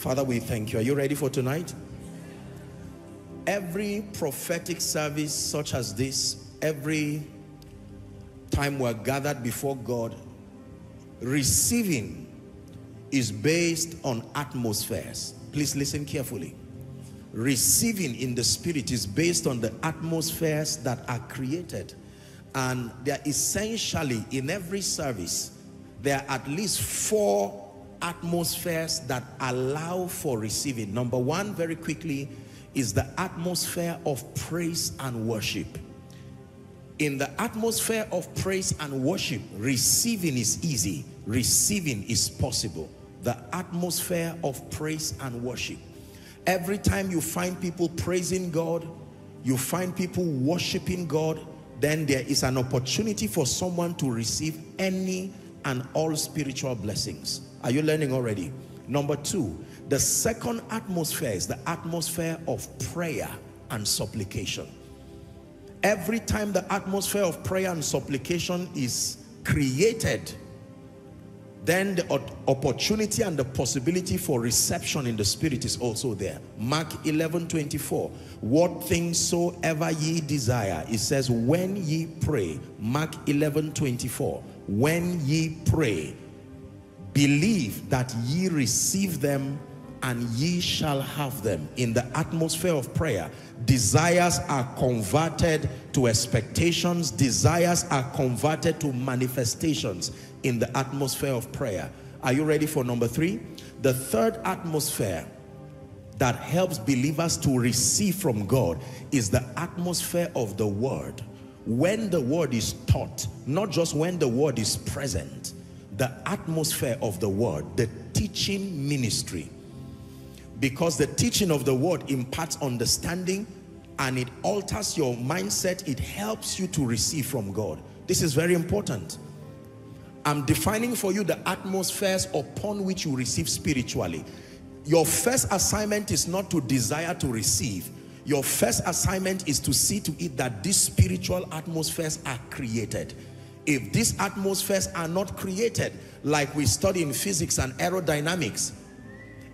Father, we thank you. Are you ready for tonight? Every prophetic service such as this, every time we're gathered before God, receiving is based on atmospheres. Please listen carefully. Receiving in the spirit is based on the atmospheres that are created. And there essentially, in every service, there are at least four atmospheres that allow for receiving. Number one, very quickly, is the atmosphere of praise and worship. In the atmosphere of praise and worship, receiving is easy, receiving is possible. The atmosphere of praise and worship. Every time you find people praising God, you find people worshiping God, then there is an opportunity for someone to receive any and all spiritual blessings. Are you learning already? Number two, the second atmosphere is the atmosphere of prayer and supplication. Every time the atmosphere of prayer and supplication is created, then the opportunity and the possibility for reception in the spirit is also there. Mark 11, 24. What things soever ye desire, it says, when ye pray. Mark 11, 24. When ye pray, believe that ye receive them and ye shall have them. In the atmosphere of prayer, desires are converted to expectations, desires are converted to manifestations in the atmosphere of prayer. Are you ready for number three? The third atmosphere that helps believers to receive from God is the atmosphere of the word. When the word is taught, not just when the word is present, the atmosphere of the word, the teaching ministry. Because the teaching of the word imparts understanding and it alters your mindset. It helps you to receive from God. This is very important. I'm defining for you the atmospheres upon which you receive spiritually. Your first assignment is not to desire to receive. Your first assignment is to see to it that these spiritual atmospheres are created. If these atmospheres are not created, like we study in physics and aerodynamics,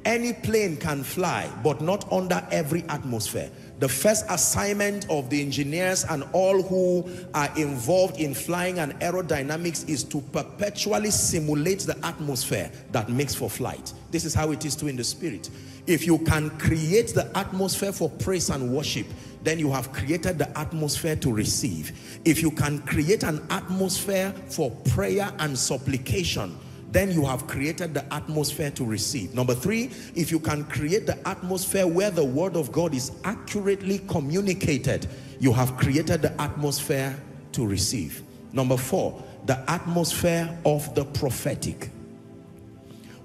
any plane can fly, but not under every atmosphere the first assignment of the engineers and all who are involved in flying and aerodynamics is to perpetually simulate the atmosphere that makes for flight. This is how it is too in the spirit. If you can create the atmosphere for praise and worship, then you have created the atmosphere to receive. If you can create an atmosphere for prayer and supplication, then you have created the atmosphere to receive. Number three, if you can create the atmosphere where the word of God is accurately communicated, you have created the atmosphere to receive. Number four, the atmosphere of the prophetic.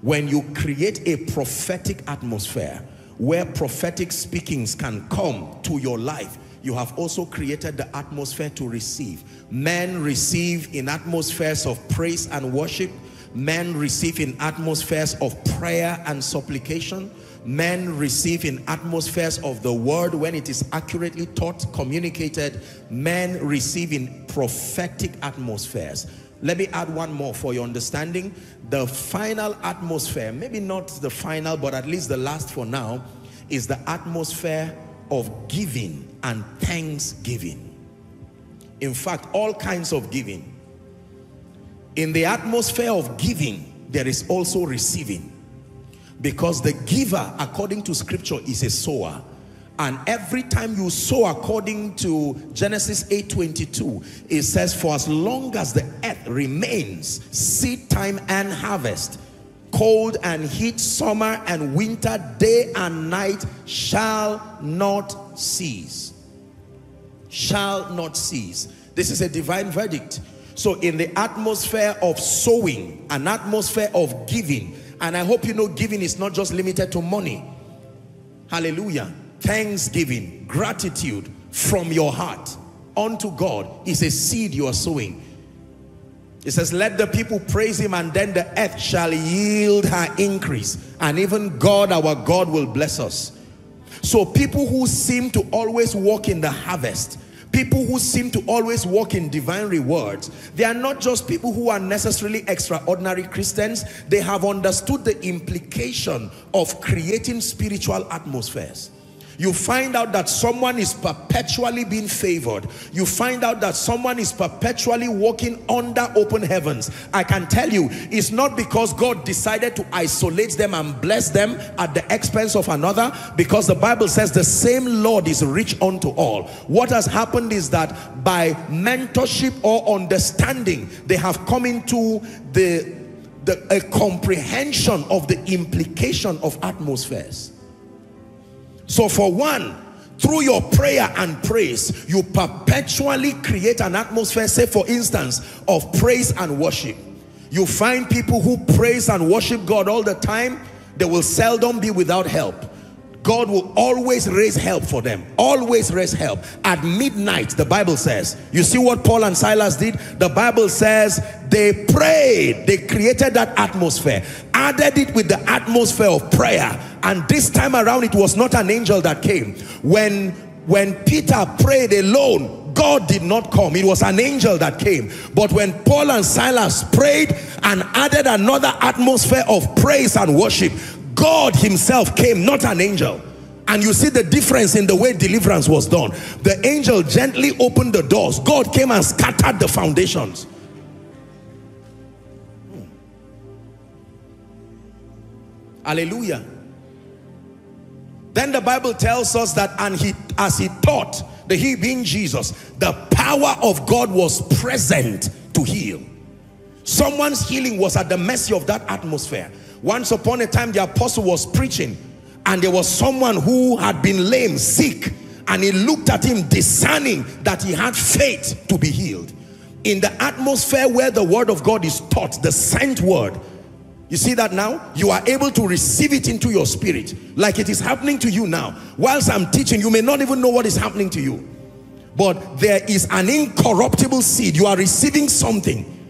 When you create a prophetic atmosphere where prophetic speakings can come to your life, you have also created the atmosphere to receive. Men receive in atmospheres of praise and worship Men receive in atmospheres of prayer and supplication. Men receive in atmospheres of the word when it is accurately taught, communicated. Men receive in prophetic atmospheres. Let me add one more for your understanding. The final atmosphere, maybe not the final, but at least the last for now, is the atmosphere of giving and thanksgiving. In fact, all kinds of giving in the atmosphere of giving, there is also receiving. Because the giver, according to scripture, is a sower. And every time you sow according to Genesis 8.22, it says, for as long as the earth remains, seed time and harvest, cold and heat, summer and winter, day and night shall not cease. Shall not cease. This is a divine verdict. So in the atmosphere of sowing, an atmosphere of giving, and I hope you know giving is not just limited to money. Hallelujah. Thanksgiving, gratitude from your heart unto God is a seed you are sowing. It says, let the people praise him and then the earth shall yield her increase. And even God, our God, will bless us. So people who seem to always walk in the harvest, people who seem to always walk in divine rewards, they are not just people who are necessarily extraordinary Christians. They have understood the implication of creating spiritual atmospheres you find out that someone is perpetually being favored. You find out that someone is perpetually walking under open heavens. I can tell you, it's not because God decided to isolate them and bless them at the expense of another, because the Bible says the same Lord is rich unto all. What has happened is that by mentorship or understanding, they have come into the, the a comprehension of the implication of atmospheres. So for one, through your prayer and praise, you perpetually create an atmosphere, say for instance, of praise and worship. You find people who praise and worship God all the time, they will seldom be without help. God will always raise help for them. Always raise help. At midnight, the Bible says, you see what Paul and Silas did? The Bible says they prayed. They created that atmosphere. Added it with the atmosphere of prayer and this time around, it was not an angel that came. When, when Peter prayed alone, God did not come. It was an angel that came. But when Paul and Silas prayed and added another atmosphere of praise and worship, God himself came, not an angel. And you see the difference in the way deliverance was done. The angel gently opened the doors. God came and scattered the foundations. Hmm. Hallelujah. Then the Bible tells us that and he as he taught, the he being Jesus, the power of God was present to heal. Someone's healing was at the mercy of that atmosphere. Once upon a time, the apostle was preaching and there was someone who had been lame, sick, and he looked at him discerning that he had faith to be healed. In the atmosphere where the word of God is taught, the sent word, you see that now? You are able to receive it into your spirit like it is happening to you now. Whilst I'm teaching, you may not even know what is happening to you. But there is an incorruptible seed. You are receiving something.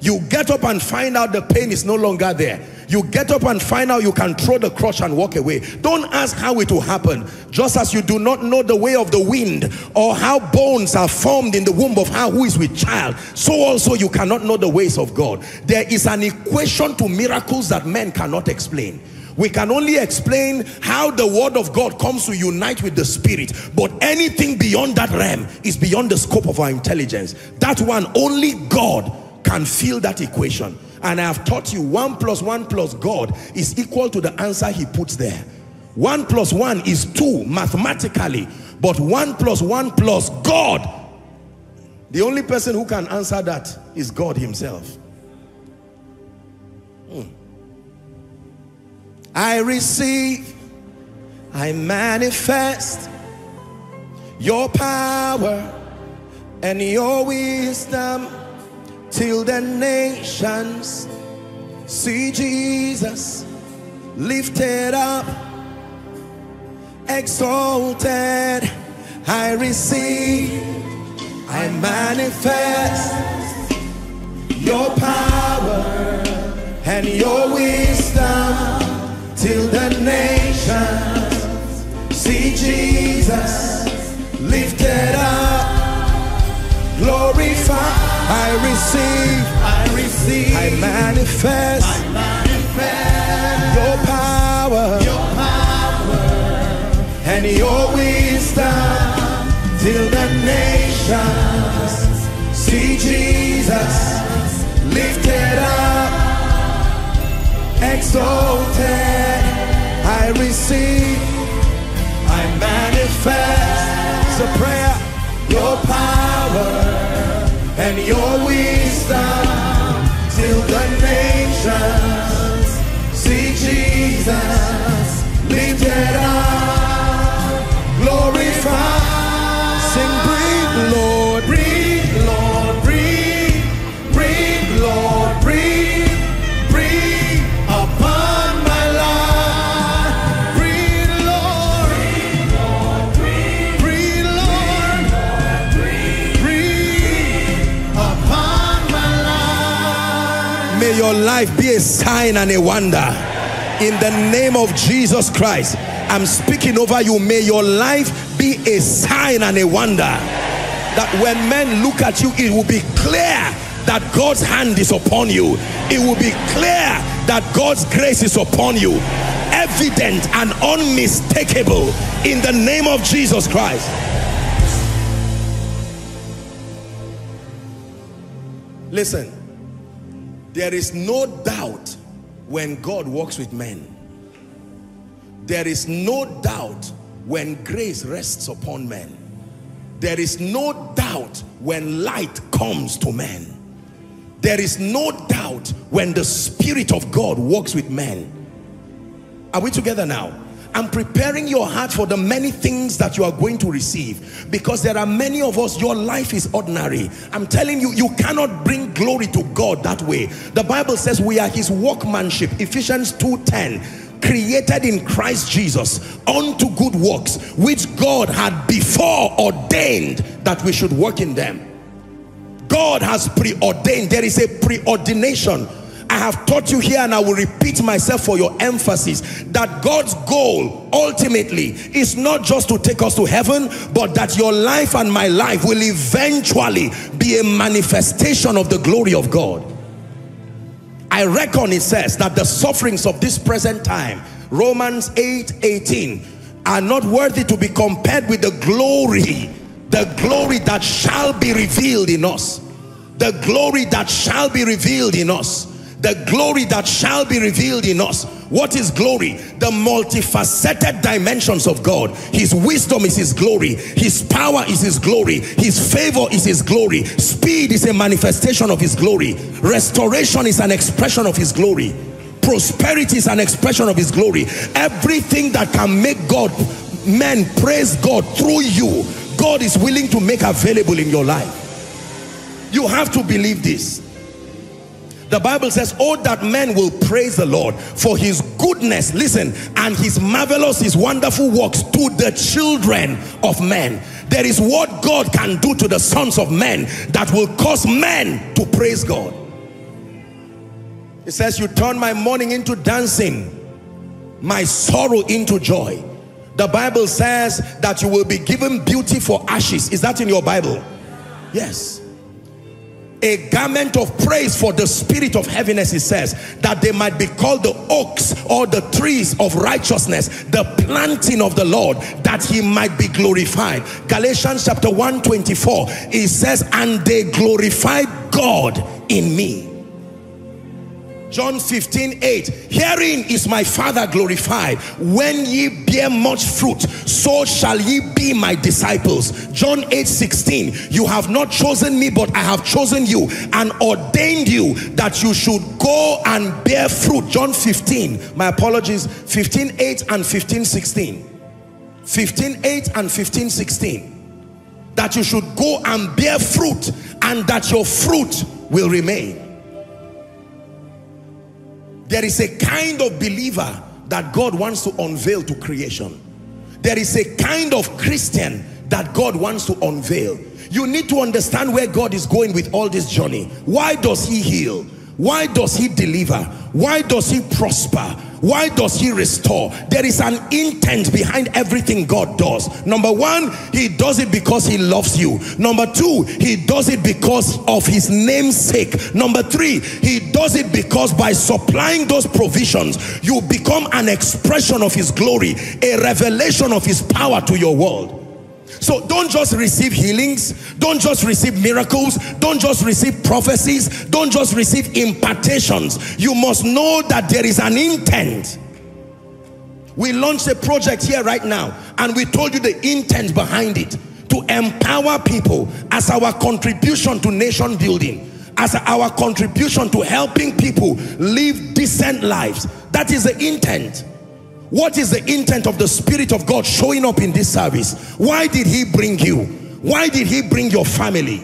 You get up and find out the pain is no longer there. You get up and find out you can throw the crutch and walk away. Don't ask how it will happen. Just as you do not know the way of the wind or how bones are formed in the womb of how who is with child, so also you cannot know the ways of God. There is an equation to miracles that men cannot explain. We can only explain how the word of God comes to unite with the spirit. But anything beyond that realm is beyond the scope of our intelligence. That one, only God can feel that equation. And I have taught you one plus one plus God is equal to the answer he puts there. One plus one is two mathematically, but one plus one plus God. The only person who can answer that is God himself. Hmm. I receive, I manifest your power and your wisdom till the nations see Jesus lifted up, exalted. I receive, I manifest your power and your wisdom till the nations see Jesus lifted up, glorified. I receive, I receive, I manifest, I manifest your power, your power, and your wisdom till the nations see Jesus lifted up, exalted. I receive, I manifest the prayer, your power and your wisdom till the nations see Jesus lifted up, glorified. Life. Be a sign and a wonder. In the name of Jesus Christ, I'm speaking over you. May your life be a sign and a wonder. that when men look at you, it will be clear that God's hand is upon you. It will be clear that God's grace is upon you. Evident and unmistakable in the name of Jesus Christ. Listen, there is no doubt when God works with men. There is no doubt when grace rests upon men. There is no doubt when light comes to men. There is no doubt when the Spirit of God works with men. Are we together now? I'm preparing your heart for the many things that you are going to receive. Because there are many of us your life is ordinary. I'm telling you you cannot bring glory to God that way. The Bible says we are his workmanship. Ephesians 2:10 created in Christ Jesus unto good works which God had before ordained that we should work in them. God has preordained. There is a preordination I have taught you here and I will repeat myself for your emphasis that God's goal ultimately is not just to take us to heaven but that your life and my life will eventually be a manifestation of the glory of God. I reckon it says that the sufferings of this present time Romans 8 18 are not worthy to be compared with the glory the glory that shall be revealed in us the glory that shall be revealed in us the glory that shall be revealed in us. What is glory? The multifaceted dimensions of God. His wisdom is his glory. His power is his glory. His favor is his glory. Speed is a manifestation of his glory. Restoration is an expression of his glory. Prosperity is an expression of his glory. Everything that can make God men praise God through you God is willing to make available in your life. You have to believe this the Bible says, oh, that men will praise the Lord for his goodness, listen, and his marvelous, his wonderful works to the children of men. There is what God can do to the sons of men that will cause men to praise God. It says, you turn my mourning into dancing, my sorrow into joy. The Bible says that you will be given beauty for ashes. Is that in your Bible? Yes a garment of praise for the spirit of heaviness he says that they might be called the oaks or the trees of righteousness the planting of the lord that he might be glorified. Galatians chapter 1 24 it says and they glorified god in me John 15, 8. Herein is my Father glorified. When ye bear much fruit, so shall ye be my disciples. John 8, 16. You have not chosen me, but I have chosen you and ordained you that you should go and bear fruit. John 15. My apologies. 15, 8 and 15, 16. 15, 8 and 15, 16. That you should go and bear fruit and that your fruit will remain there is a kind of believer that God wants to unveil to creation. There is a kind of Christian that God wants to unveil. You need to understand where God is going with all this journey. Why does he heal? Why does he deliver? Why does he prosper? Why does he restore? There is an intent behind everything God does. Number one, he does it because he loves you. Number two, he does it because of his name's sake. Number three, he does it because by supplying those provisions, you become an expression of his glory, a revelation of his power to your world. So don't just receive healings. Don't just receive miracles. Don't just receive prophecies. Don't just receive impartations. You must know that there is an intent. We launched a project here right now and we told you the intent behind it to empower people as our contribution to nation building as our contribution to helping people live decent lives that is the intent what is the intent of the Spirit of God showing up in this service? Why did he bring you? Why did he bring your family?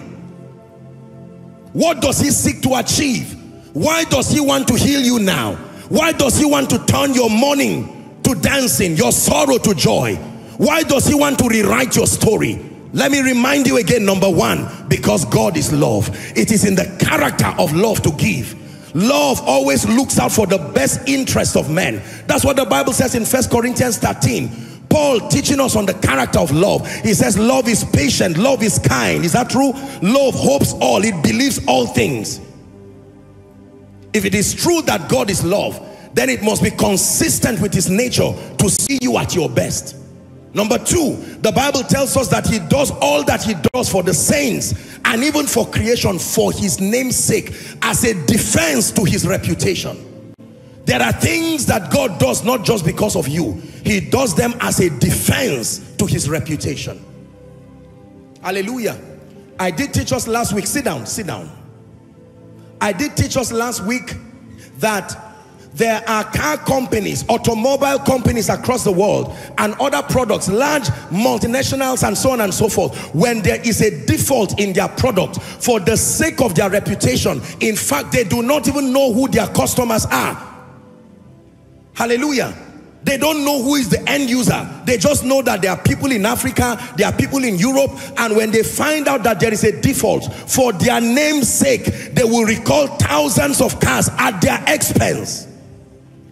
What does he seek to achieve? Why does he want to heal you now? Why does he want to turn your mourning to dancing, your sorrow to joy? Why does he want to rewrite your story? Let me remind you again, number one, because God is love. It is in the character of love to give. Love always looks out for the best interest of men. That's what the Bible says in First Corinthians 13. Paul teaching us on the character of love. He says love is patient, love is kind. Is that true? Love hopes all, it believes all things. If it is true that God is love, then it must be consistent with his nature to see you at your best. Number two, the Bible tells us that he does all that he does for the saints and even for creation for his name's sake as a defense to his reputation. There are things that God does not just because of you. He does them as a defense to his reputation. Hallelujah. I did teach us last week. Sit down, sit down. I did teach us last week that there are car companies, automobile companies across the world and other products, large multinationals and so on and so forth. When there is a default in their product for the sake of their reputation, in fact, they do not even know who their customers are. Hallelujah. They don't know who is the end user. They just know that there are people in Africa, there are people in Europe, and when they find out that there is a default, for their name's sake, they will recall thousands of cars at their expense.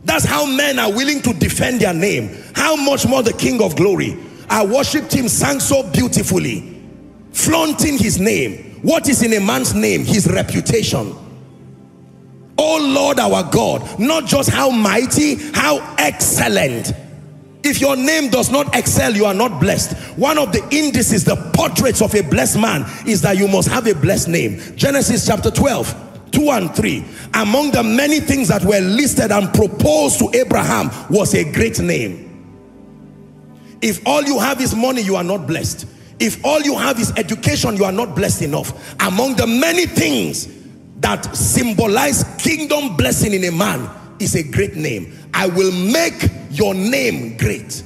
That's how men are willing to defend their name. How much more the King of Glory. I worshipped him, sang so beautifully, flaunting his name. What is in a man's name? His reputation. Oh Lord our God, not just how mighty, how excellent. If your name does not excel, you are not blessed. One of the indices, the portraits of a blessed man is that you must have a blessed name. Genesis chapter 12 2 and 3 among the many things that were listed and proposed to Abraham was a great name. If all you have is money you are not blessed. If all you have is education you are not blessed enough. Among the many things that symbolize kingdom blessing in a man is a great name. I will make your name great.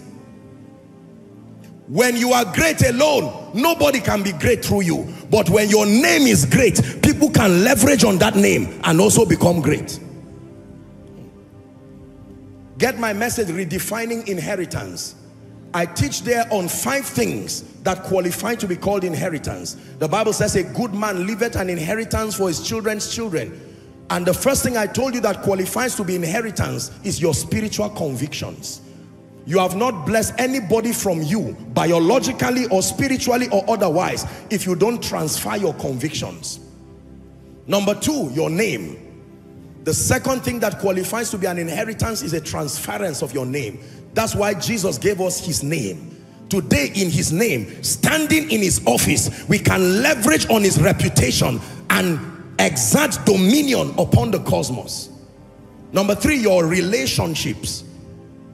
When you are great alone, nobody can be great through you. But when your name is great, people can leverage on that name and also become great. Get my message, redefining inheritance. I teach there on five things that qualify to be called inheritance. The Bible says a good man leaveth an inheritance for his children's children. And the first thing I told you that qualifies to be inheritance is your spiritual convictions. You have not blessed anybody from you, biologically or spiritually or otherwise, if you don't transfer your convictions. Number two, your name. The second thing that qualifies to be an inheritance is a transference of your name. That's why Jesus gave us his name. Today in his name, standing in his office, we can leverage on his reputation and exert dominion upon the cosmos. Number three, your relationships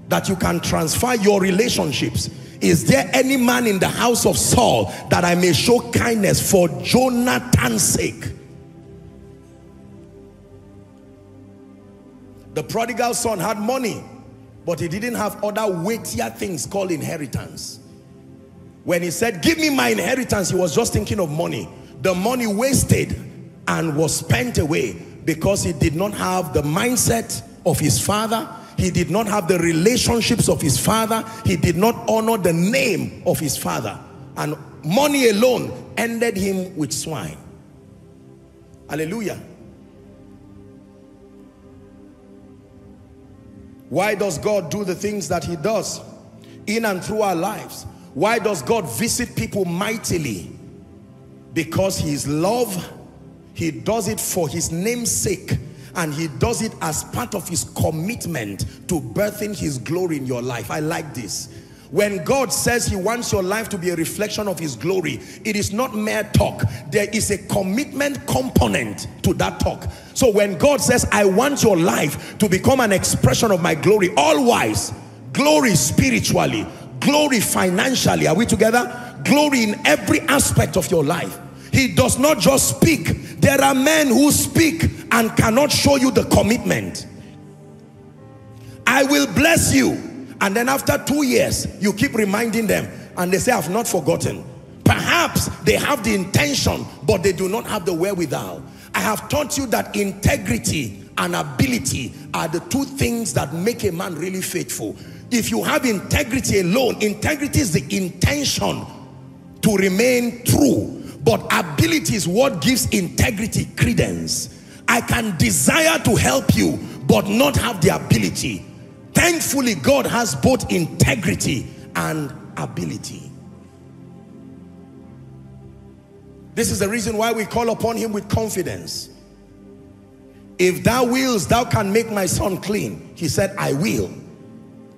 that you can transfer your relationships. Is there any man in the house of Saul that I may show kindness for Jonathan's sake? The prodigal son had money, but he didn't have other weightier things called inheritance. When he said, give me my inheritance, he was just thinking of money. The money wasted and was spent away because he did not have the mindset of his father he did not have the relationships of his father. He did not honor the name of his father. And money alone ended him with swine. Hallelujah. Why does God do the things that he does in and through our lives? Why does God visit people mightily? Because he is love. He does it for his name's sake and he does it as part of his commitment to birthing his glory in your life. I like this. When God says he wants your life to be a reflection of his glory, it is not mere talk. There is a commitment component to that talk. So when God says, I want your life to become an expression of my glory, all wise, glory spiritually, glory financially, are we together? Glory in every aspect of your life. He does not just speak. There are men who speak and cannot show you the commitment. I will bless you. And then after two years, you keep reminding them and they say, I've not forgotten. Perhaps they have the intention, but they do not have the wherewithal. I have taught you that integrity and ability are the two things that make a man really faithful. If you have integrity alone, integrity is the intention to remain true but ability is what gives integrity credence. I can desire to help you, but not have the ability. Thankfully, God has both integrity and ability. This is the reason why we call upon him with confidence. If thou wills, thou can make my son clean. He said, I will.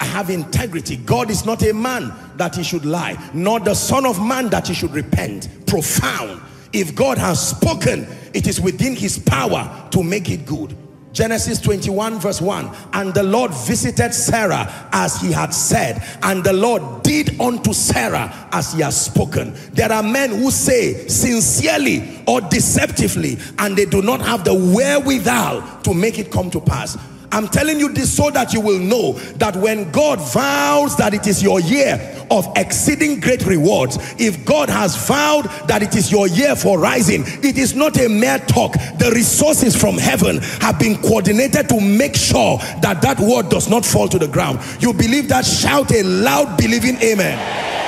I have integrity. God is not a man that he should lie, nor the son of man that he should repent. Profound. If God has spoken, it is within his power to make it good. Genesis 21 verse 1 and the Lord visited Sarah as he had said and the Lord did unto Sarah as he has spoken there are men who say sincerely or deceptively and they do not have the wherewithal to make it come to pass I'm telling you this so that you will know that when God vows that it is your year of exceeding great rewards, if God has vowed that it is your year for rising, it is not a mere talk. The resources from heaven have been coordinated to make sure that that word does not fall to the ground. You believe that? Shout a loud believing amen.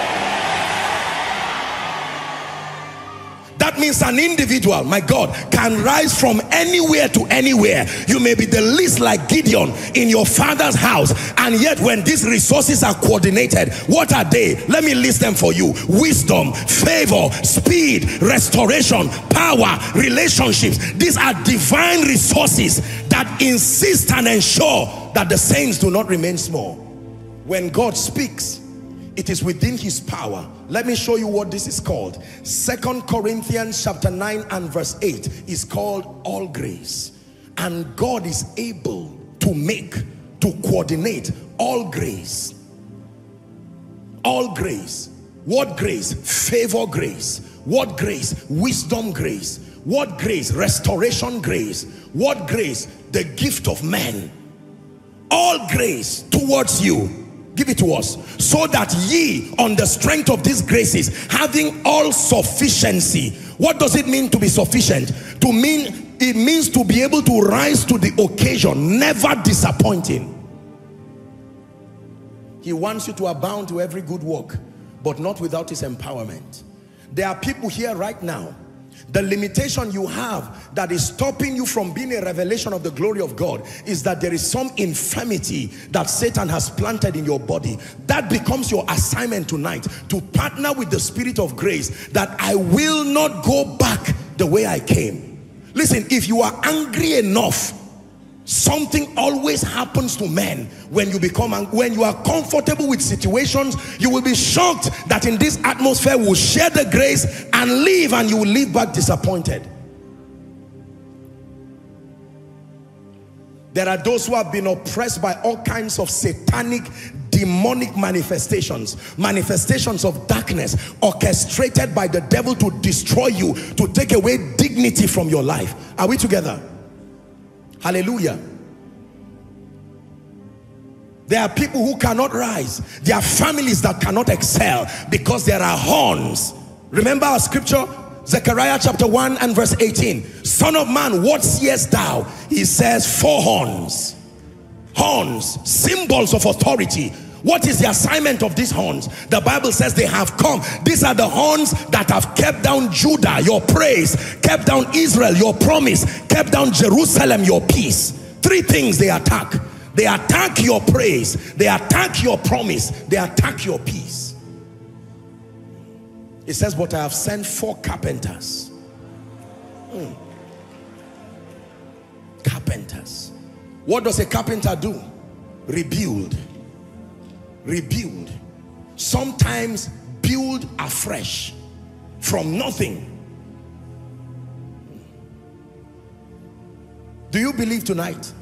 Means an individual, my God, can rise from anywhere to anywhere. You may be the least like Gideon in your father's house. And yet when these resources are coordinated, what are they? Let me list them for you. Wisdom, favor, speed, restoration, power, relationships. These are divine resources that insist and ensure that the saints do not remain small. When God speaks, it is within his power. Let me show you what this is called. Second corinthians chapter 9 and verse 8 is called all grace. And god is able to make to coordinate all grace. All grace. What grace? Favor grace. What grace? Wisdom grace. What grace? Restoration grace. What grace? The gift of man all grace towards you give it to us so that ye on the strength of these graces having all sufficiency. What does it mean to be sufficient? To mean it means to be able to rise to the occasion never disappointing. He wants you to abound to every good work but not without his empowerment. There are people here right now the limitation you have that is stopping you from being a revelation of the glory of God is that there is some infirmity that Satan has planted in your body. That becomes your assignment tonight to partner with the spirit of grace that I will not go back the way I came. Listen, if you are angry enough something always happens to men when you become when you are comfortable with situations you will be shocked that in this atmosphere will share the grace and leave and you will leave back disappointed. There are those who have been oppressed by all kinds of satanic demonic manifestations manifestations of darkness orchestrated by the devil to destroy you to take away dignity from your life. Are we together Hallelujah. There are people who cannot rise. There are families that cannot excel because there are horns. Remember our scripture? Zechariah chapter 1 and verse 18. Son of man, what seest thou? He says four horns. Horns, symbols of authority. What is the assignment of these horns? The Bible says they have come. These are the horns that have kept down Judah, your praise, kept down Israel, your promise, kept down Jerusalem, your peace. Three things they attack. They attack your praise, they attack your promise, they attack your peace. It says, but I have sent four carpenters. Hmm. Carpenters. What does a carpenter do? Rebuild rebuild sometimes build afresh from nothing. Do you believe tonight?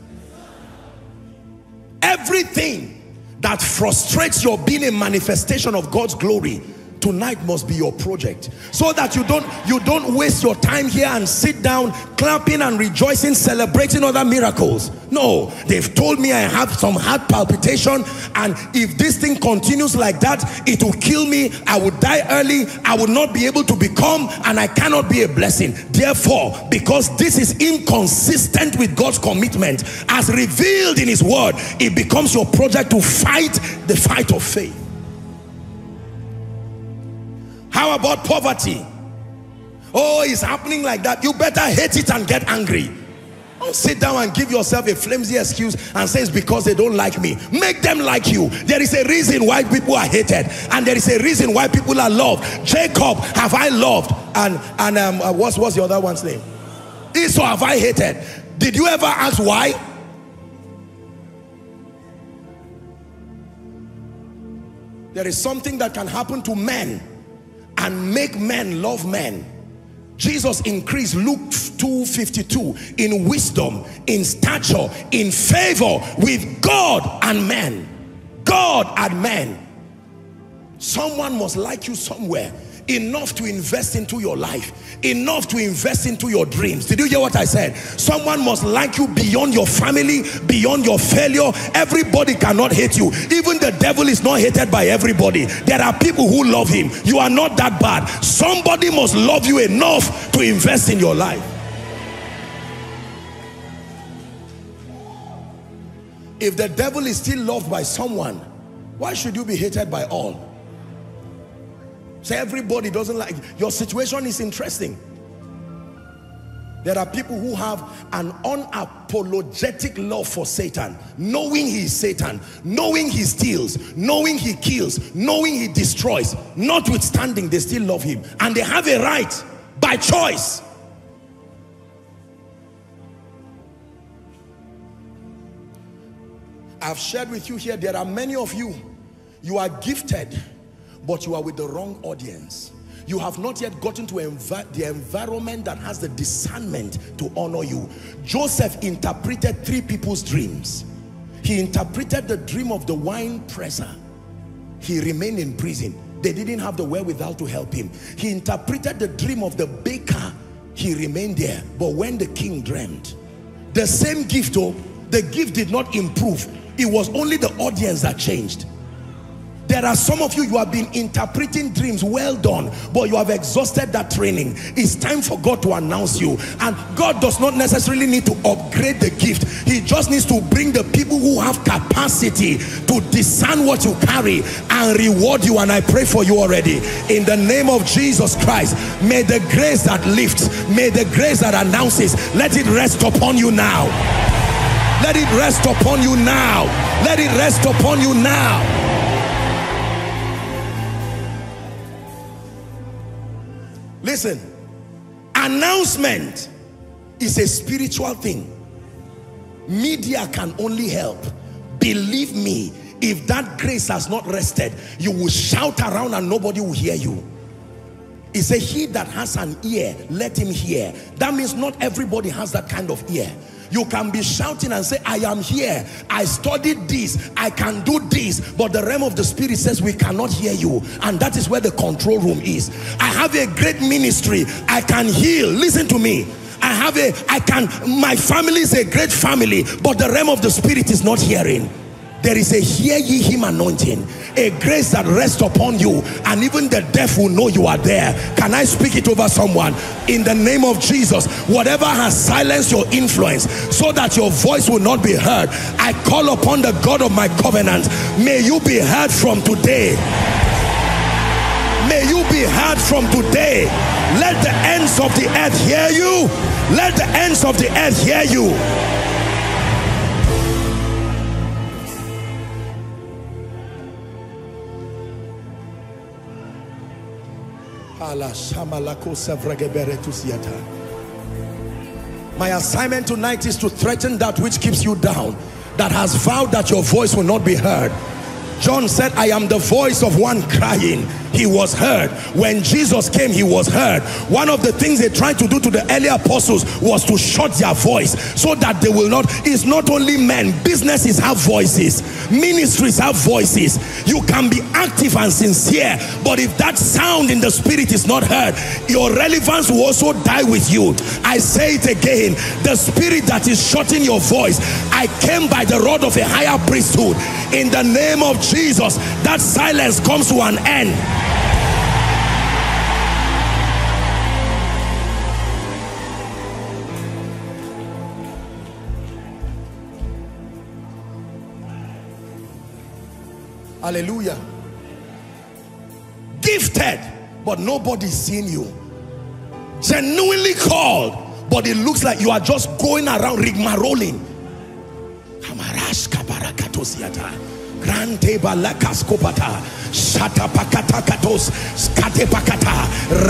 Everything that frustrates your being a manifestation of God's glory tonight must be your project. So that you don't you don't waste your time here and sit down clapping and rejoicing celebrating other miracles. No. They've told me i have some heart palpitation and if this thing continues like that it will kill me. I would die early. I would not be able to become and i cannot be a blessing. Therefore because this is inconsistent with god's commitment as revealed in his word it becomes your project to fight the fight of faith how about poverty? Oh, it's happening like that. You better hate it and get angry. Don't sit down and give yourself a flimsy excuse and say it's because they don't like me. Make them like you. There is a reason why people are hated and there is a reason why people are loved. Jacob have I loved and, and um, uh, what's, what's the other one's name? Esau have I hated. Did you ever ask why? There is something that can happen to men and make men love men Jesus increased Luke 2.52 in wisdom, in stature, in favor with God and men. God and men. Someone must like you somewhere enough to invest into your life enough to invest into your dreams. Did you hear what I said? Someone must like you beyond your family beyond your failure. Everybody cannot hate you. Even the devil is not hated by everybody. There are people who love him. You are not that bad. Somebody must love you enough to invest in your life. If the devil is still loved by someone why should you be hated by all Say everybody doesn't like your situation is interesting. There are people who have an unapologetic love for Satan, knowing he is Satan, knowing he steals, knowing he kills, knowing he destroys, notwithstanding they still love him. And they have a right by choice. I've shared with you here, there are many of you, you are gifted but you are with the wrong audience. You have not yet gotten to the environment that has the discernment to honor you. Joseph interpreted three people's dreams. He interpreted the dream of the wine presser. He remained in prison. They didn't have the wherewithal to help him. He interpreted the dream of the baker. He remained there. But when the king dreamed, the same gift, though, the gift did not improve. It was only the audience that changed. There are some of you, you have been interpreting dreams, well done, but you have exhausted that training. It's time for God to announce you. And God does not necessarily need to upgrade the gift. He just needs to bring the people who have capacity to discern what you carry and reward you. And I pray for you already. In the name of Jesus Christ, may the grace that lifts, may the grace that announces, let it rest upon you now. Let it rest upon you now. Let it rest upon you now. Listen, announcement is a spiritual thing. Media can only help. Believe me, if that grace has not rested, you will shout around and nobody will hear you. He said, he that has an ear, let him hear. That means not everybody has that kind of ear. You can be shouting and say, I am here. I studied this. I can do this. But the realm of the spirit says we cannot hear you. And that is where the control room is. I have a great ministry. I can heal. Listen to me. I have a, I can, my family is a great family. But the realm of the spirit is not hearing there is a hear ye him anointing a grace that rests upon you and even the deaf will know you are there. Can i speak it over someone? In the name of jesus whatever has silenced your influence so that your voice will not be heard i call upon the god of my covenant. May you be heard from today. May you be heard from today. Let the ends of the earth hear you. Let the ends of the earth hear you My assignment tonight is to threaten that which keeps you down, that has vowed that your voice will not be heard. John said, I am the voice of one crying he was heard. When Jesus came, he was heard. One of the things they tried to do to the early apostles was to shut their voice so that they will not. It's not only men, businesses have voices, ministries have voices. You can be active and sincere, but if that sound in the spirit is not heard, your relevance will also die with you. I say it again the spirit that is shutting your voice, I came by the rod of a higher priesthood. In the name of Jesus, that silence comes to an end. Hallelujah. Gifted, but nobody's seen you. Genuinely called, but it looks like you are just going around rigmaroling Grante balakas kopata, shata pakata katos, skate pakata,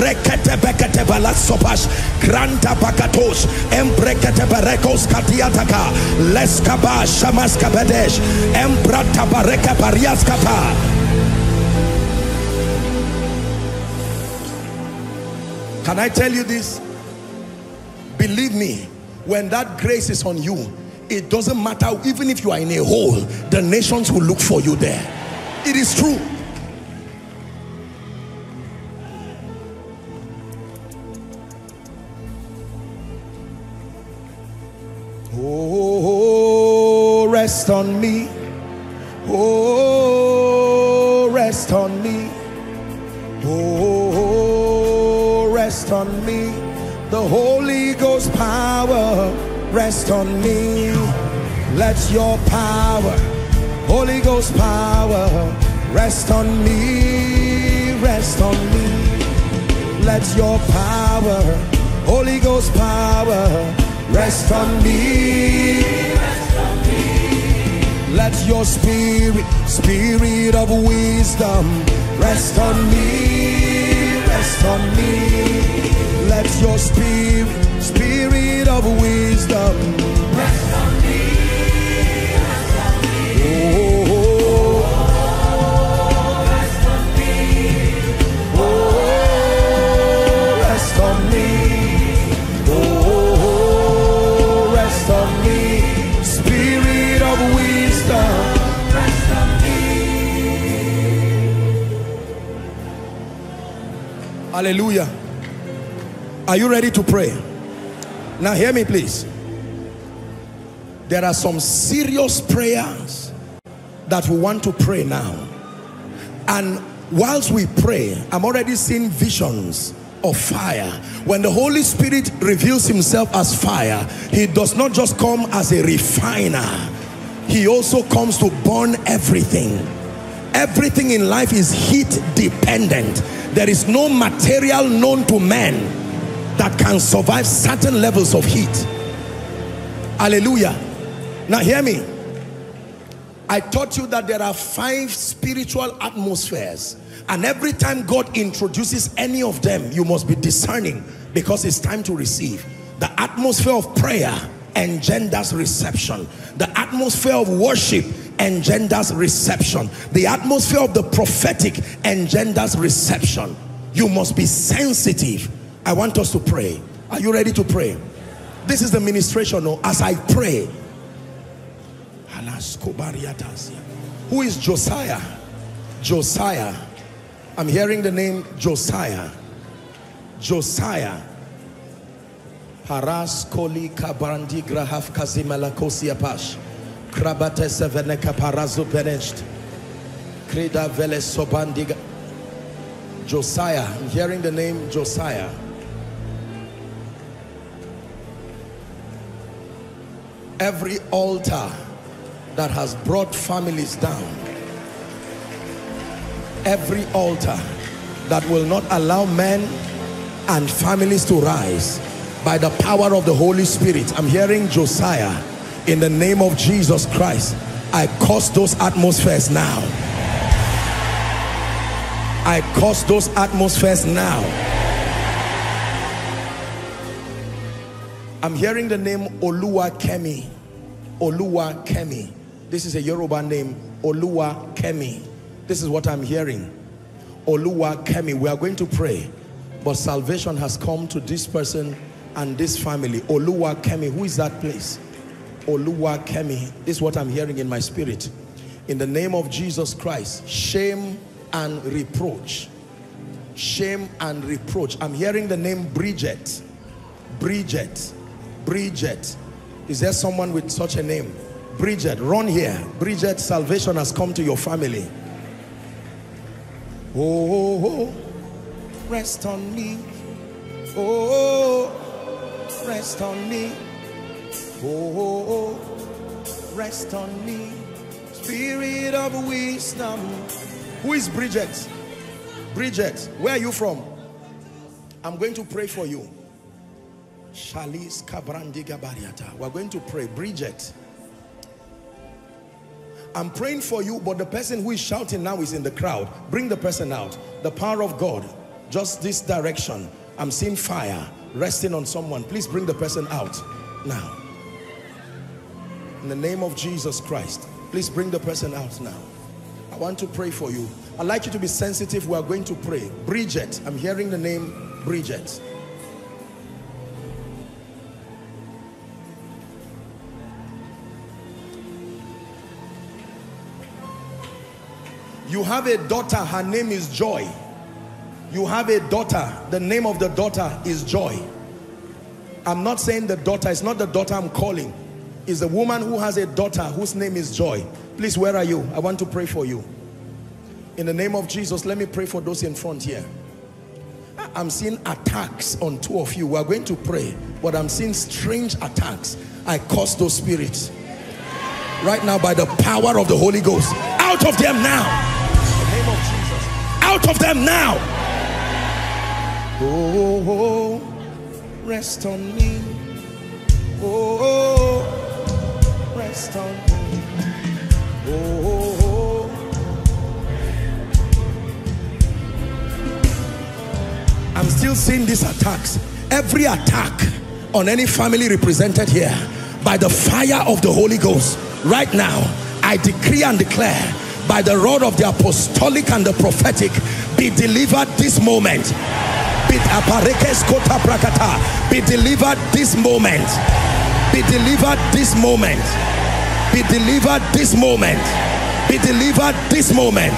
rekete bekete balatsopash, granta pakatos, embrekete berekos katiataka, leskaba shamaska bedesh, embrata bareka bariaskapa. Can I tell you this? Believe me, when that grace is on you, it doesn't matter even if you are in a hole the nations will look for you there. It is true. Oh rest on me. Oh rest on me. Oh rest on me. The holy ghost power rest on me. Let your power, Holy Ghost power, rest on me, rest on me. Let your power, Holy Ghost power, rest on me. Rest on me, let your spirit, spirit of wisdom, rest on me, rest on me. Let your spirit, spirit of wisdom Hallelujah. Are you ready to pray? Now hear me please. There are some serious prayers that we want to pray now. And whilst we pray, I'm already seeing visions of fire. When the Holy Spirit reveals himself as fire, he does not just come as a refiner. He also comes to burn everything. Everything in life is heat dependent. There is no material known to man that can survive certain levels of heat. Hallelujah. Now hear me. I taught you that there are five spiritual atmospheres and every time God introduces any of them, you must be discerning because it's time to receive. The atmosphere of prayer engenders reception. The atmosphere of worship engenders reception. The atmosphere of the prophetic engenders reception. You must be sensitive I want us to pray. Are you ready to pray? This is the ministration. No, as I pray. Who is Josiah? Josiah. I'm hearing the name Josiah. Josiah. Haras koli kabarandi grahaf kazimala kosiapash. Krabate seveneka parazu benesht. Krida vele sobandiga. Josiah. I'm hearing the name Josiah. every altar that has brought families down every altar that will not allow men and families to rise by the power of the Holy Spirit I'm hearing Josiah in the name of Jesus Christ I curse those atmospheres now I curse those atmospheres now I'm hearing the name Oluwakemi. Olua Kemi. This is a Yoruba name. Oluwakemi. This is what I'm hearing. Oluwakemi. We are going to pray. But salvation has come to this person and this family. Olua Kemi. Who is that place? Oluwakemi. This is what I'm hearing in my spirit. In the name of Jesus Christ, shame and reproach. Shame and reproach. I'm hearing the name Bridget. Bridget. Bridget. Is there someone with such a name? Bridget, run here. Bridget, salvation has come to your family. Oh, oh, oh. rest on me. Oh, rest on me. Oh, rest on me. Spirit of wisdom. Who is Bridget? Bridget, where are you from? I'm going to pray for you. We're going to pray. Bridget. I'm praying for you, but the person who is shouting now is in the crowd. Bring the person out. The power of God, just this direction. I'm seeing fire resting on someone. Please bring the person out now. In the name of Jesus Christ, please bring the person out now. I want to pray for you. I'd like you to be sensitive. We are going to pray. Bridget, I'm hearing the name Bridget. You have a daughter, her name is Joy. You have a daughter, the name of the daughter is Joy. I'm not saying the daughter, it's not the daughter I'm calling. It's a woman who has a daughter whose name is Joy. Please, where are you? I want to pray for you. In the name of Jesus, let me pray for those in front here. I'm seeing attacks on two of you. We're going to pray, but I'm seeing strange attacks. I curse those spirits. Right now, by the power of the Holy Ghost, out of them now In the name of Jesus. out of them now. Oh, oh, rest on me. Oh, oh on me. Oh, oh, I'm still seeing these attacks. Every attack on any family represented here by the fire of the Holy Ghost right now, I decree and declare by the rod of the apostolic and the prophetic be delivered this moment be delivered this moment be delivered this moment be delivered this moment. Be delivered this moment.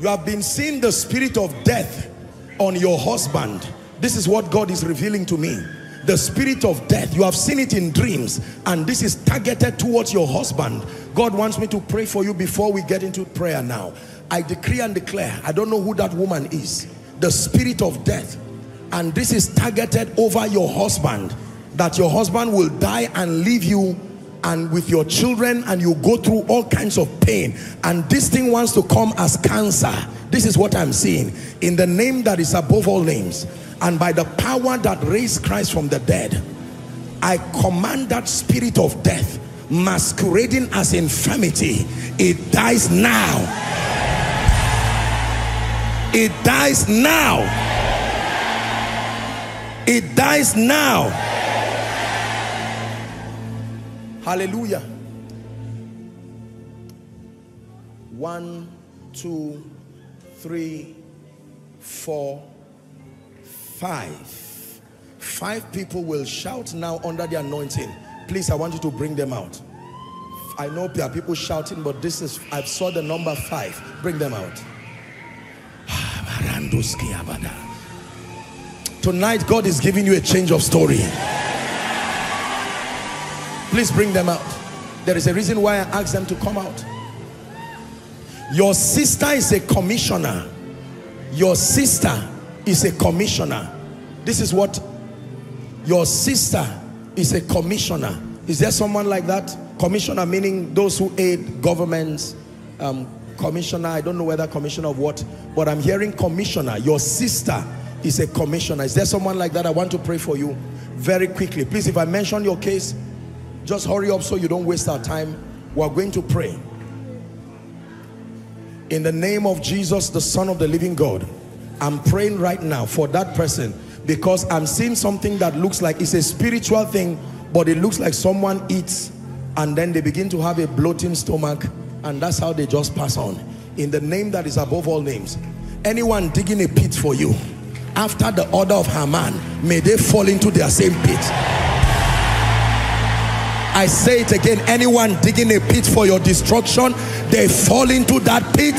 You have been seeing the spirit of death on your husband. This is what God is revealing to me. The spirit of death. You have seen it in dreams and this is targeted towards your husband. God wants me to pray for you before we get into prayer now. I decree and declare I don't know who that woman is. The spirit of death and this is targeted over your husband that your husband will die and leave you and with your children and you go through all kinds of pain. And this thing wants to come as cancer. This is what I'm seeing. In the name that is above all names and by the power that raised Christ from the dead I command that spirit of death masquerading as infirmity it dies now. It dies now it dies now. Hallelujah. One two three four five. Five people will shout now under the anointing. Please i want you to bring them out. I know there are people shouting but this is i saw the number five. Bring them out ah, tonight god is giving you a change of story please bring them out there is a reason why i asked them to come out your sister is a commissioner your sister is a commissioner. This is what your sister is a commissioner. Is there someone like that? Commissioner meaning those who aid governments, um, commissioner, I don't know whether commissioner of what, but I'm hearing commissioner. Your sister is a commissioner. Is there someone like that? I want to pray for you very quickly. Please, if I mention your case, just hurry up so you don't waste our time. We're going to pray. In the name of Jesus, the Son of the living God, I'm praying right now for that person because I'm seeing something that looks like it's a spiritual thing, but it looks like someone eats and then they begin to have a bloating stomach and that's how they just pass on. In the name that is above all names. Anyone digging a pit for you, after the order of Haman, may they fall into their same pit. I say it again, anyone digging a pit for your destruction, they fall into that pit.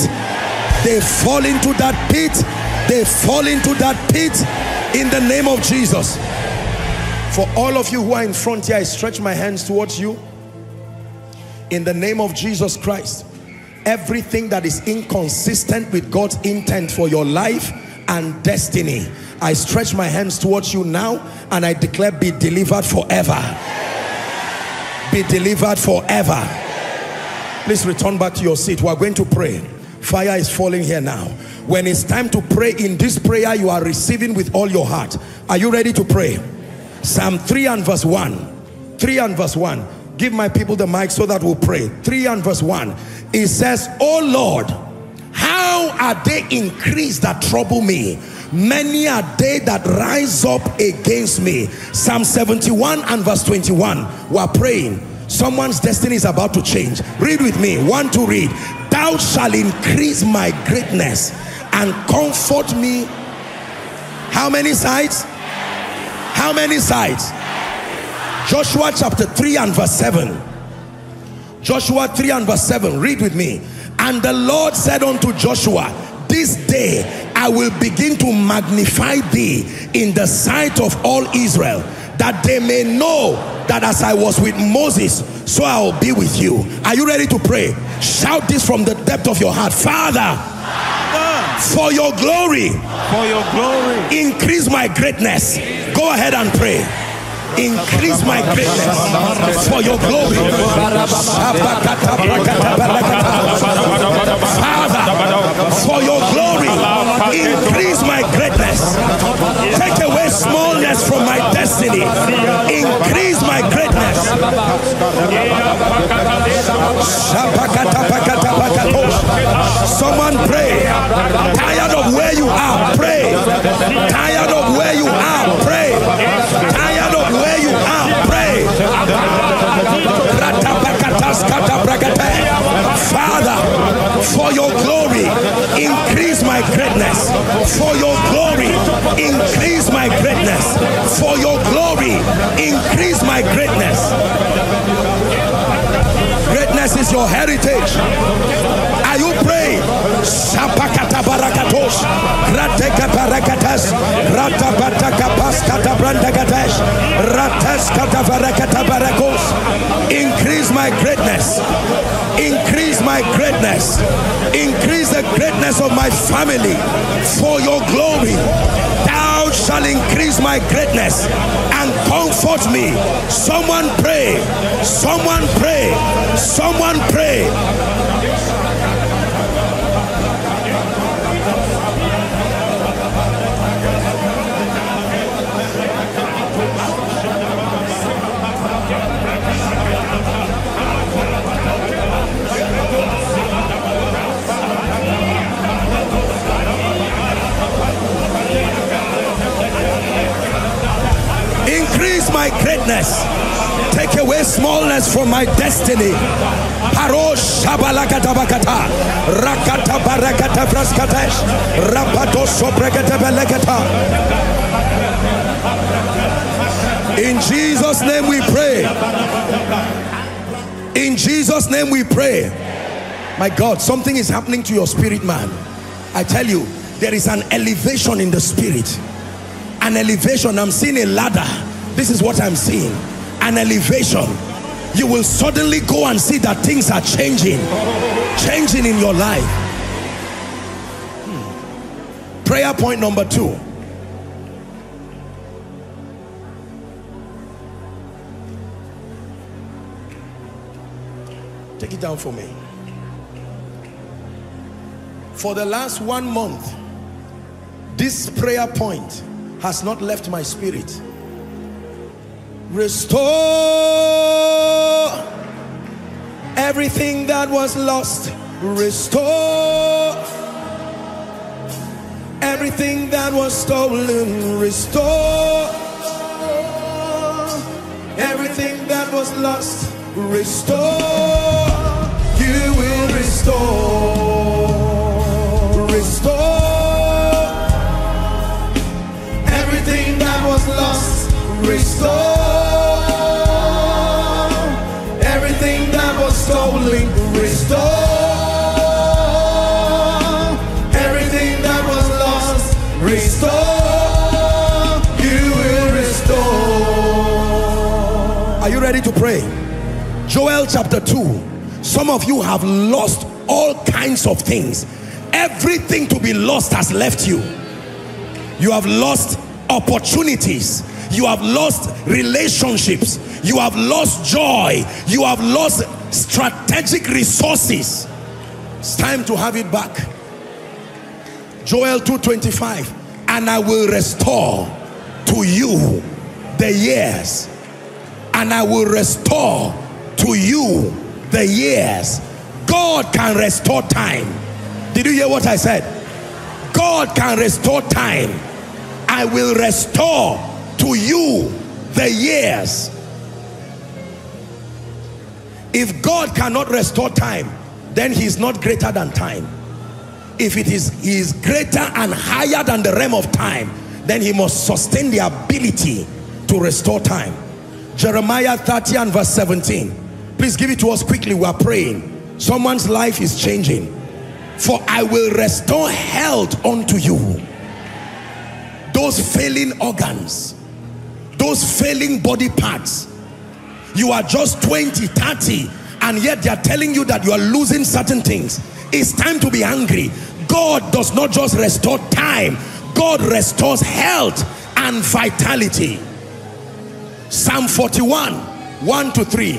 They fall into that pit they fall into that pit in the name of Jesus for all of you who are in front here I stretch my hands towards you in the name of Jesus Christ everything that is inconsistent with God's intent for your life and destiny I stretch my hands towards you now and I declare be delivered forever be delivered forever please return back to your seat we are going to pray Fire is falling here now. When it's time to pray in this prayer, you are receiving with all your heart. Are you ready to pray? Psalm 3 and verse 1. 3 and verse 1. Give my people the mic so that we'll pray. 3 and verse 1. It says, Oh Lord, how are they increased that trouble me? Many are they that rise up against me. Psalm 71 and verse 21. We're praying. Someone's destiny is about to change. Read with me. One to read. Thou shalt increase my greatness and comfort me. How many sides? How many sides? Joshua chapter 3 and verse 7. Joshua 3 and verse 7. Read with me. And the Lord said unto Joshua, This day I will begin to magnify thee in the sight of all Israel, that they may know that as I was with Moses, so I will be with you. Are you ready to pray? Shout this from the depth of your heart. Father, for your glory, for your glory, increase my greatness. Go ahead and pray. Increase my greatness for your glory. Father, for your glory, increase my greatness. Take away smallness from my destiny. Increase my greatness. Someone pray. Tired of where you are, pray. Tired of where you are, pray. Father, for your glory, increase my greatness. For your glory, increase my greatness. For your glory, increase my greatness. Greatness is your heritage. Are you praying? Rateka brandagadesh, rataskata barakata barakos. Increase my greatness. Increase my greatness. Increase the greatness of my family for your glory. Shall increase my greatness and comfort me. Someone pray. Someone pray. Someone pray. Increase my greatness. Take away smallness from my destiny. In Jesus' name we pray. In Jesus' name we pray. My God, something is happening to your spirit, man. I tell you, there is an elevation in the spirit. An elevation. I'm seeing a ladder. This is what I'm seeing. An elevation. You will suddenly go and see that things are changing. Changing in your life. Hmm. Prayer point number two. Take it down for me. For the last one month, this prayer point has not left my spirit. Restore everything that was lost. Restore everything that was stolen. Restore everything that was lost. Restore. You will restore. Restore everything that was lost. Restore you ready to pray? Joel chapter 2. Some of you have lost all kinds of things. Everything to be lost has left you. You have lost opportunities. You have lost relationships. You have lost joy. You have lost strategic resources. It's time to have it back. Joel 2.25 And I will restore to you the years and I will restore to you the years. God can restore time. Did you hear what I said? God can restore time. I will restore to you the years. If God cannot restore time, then he's not greater than time. If it is he is greater and higher than the realm of time, then he must sustain the ability to restore time. Jeremiah 30 and verse 17. Please give it to us quickly. We are praying. Someone's life is changing. For I will restore health unto you. Those failing organs, those failing body parts. You are just 20, 30, and yet they are telling you that you are losing certain things. It's time to be angry. God does not just restore time, God restores health and vitality. Psalm 41, 1 to 3.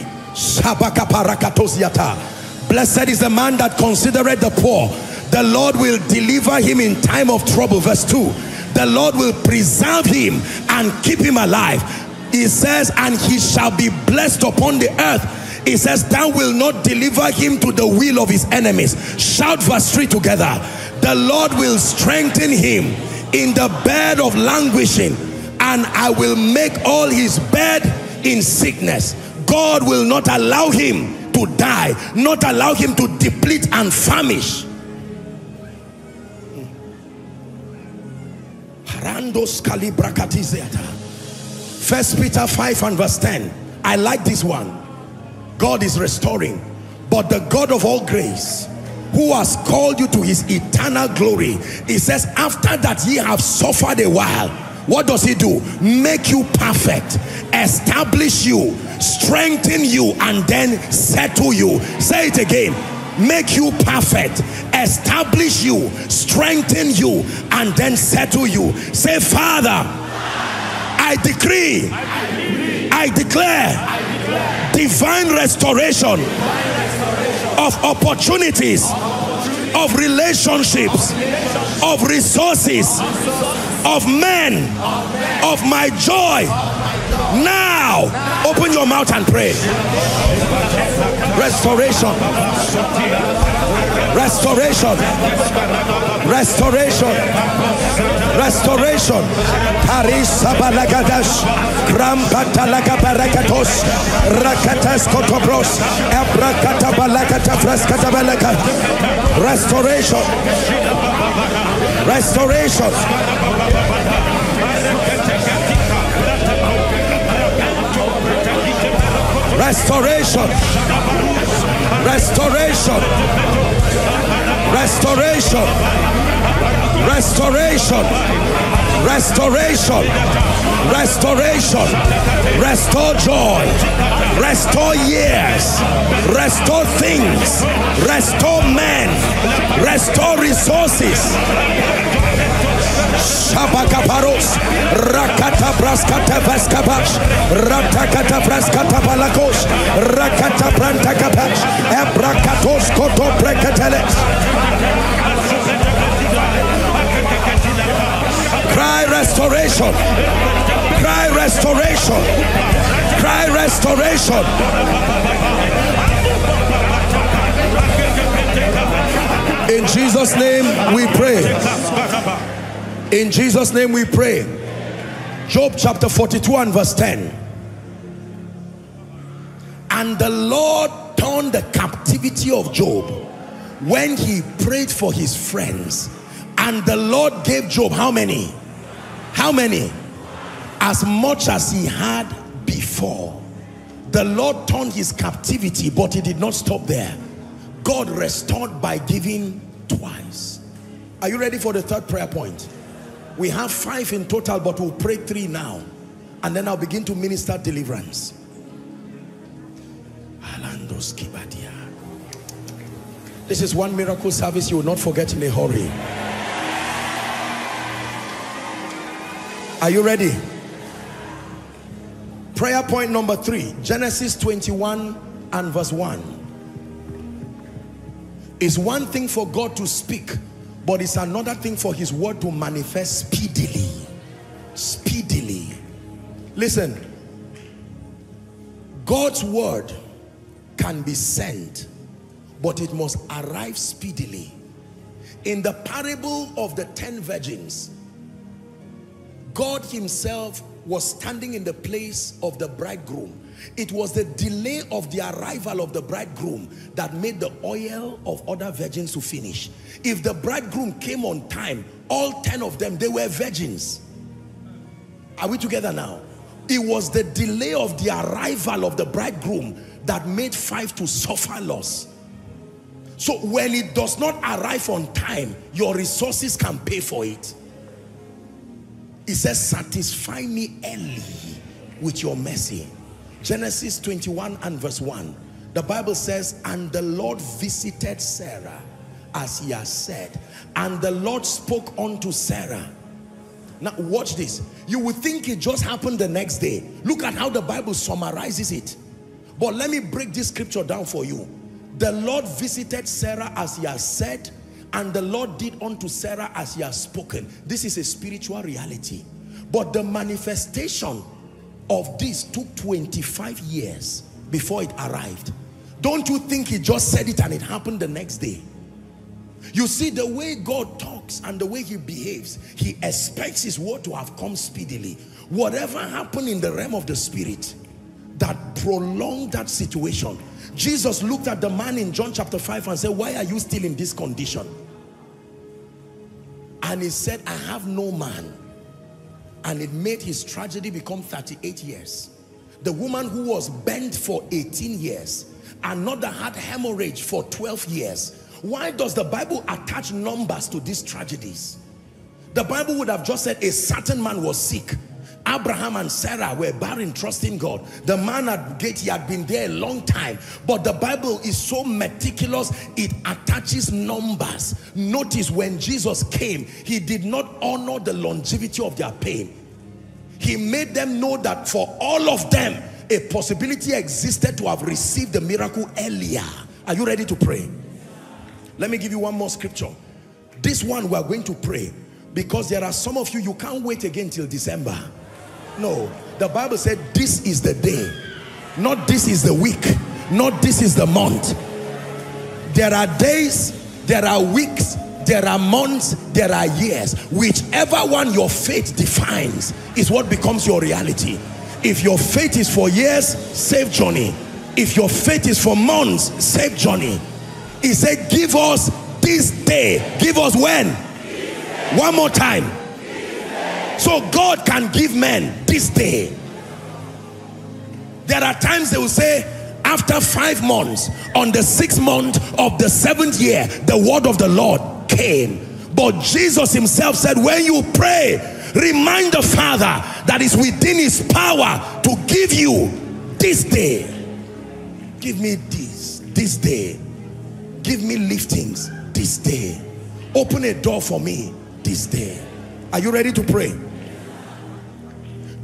Blessed is the man that considereth the poor. The Lord will deliver him in time of trouble. Verse 2. The Lord will preserve him and keep him alive. He says, and he shall be blessed upon the earth. He says, thou will not deliver him to the will of his enemies. Shout verse 3 together. The Lord will strengthen him in the bed of languishing and I will make all his bed in sickness. God will not allow him to die, not allow him to deplete and famish. First Peter 5 and verse 10. I like this one. God is restoring, but the God of all grace who has called you to his eternal glory. He says, after that ye have suffered a while, what does he do? Make you perfect, establish you, strengthen you, and then settle you. Say it again. Make you perfect, establish you, strengthen you, and then settle you. Say, Father, I decree, I declare, divine restoration of opportunities, of relationships, of resources, of men, of my joy. Now, open your mouth and pray. Restoration. Restoration. Restoration. Restoration. Parisa balagadash. Krampata lagabarakatos. Rakatas kotobros. Abrakata balakata freskata balaka. Restoration. Restoration. Restoration. Restoration. Restoration. Restoration. Restoration. Restoration. Restore joy. Restore years. Restore things. Restore men. Restore resources. Shabakaparos, Rakata Braskata Vaskabash, Ratakata Braskata Palakos, Rakata Brantakapash, Ebrakatos Koto Brekateles. Cry restoration. Cry restoration. Cry restoration. In Jesus' name we pray. In Jesus' name we pray. Job chapter 42 and verse 10. And the Lord turned the captivity of Job when he prayed for his friends. And the Lord gave Job how many? How many? As much as he had before. The Lord turned his captivity, but he did not stop there. God restored by giving twice. Are you ready for the third prayer point? We have five in total, but we'll pray three now. And then I'll begin to minister deliverance. This is one miracle service you will not forget in a hurry. Are you ready? Prayer point number three, Genesis 21 and verse 1. It's one thing for God to speak, but it's another thing for his word to manifest speedily. Speedily. Listen, God's word can be sent, but it must arrive speedily. In the parable of the ten virgins, God himself was standing in the place of the bridegroom. It was the delay of the arrival of the bridegroom that made the oil of other virgins to finish. If the bridegroom came on time, all 10 of them, they were virgins. Are we together now? It was the delay of the arrival of the bridegroom that made five to suffer loss. So when it does not arrive on time, your resources can pay for it. He says, satisfy me early with your mercy. Genesis 21 and verse 1. The Bible says, and the Lord visited Sarah as he has said. And the Lord spoke unto Sarah. Now watch this. You would think it just happened the next day. Look at how the Bible summarizes it. But let me break this scripture down for you. The Lord visited Sarah as he has said and the Lord did unto Sarah as he has spoken. This is a spiritual reality. But the manifestation of this took 25 years before it arrived. Don't you think he just said it and it happened the next day? You see, the way God talks and the way he behaves, he expects his word to have come speedily. Whatever happened in the realm of the spirit that prolonged that situation, Jesus looked at the man in John chapter 5 and said, why are you still in this condition? And he said, I have no man. And it made his tragedy become 38 years. The woman who was bent for 18 years, another had hemorrhage for 12 years. Why does the Bible attach numbers to these tragedies? The Bible would have just said a certain man was sick Abraham and Sarah were barren trusting God. The man at gate, he had been there a long time. But the Bible is so meticulous, it attaches numbers. Notice when Jesus came, he did not honor the longevity of their pain. He made them know that for all of them, a possibility existed to have received the miracle earlier. Are you ready to pray? Let me give you one more scripture. This one we are going to pray because there are some of you, you can't wait again till December. No, the Bible said this is the day, not this is the week, not this is the month. There are days, there are weeks, there are months, there are years. Whichever one your faith defines is what becomes your reality. If your faith is for years, save Johnny. If your faith is for months, save Johnny. He said, give us this day. Give us when? One more time. So God can give men this day. There are times they will say, after five months, on the sixth month of the seventh year, the word of the Lord came. But Jesus himself said, when you pray, remind the Father that is within his power to give you this day. Give me this, this day. Give me liftings this day. Open a door for me this day. Are you ready to pray?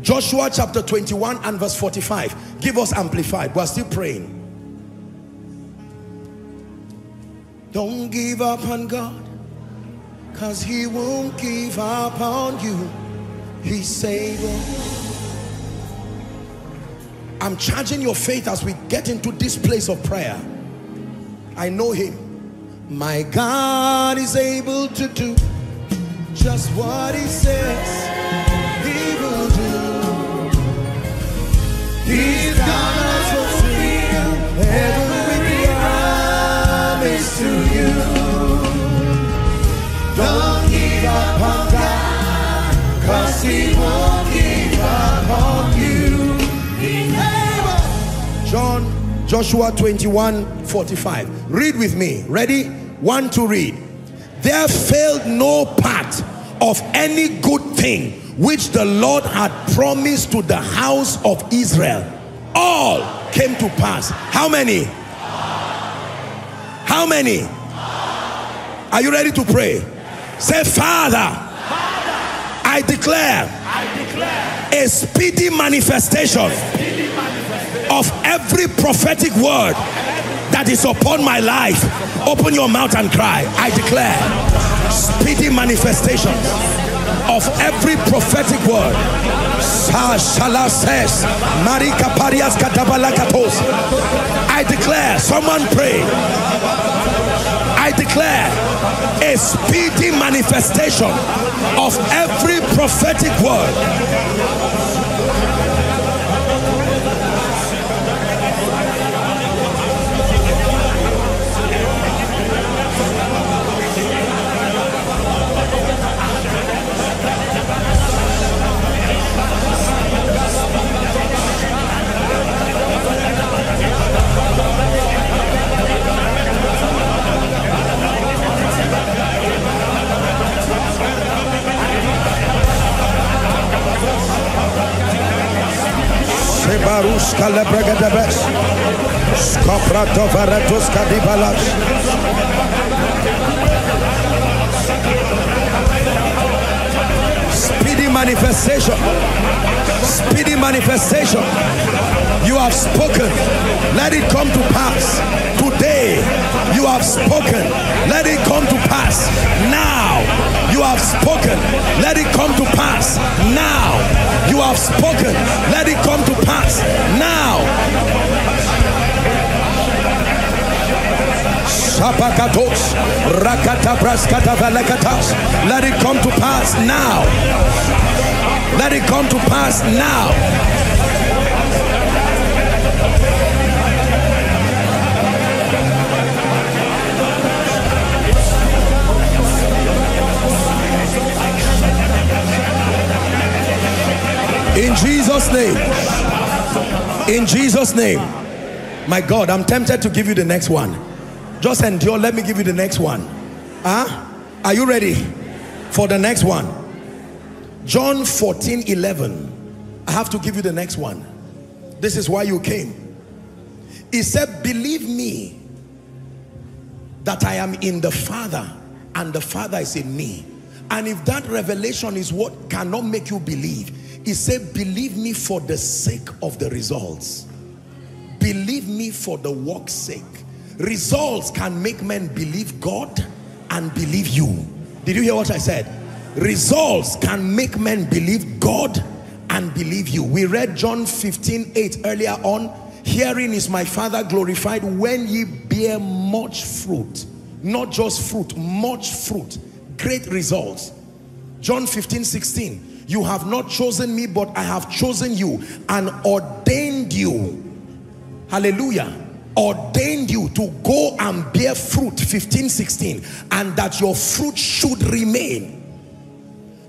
Joshua chapter 21 and verse 45. Give us amplified. We're still praying. Don't give up on God. Because he won't give up on you. He's able. I'm charging your faith as we get into this place of prayer. I know him. My God is able to do just what he says he will do. He's gonna fulfill every promise to you. Don't give up on God, cause he won't give up on you. John, Joshua 21, 45. Read with me. Ready? One to read. There failed no part of any good thing which the Lord had promised to the house of Israel. All came to pass. How many? How many? Are you ready to pray? Say father I declare a speedy manifestation of every prophetic word that is upon my life. Open your mouth and cry. I declare speedy manifestation of every prophetic word. says, I declare, someone pray. I declare a speedy manifestation of every prophetic word Sebarus Kalebragadabes Skoprato Varatus Kadibalas Speedy manifestation. Speedy manifestation. You have spoken. Let it come to pass. Today you have spoken Let it come to pass Now you have spoken Let it come to pass Now you have spoken. Let it come to pass now. Let it come to pass now. Let it come to pass now. Jesus' name. In Jesus' name. My God, I'm tempted to give you the next one. Just endure. Let me give you the next one. Huh? Are you ready for the next one? John 14, 11. I have to give you the next one. This is why you came. He said, believe me that I am in the Father and the Father is in me. And if that revelation is what cannot make you believe, he said, believe me for the sake of the results. Believe me for the work's sake. Results can make men believe God and believe you. Did you hear what I said? Results can make men believe God and believe you. We read John 15, 8 earlier on. Herein is my Father glorified when ye bear much fruit. Not just fruit, much fruit. Great results. John 15, 16 you have not chosen me, but I have chosen you and ordained you. Hallelujah. Ordained you to go and bear fruit, 15, 16, and that your fruit should remain.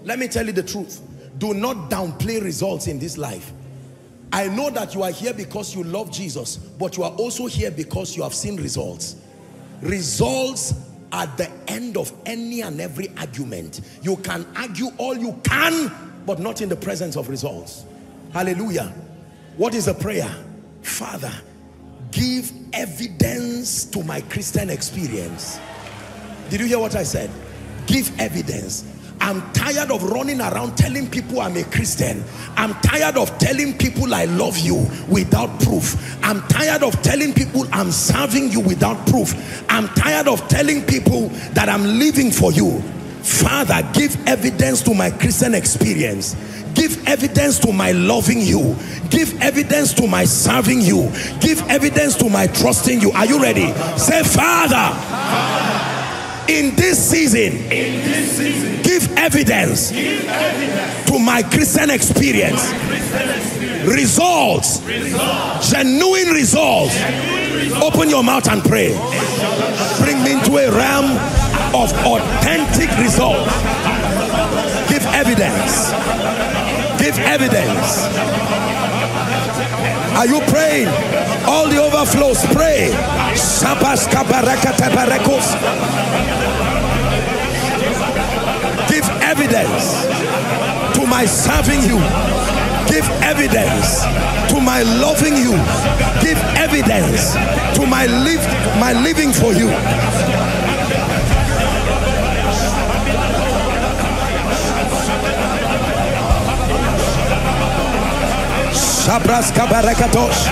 Let me tell you the truth. Do not downplay results in this life. I know that you are here because you love Jesus, but you are also here because you have seen results. Results at the end of any and every argument. You can argue all you can, but not in the presence of results. Hallelujah. What is the prayer? Father, give evidence to my Christian experience. Did you hear what I said? Give evidence. I'm tired of running around telling people I'm a Christian. I'm tired of telling people I love you without proof. I'm tired of telling people I'm serving you without proof. I'm tired of telling people that I'm living for you. Father, give evidence to my Christian experience. Give evidence to my loving you. Give evidence to my serving you. Give evidence to my trusting you. Are you ready? Say, Father, in this season, in this season give, evidence give evidence to my Christian experience. Christian experience. Results, results, genuine results. Genuine results. Open your mouth and pray. Bring me into a realm of authentic results. Give evidence. Give evidence. Are you praying? All the overflows, pray. Give evidence to my serving you. Give evidence to my loving you. Give evidence to my live my living for you. Shabraska barakatos.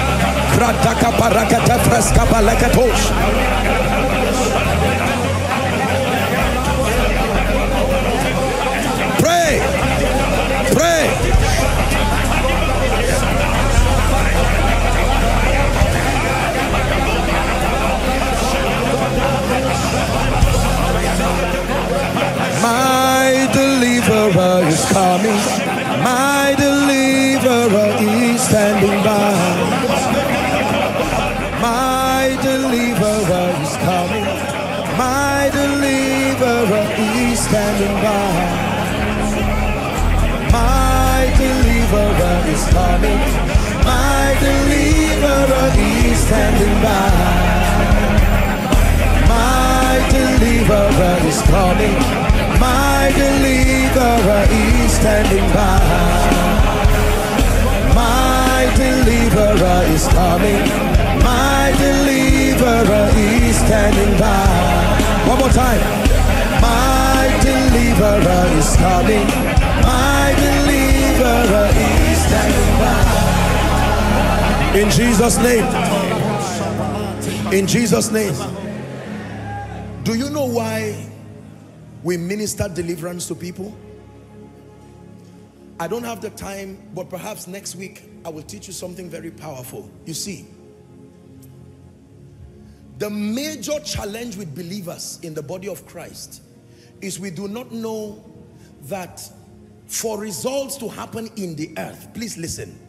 Freska palakatosh. Pray. Pray. My deliverer is coming. My standing by. My deliverer is coming. My deliverer is standing by. My deliverer is coming. My deliverer is standing by. My deliverer is coming. My deliverer is standing by. One more time. My deliverer is coming. My deliverer is standing by. In Jesus' name. In Jesus' name. Do you know why we minister deliverance to people? I don't have the time, but perhaps next week I will teach you something very powerful. You see, the major challenge with believers in the body of Christ is we do not know that for results to happen in the earth, please listen,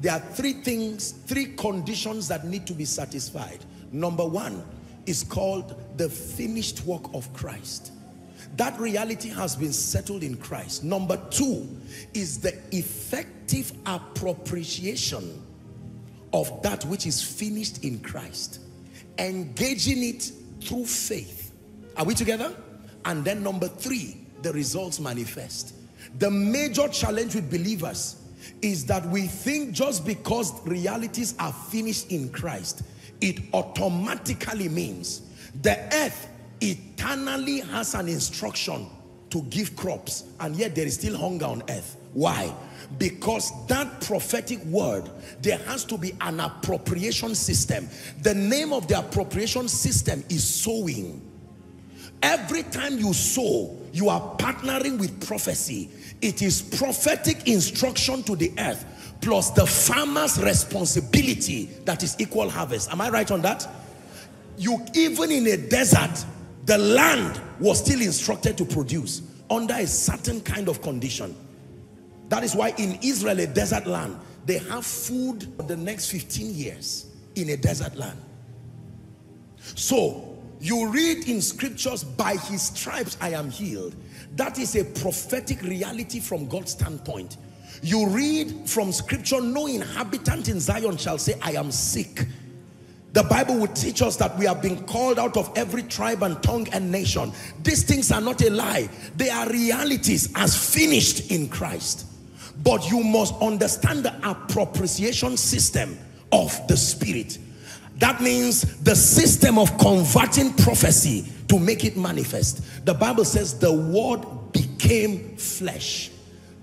there are three things, three conditions that need to be satisfied. Number one is called the finished work of Christ. That reality has been settled in Christ. Number two is the effective appropriation of that which is finished in Christ. Engaging it through faith. Are we together? And then number three, the results manifest. The major challenge with believers is that we think just because realities are finished in Christ, it automatically means the earth eternally has an instruction to give crops and yet there is still hunger on earth. Why? Because that prophetic word, there has to be an appropriation system. The name of the appropriation system is sowing. Every time you sow, you are partnering with prophecy. It is prophetic instruction to the earth plus the farmer's responsibility that is equal harvest. Am I right on that? You even in a desert, the land was still instructed to produce under a certain kind of condition. That is why in Israel, a desert land, they have food for the next 15 years in a desert land. So, you read in scriptures, by his stripes I am healed. That is a prophetic reality from God's standpoint. You read from scripture, no inhabitant in Zion shall say, I am sick. The Bible would teach us that we have been called out of every tribe and tongue and nation. These things are not a lie. They are realities as finished in Christ. But you must understand the appropriation system of the Spirit. That means the system of converting prophecy to make it manifest. The Bible says the word became flesh.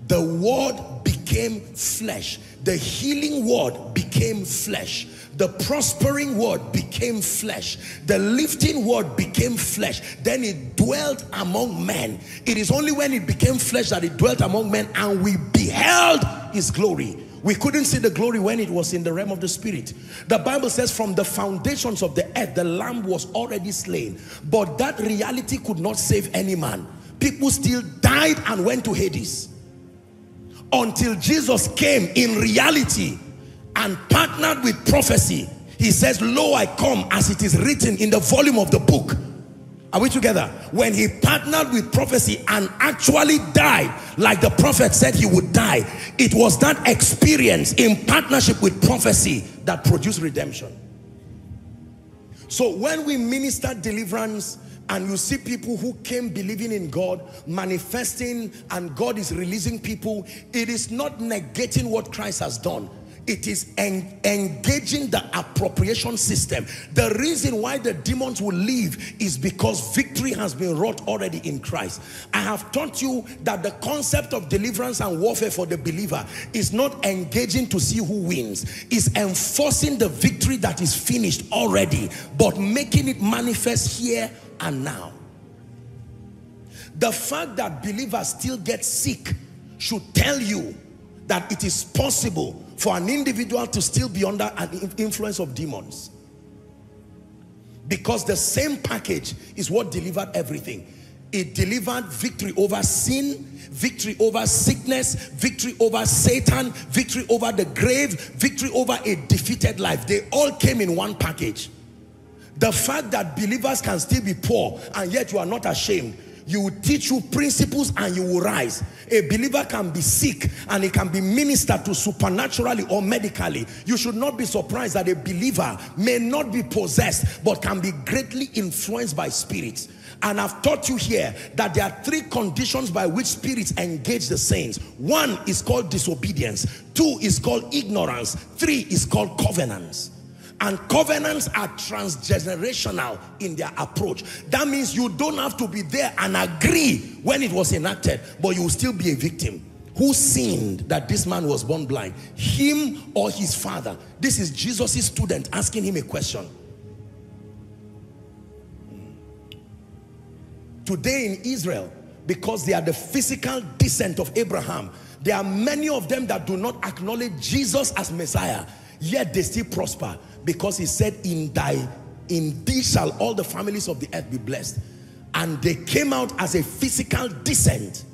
The word became flesh. The healing word became flesh. The prospering word became flesh. The lifting word became flesh. Then it dwelt among men. It is only when it became flesh that it dwelt among men and we beheld his glory. We couldn't see the glory when it was in the realm of the spirit. The Bible says from the foundations of the earth, the lamb was already slain. But that reality could not save any man. People still died and went to Hades. Until Jesus came in reality and partnered with prophecy. He says, lo, I come as it is written in the volume of the book. Are we together? When he partnered with prophecy and actually died like the prophet said he would die, it was that experience in partnership with prophecy that produced redemption. So when we minister deliverance and you see people who came believing in God, manifesting and God is releasing people, it is not negating what Christ has done. It is en engaging the appropriation system. The reason why the demons will leave is because victory has been wrought already in Christ. I have taught you that the concept of deliverance and warfare for the believer is not engaging to see who wins. Is enforcing the victory that is finished already, but making it manifest here and now. The fact that believers still get sick should tell you that it is possible for an individual to still be under an influence of demons. Because the same package is what delivered everything. It delivered victory over sin, victory over sickness, victory over Satan, victory over the grave, victory over a defeated life. They all came in one package. The fact that believers can still be poor and yet you are not ashamed you will teach you principles and you will rise. A believer can be sick and it can be ministered to supernaturally or medically. You should not be surprised that a believer may not be possessed but can be greatly influenced by spirits. And I've taught you here that there are three conditions by which spirits engage the saints. One is called disobedience. Two is called ignorance. Three is called covenants. And covenants are transgenerational in their approach. That means you don't have to be there and agree when it was enacted, but you will still be a victim. Who sinned that this man was born blind? Him or his father? This is Jesus' student asking him a question. Today in Israel, because they are the physical descent of Abraham, there are many of them that do not acknowledge Jesus as Messiah, yet they still prosper because he said in thy in thee shall all the families of the earth be blessed. And they came out as a physical descent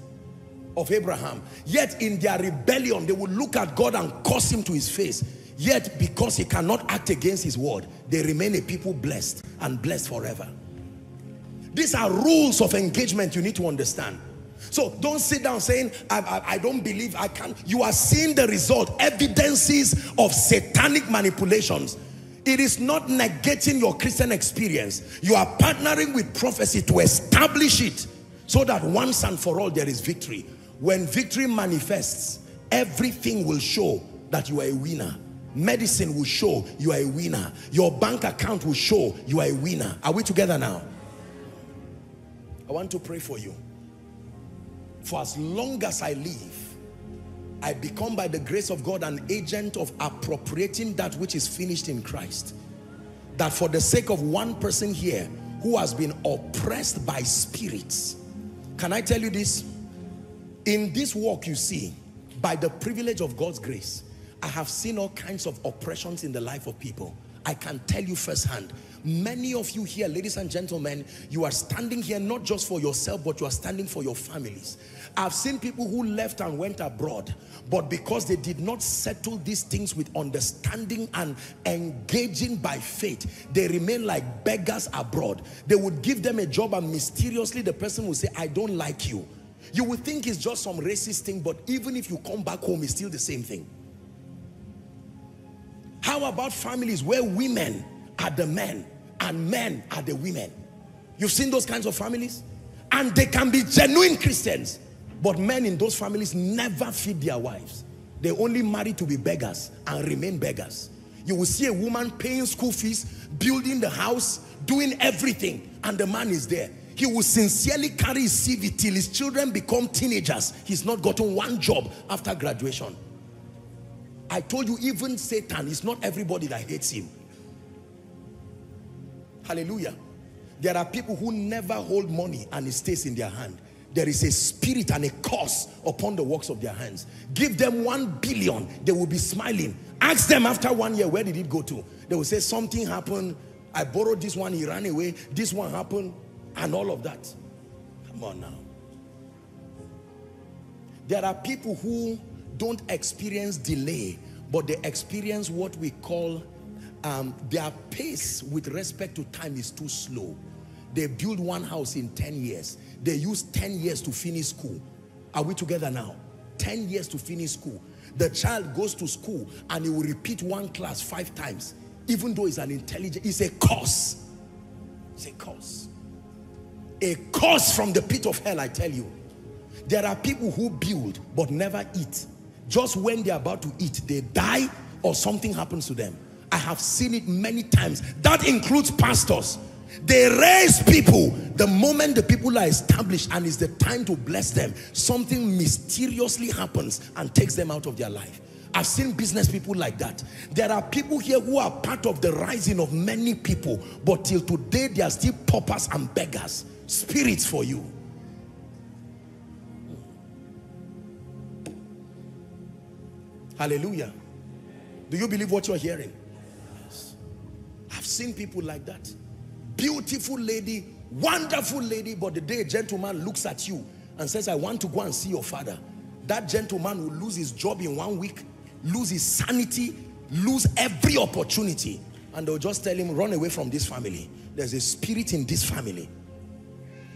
of Abraham. Yet in their rebellion they would look at God and curse him to his face. Yet because he cannot act against his word they remain a people blessed and blessed forever. These are rules of engagement you need to understand. So don't sit down saying, I, I, I, don't believe I can. You are seeing the result, evidences of satanic manipulations. It is not negating your Christian experience. You are partnering with prophecy to establish it so that once and for all there is victory. When victory manifests, everything will show that you are a winner. Medicine will show you are a winner. Your bank account will show you are a winner. Are we together now? I want to pray for you. For as long as I live, I become by the grace of God an agent of appropriating that which is finished in Christ. That for the sake of one person here who has been oppressed by spirits. Can I tell you this? In this walk you see, by the privilege of God's grace, I have seen all kinds of oppressions in the life of people. I can tell you firsthand. Many of you here, ladies and gentlemen, you are standing here not just for yourself, but you are standing for your families. I've seen people who left and went abroad, but because they did not settle these things with understanding and engaging by faith, they remain like beggars abroad. They would give them a job and mysteriously the person will say, I don't like you. You would think it's just some racist thing, but even if you come back home, it's still the same thing. How about families where women are the men and men are the women? You've seen those kinds of families? And they can be genuine Christians. But men in those families never feed their wives. They only marry to be beggars and remain beggars. You will see a woman paying school fees, building the house, doing everything, and the man is there. He will sincerely carry his CV till his children become teenagers. He's not gotten one job after graduation. I told you, even Satan is not everybody that hates him. Hallelujah. There are people who never hold money and it stays in their hand there is a spirit and a curse upon the works of their hands. Give them one billion, they will be smiling. Ask them after one year, where did it go to? They will say, something happened. I borrowed this one, he ran away. This one happened, and all of that. Come on now. There are people who don't experience delay, but they experience what we call um, their pace with respect to time is too slow. They build one house in 10 years. They use 10 years to finish school. Are we together now? 10 years to finish school. The child goes to school and he will repeat one class five times. Even though he's an intelligent, it's a curse. It's a curse. A curse from the pit of hell, I tell you. There are people who build but never eat. Just when they're about to eat, they die, or something happens to them. I have seen it many times. That includes pastors. They raise people. The moment the people are established and it's the time to bless them, something mysteriously happens and takes them out of their life. I've seen business people like that. There are people here who are part of the rising of many people, but till today they are still paupers and beggars. Spirits for you. Hallelujah. Do you believe what you're hearing? I've seen people like that. Beautiful lady, wonderful lady, but the day a gentleman looks at you and says, I want to go and see your father, that gentleman will lose his job in one week, lose his sanity, lose every opportunity. And they'll just tell him, run away from this family. There's a spirit in this family.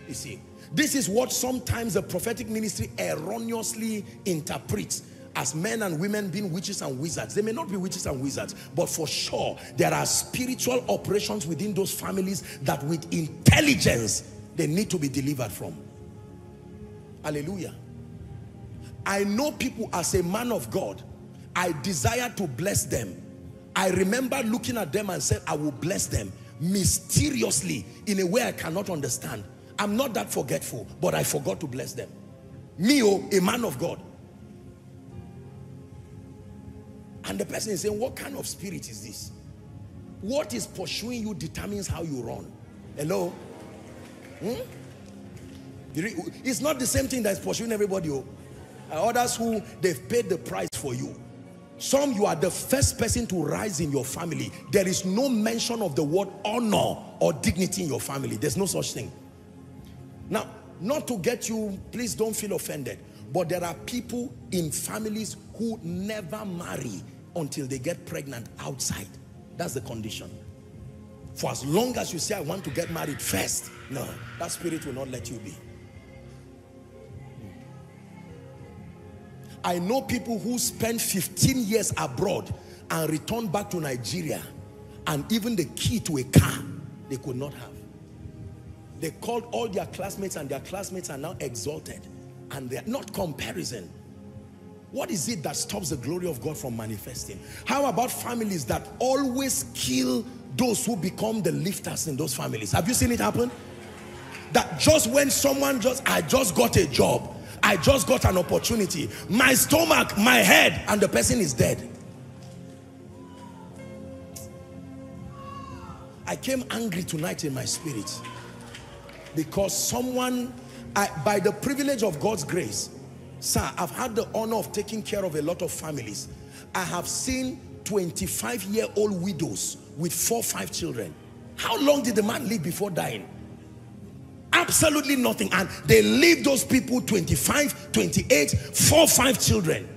You see, this is what sometimes the prophetic ministry erroneously interprets as men and women being witches and wizards. They may not be witches and wizards, but for sure, there are spiritual operations within those families that with intelligence, they need to be delivered from. Hallelujah. I know people as a man of God, I desire to bless them. I remember looking at them and said, I will bless them mysteriously in a way I cannot understand. I'm not that forgetful, but I forgot to bless them. Me, oh, a man of God. And the person is saying, what kind of spirit is this? What is pursuing you determines how you run. Hello? Hmm? It's not the same thing that's pursuing everybody. Oh. Others who they've paid the price for you. Some you are the first person to rise in your family. There is no mention of the word honor or dignity in your family. There's no such thing. Now, not to get you, please don't feel offended. But there are people in families who never marry until they get pregnant outside. That's the condition. For as long as you say, I want to get married first, no, that spirit will not let you be. I know people who spend 15 years abroad and return back to Nigeria and even the key to a car they could not have. They called all their classmates and their classmates are now exalted and they're not comparison. What is it that stops the glory of God from manifesting? How about families that always kill those who become the lifters in those families? Have you seen it happen? That just when someone just, I just got a job, I just got an opportunity, my stomach, my head, and the person is dead. I came angry tonight in my spirit because someone, I, by the privilege of God's grace, Sir, I've had the honor of taking care of a lot of families. I have seen 25-year-old widows with four, five children. How long did the man live before dying? Absolutely nothing. And they leave those people 25, 28, four, five children.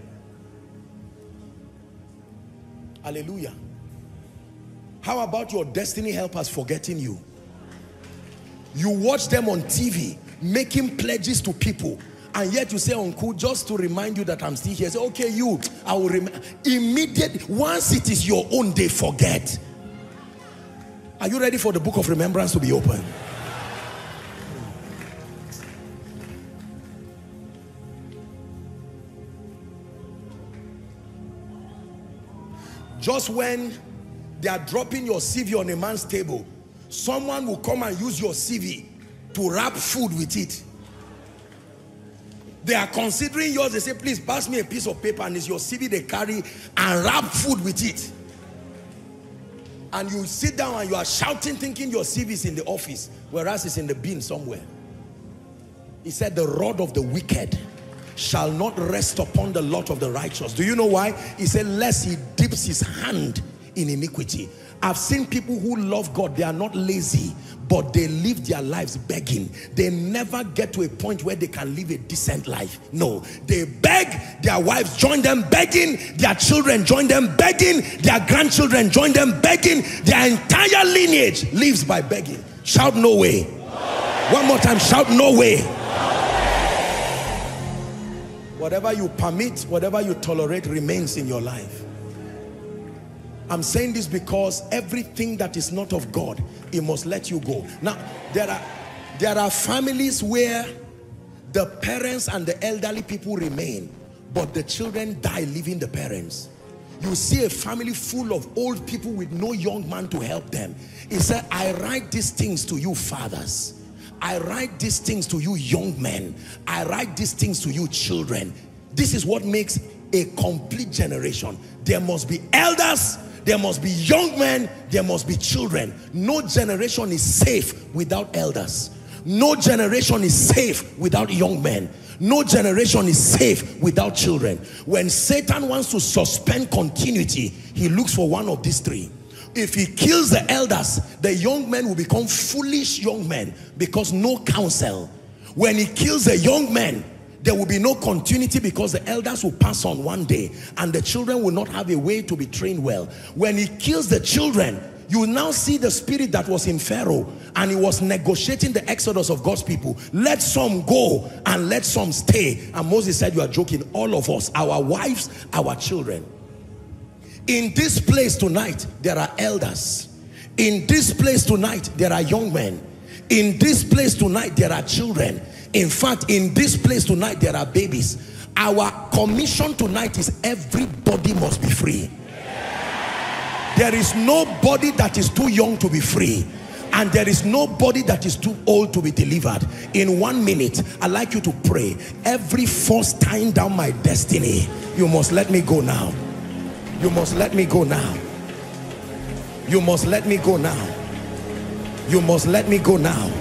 Hallelujah. How about your destiny helpers forgetting you? You watch them on TV making pledges to people and yet you say uncle just to remind you that i'm still here. Say okay you i will remember immediate once it is your own they forget. Are you ready for the book of remembrance to be open? Just when they are dropping your CV on a man's table someone will come and use your CV to wrap food with it they are considering yours. They say, please pass me a piece of paper and it's your CV they carry and wrap food with it. And you sit down and you are shouting thinking your CV is in the office, whereas it's in the bin somewhere. He said, the rod of the wicked shall not rest upon the lot of the righteous. Do you know why? He said, lest he dips his hand in iniquity. I've seen people who love God, they are not lazy, but they live their lives begging. They never get to a point where they can live a decent life. No, they beg, their wives join them begging, their children join them begging, their grandchildren join them begging. Their entire lineage lives by begging. Shout no way. One more time, shout no way. Whatever you permit, whatever you tolerate remains in your life. I'm saying this because everything that is not of God, it must let you go. Now, there are, there are families where the parents and the elderly people remain, but the children die leaving the parents. you see a family full of old people with no young man to help them. He said, I write these things to you fathers. I write these things to you young men. I write these things to you children. This is what makes a complete generation. There must be elders, there must be young men, there must be children. No generation is safe without elders. No generation is safe without young men. No generation is safe without children. When Satan wants to suspend continuity, he looks for one of these three. If he kills the elders, the young men will become foolish young men because no counsel. When he kills the young men, there will be no continuity because the elders will pass on one day and the children will not have a way to be trained well. When he kills the children, you now see the spirit that was in Pharaoh and he was negotiating the exodus of God's people. Let some go and let some stay. And Moses said, you are joking. All of us, our wives, our children. In this place tonight, there are elders. In this place tonight, there are young men. In this place tonight, there are children. In fact, in this place tonight, there are babies. Our commission tonight is everybody must be free. There is nobody that is too young to be free. And there is nobody that is too old to be delivered. In one minute, I'd like you to pray. Every force tying down my destiny, you must let me go now. You must let me go now. You must let me go now. You must let me go now.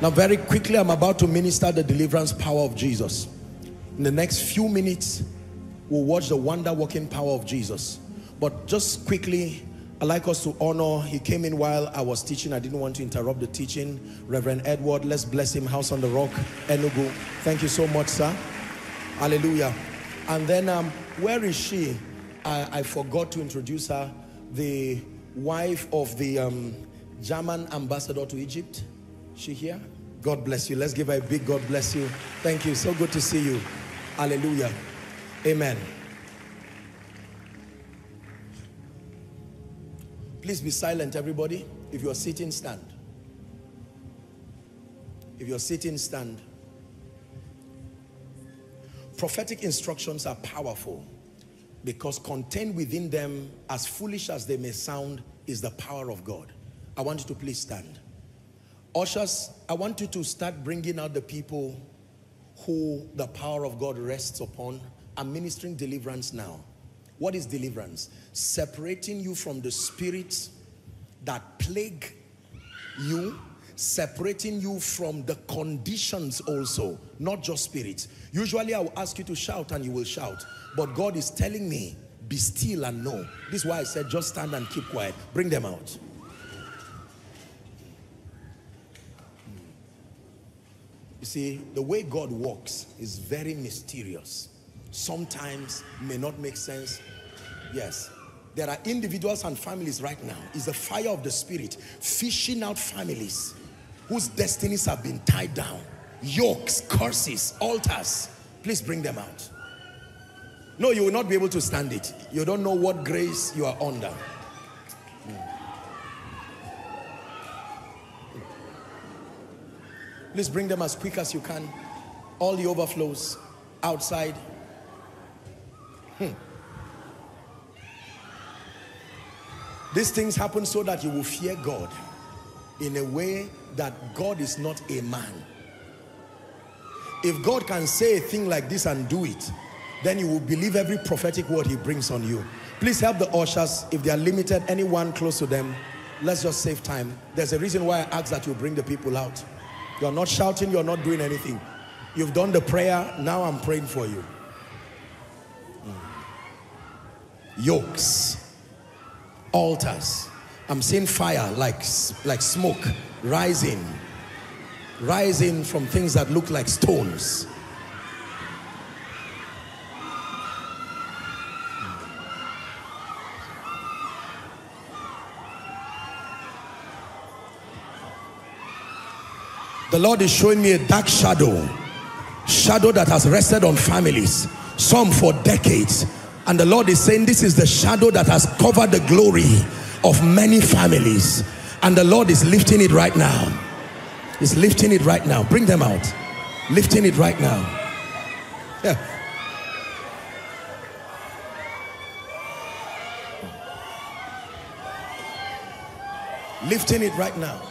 Now very quickly, I'm about to minister the deliverance power of Jesus. In the next few minutes, we'll watch the wonder working power of Jesus. But just quickly, I'd like us to honor, he came in while I was teaching. I didn't want to interrupt the teaching. Reverend Edward, let's bless him. House on the Rock, Enugu. Thank you so much, sir. Hallelujah. And then, um, where is she? I, I forgot to introduce her. The wife of the um, German ambassador to Egypt. She here? God bless you. Let's give her a big God bless you. Thank you. So good to see you. Hallelujah. Amen. Please be silent, everybody. If you're sitting, stand. If you're sitting, stand. Prophetic instructions are powerful because contained within them, as foolish as they may sound, is the power of God. I want you to please stand. Ushers, I want you to start bringing out the people who the power of God rests upon. I'm ministering deliverance now. What is deliverance? Separating you from the spirits that plague you, separating you from the conditions also, not just spirits. Usually I will ask you to shout and you will shout. But God is telling me, be still and know. This is why I said just stand and keep quiet. Bring them out. You see, the way God works is very mysterious sometimes may not make sense. Yes. There are individuals and families right now. Is the fire of the spirit fishing out families whose destinies have been tied down. Yokes, curses, altars. Please bring them out. No, you will not be able to stand it. You don't know what grace you are under. Please bring them as quick as you can. All the overflows outside Hmm. These things happen so that you will fear God in a way that God is not a man. If God can say a thing like this and do it, then you will believe every prophetic word he brings on you. Please help the ushers. If they are limited, anyone close to them, let's just save time. There's a reason why I ask that you bring the people out. You're not shouting, you're not doing anything. You've done the prayer, now I'm praying for you. Mm. yokes, altars. I'm seeing fire like, like smoke rising, rising from things that look like stones. The Lord is showing me a dark shadow. Shadow that has rested on families. Some for decades. And the Lord is saying this is the shadow that has covered the glory of many families. And the Lord is lifting it right now. He's lifting it right now. Bring them out. Lifting it right now. Yeah. Lifting it right now.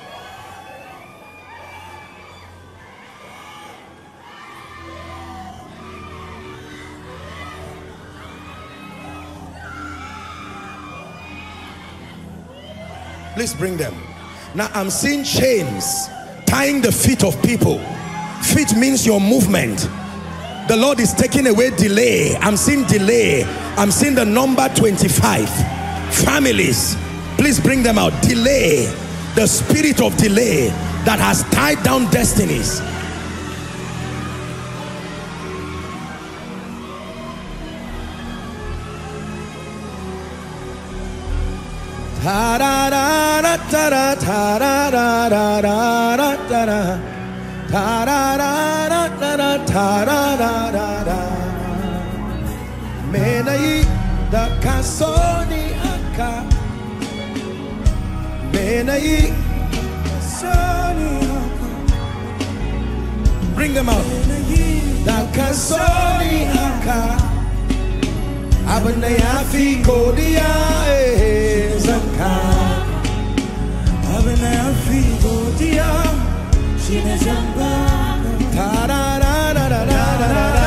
Please bring them. Now I'm seeing chains tying the feet of people. Feet means your movement. The Lord is taking away delay. I'm seeing delay. I'm seeing the number 25. Families, please bring them out. Delay. The spirit of delay that has tied down destinies. Ta da da da ta da ta da da da da da da da ta da da da da da ta da da da da Menai da kasoni aka Menai kasoni aka Bring them out. Da kasoni aka Abin da ya fi eh, eh. Godiya zaka Abin da ya fi godiya shi ne zamba ta da da da da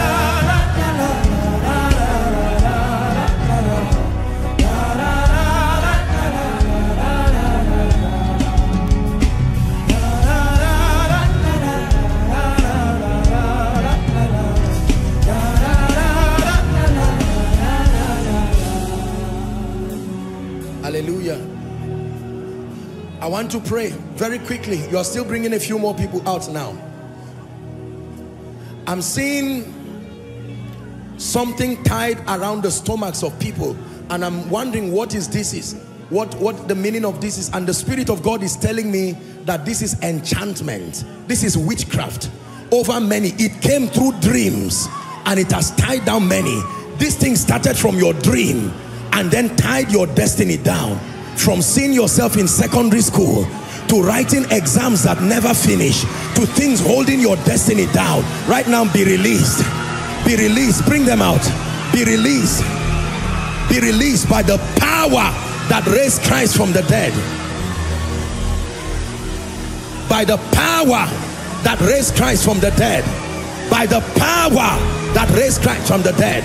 I want to pray very quickly. You are still bringing a few more people out now. I'm seeing something tied around the stomachs of people and I'm wondering what is this is. What what the meaning of this is. And the spirit of God is telling me that this is enchantment. This is witchcraft over many. It came through dreams and it has tied down many. This thing started from your dream and then tied your destiny down from seeing yourself in secondary school to writing exams that never finish to things holding your destiny down. Right now be released. Be released. Bring them out. Be released. Be released by the power that raised Christ from the dead. By the power that raised Christ from the dead. By the power that raised Christ from the dead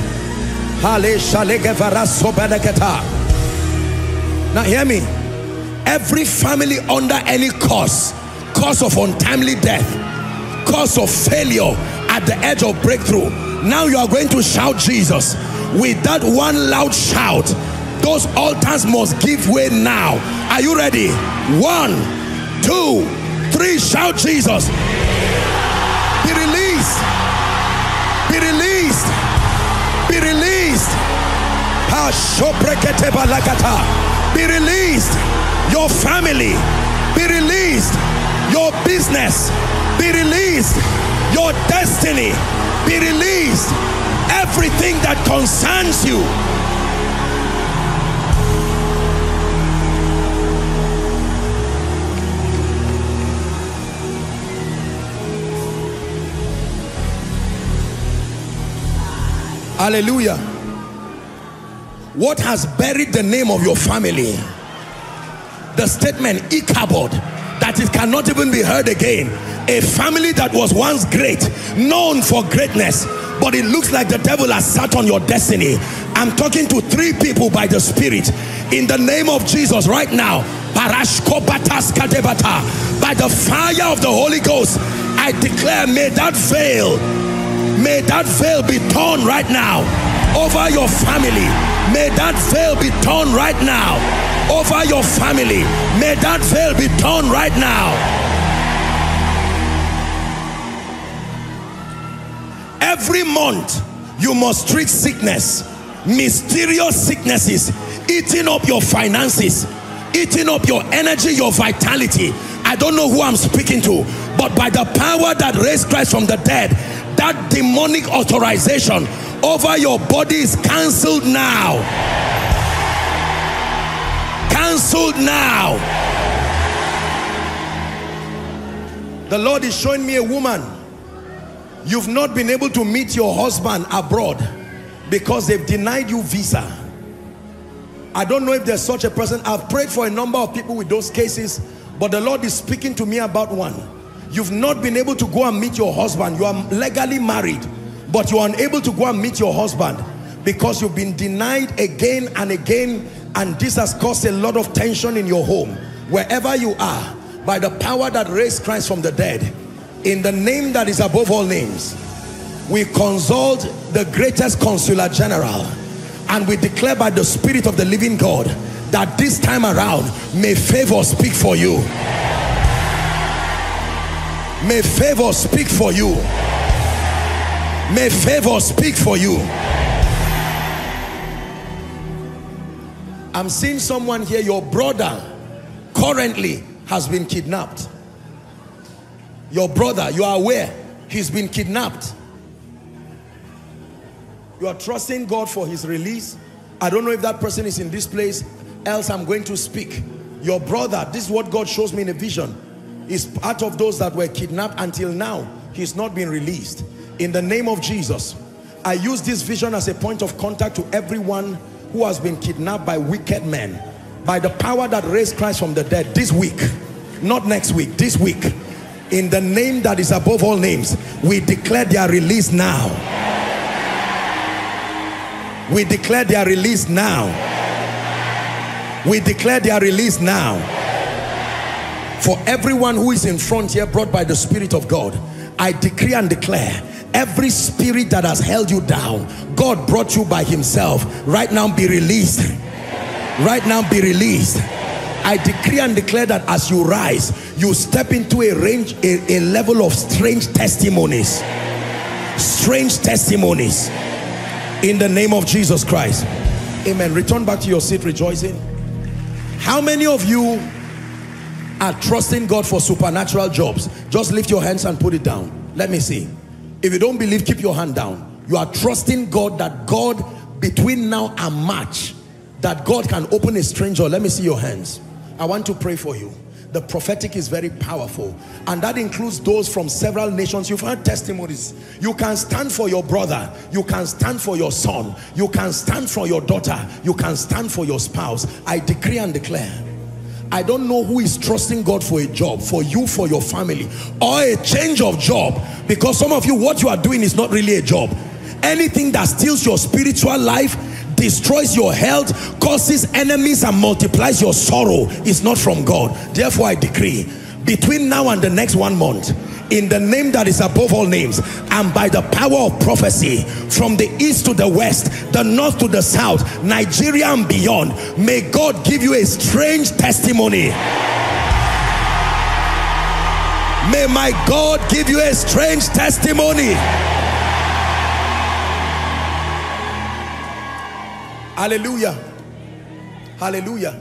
now hear me. Every family under any cause cause of untimely death cause of failure at the edge of breakthrough now you are going to shout Jesus. With that one loud shout those altars must give way now. Are you ready? One two three shout Jesus. Be released. Be released. Be released be released. Your family. Be released. Your business. Be released. Your destiny. Be released. Everything that concerns you. Hallelujah what has buried the name of your family? The statement Ichabod that it cannot even be heard again. A family that was once great known for greatness but it looks like the devil has sat on your destiny. I'm talking to three people by the spirit. In the name of Jesus right now by the fire of the Holy Ghost I declare may that veil may that veil be torn right now over your family. May that veil be torn right now. Over your family. May that veil be torn right now. Every month you must treat sickness mysterious sicknesses eating up your finances eating up your energy your vitality. I don't know who I'm speaking to But by the power that raised Christ from the dead, that demonic authorization over your body is cancelled now. Cancelled now. The Lord is showing me a woman. You've not been able to meet your husband abroad because they've denied you visa. I don't know if there's such a person. I've prayed for a number of people with those cases, but the Lord is speaking to me about one. You've not been able to go and meet your husband. You are legally married, but you are unable to go and meet your husband because you've been denied again and again, and this has caused a lot of tension in your home. Wherever you are, by the power that raised Christ from the dead, in the name that is above all names, we consult the greatest consular general and we declare by the spirit of the living God that this time around may favor speak for you may favor speak for you may favor speak for you I'm seeing someone here your brother currently has been kidnapped your brother you are aware he's been kidnapped you are trusting God for his release. I don't know if that person is in this place, else I'm going to speak. Your brother, this is what God shows me in a vision, is part of those that were kidnapped until now. He's not been released. In the name of Jesus, I use this vision as a point of contact to everyone who has been kidnapped by wicked men. By the power that raised Christ from the dead this week, not next week, this week. In the name that is above all names, we declare their release now we declare their release now. We declare their release now. For everyone who is in front here brought by the Spirit of God, I decree and declare every spirit that has held you down, God brought you by himself. Right now be released. Right now be released. I decree and declare that as you rise, you step into a range, a, a level of strange testimonies. Strange testimonies in the name of Jesus Christ amen return back to your seat rejoicing how many of you are trusting God for supernatural jobs just lift your hands and put it down. Let me see. If you don't believe keep your hand down. You are trusting God that God between now and March that God can open a strange door. Let me see your hands. I want to pray for you. The prophetic is very powerful and that includes those from several nations. You've heard testimonies. You can stand for your brother. You can stand for your son. You can stand for your daughter. You can stand for your spouse. I decree and declare I don't know who is trusting God for a job, for you, for your family, or a change of job. Because some of you, what you are doing is not really a job. Anything that steals your spiritual life, destroys your health, causes enemies and multiplies your sorrow is not from God. Therefore I decree, between now and the next one month, in the name that is above all names and by the power of prophecy from the east to the west the north to the south Nigeria and beyond may God give you a strange testimony may my God give you a strange testimony Hallelujah. Hallelujah.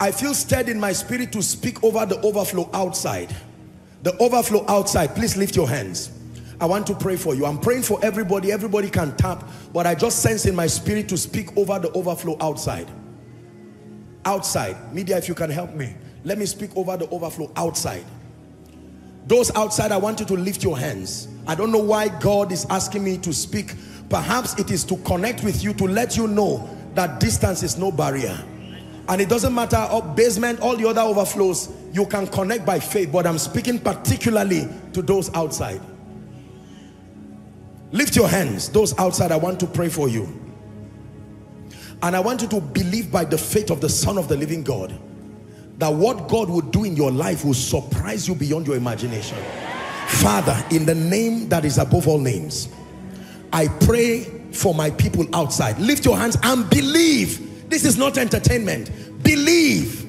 I feel stirred in my spirit to speak over the overflow outside. The overflow outside. Please lift your hands. I want to pray for you. I'm praying for everybody. Everybody can tap. But I just sense in my spirit to speak over the overflow outside. Outside. Media, if you can help me. Let me speak over the overflow outside. Those outside, I want you to lift your hands. I don't know why God is asking me to speak Perhaps it is to connect with you to let you know that distance is no barrier. And it doesn't matter up basement, all the other overflows, you can connect by faith. But I'm speaking particularly to those outside. Lift your hands. Those outside, I want to pray for you. And I want you to believe by the faith of the Son of the living God that what God would do in your life will surprise you beyond your imagination. Father, in the name that is above all names, I pray for my people outside. Lift your hands and believe. This is not entertainment. Believe.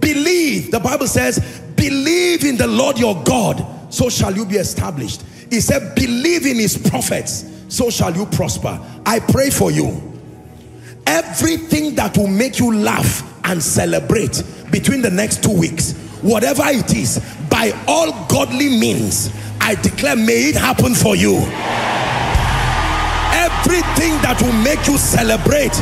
Believe. The Bible says, believe in the Lord your God, so shall you be established. He said, believe in his prophets, so shall you prosper. I pray for you. Everything that will make you laugh and celebrate between the next two weeks, whatever it is, by all godly means I declare may it happen for you everything that will make you celebrate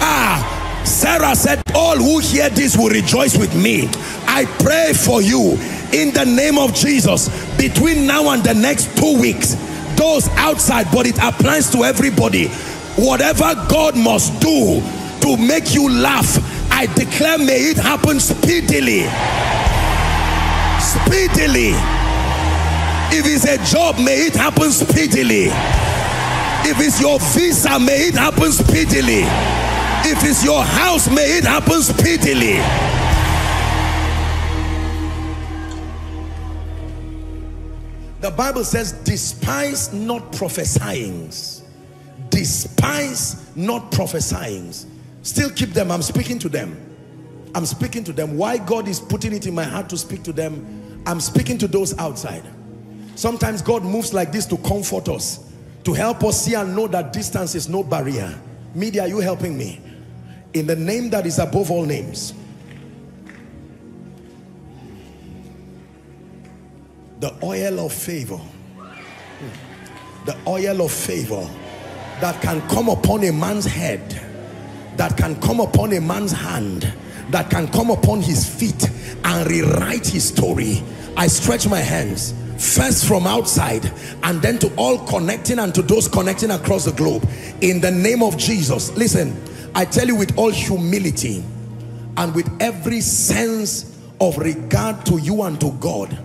ah Sarah said all who hear this will rejoice with me. I pray for you in the name of Jesus between now and the next two weeks. Those outside but it applies to everybody. Whatever God must do to make you laugh I declare may it happen speedily. Speedily. If it's a job may it happen speedily. If it's your visa may it happen speedily if it's your house may it happen speedily The Bible says, despise not prophesying. Despise not prophesying. Still keep them. I'm speaking to them. I'm speaking to them. Why God is putting it in my heart to speak to them, I'm speaking to those outside. Sometimes God moves like this to comfort us, to help us see and know that distance is no barrier. Media, you helping me? In the name that is above all names. the oil of favor. The oil of favor that can come upon a man's head that can come upon a man's hand that can come upon his feet and rewrite his story. I stretch my hands first from outside and then to all connecting and to those connecting across the globe. In the name of Jesus listen I tell you with all humility and with every sense of regard to you and to God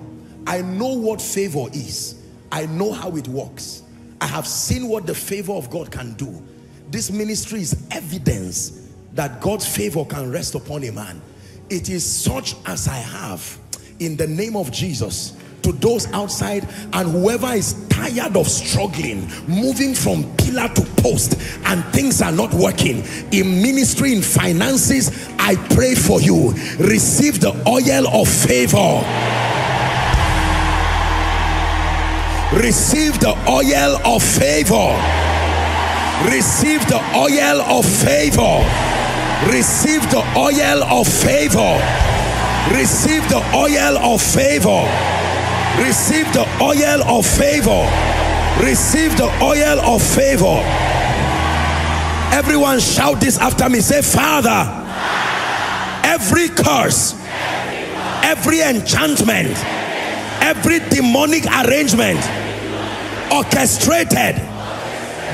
I know what favor is. I know how it works. I have seen what the favor of God can do. This ministry is evidence that God's favor can rest upon a man. It is such as I have in the name of Jesus to those outside and whoever is tired of struggling moving from pillar to post and things are not working in ministry in finances I pray for you. Receive the oil of favor. Receive the oil of favor. Receive the oil of favor. Receive the oil of favor. Receive the oil of favor receive the oil of favor. Receive the oil of favor. Everyone shout this after me. Say father every curse every enchantment every demonic arrangement orchestrated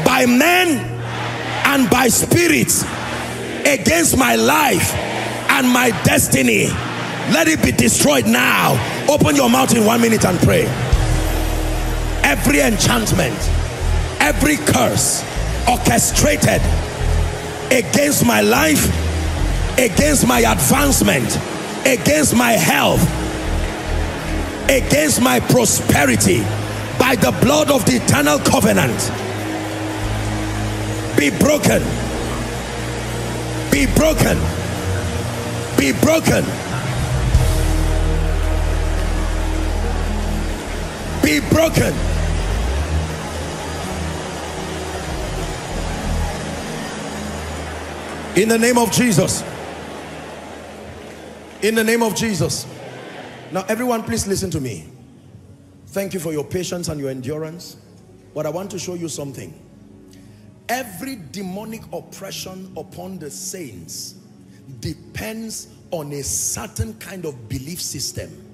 by men and by spirits against my life and my destiny let it be destroyed now. Open your mouth in one minute and pray. Every enchantment every curse orchestrated against my life against my advancement against my health against my prosperity by the blood of the eternal covenant be broken. Be broken. Be broken be broken in the name of Jesus in the name of Jesus now everyone please listen to me Thank you for your patience and your endurance. But I want to show you something. Every demonic oppression upon the saints depends on a certain kind of belief system.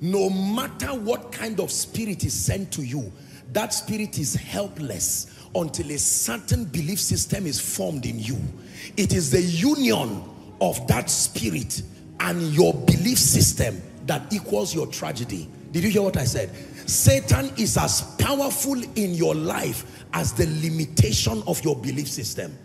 No matter what kind of spirit is sent to you, that spirit is helpless until a certain belief system is formed in you. It is the union of that spirit and your belief system that equals your tragedy. Did you hear what I said? Satan is as powerful in your life as the limitation of your belief system.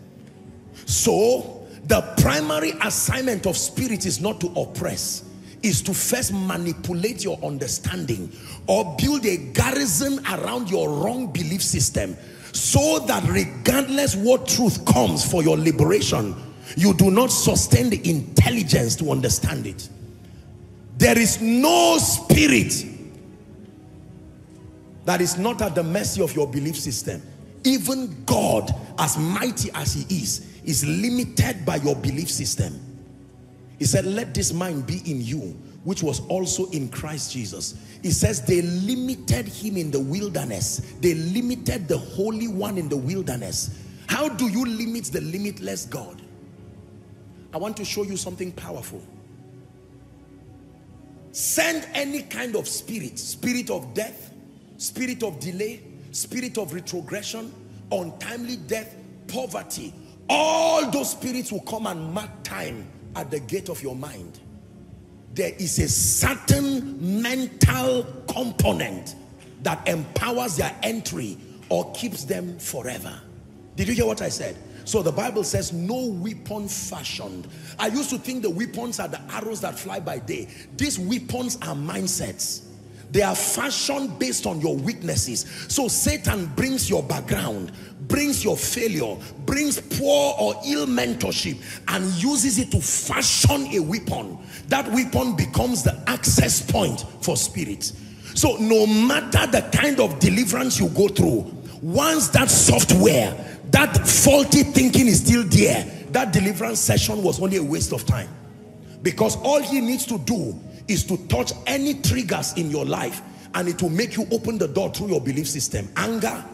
So, the primary assignment of spirit is not to oppress, is to first manipulate your understanding or build a garrison around your wrong belief system so that regardless what truth comes for your liberation, you do not sustain the intelligence to understand it. There is no spirit that is not at the mercy of your belief system. Even God, as mighty as he is, is limited by your belief system. He said, let this mind be in you, which was also in Christ Jesus. He says they limited him in the wilderness. They limited the Holy One in the wilderness. How do you limit the limitless God? I want to show you something powerful. Send any kind of spirit, spirit of death, spirit of delay, spirit of retrogression, untimely death, poverty. All those spirits will come and mark time at the gate of your mind there is a certain mental component that empowers their entry or keeps them forever. Did you hear what I said? So the Bible says no weapon fashioned. I used to think the weapons are the arrows that fly by day. These weapons are mindsets. They are fashioned based on your weaknesses. So Satan brings your background, brings your failure, brings poor or ill mentorship and uses it to fashion a weapon. That weapon becomes the access point for spirits. So no matter the kind of deliverance you go through, once that software, that faulty thinking is still there, that deliverance session was only a waste of time. Because all he needs to do is to touch any triggers in your life and it will make you open the door through your belief system. Anger,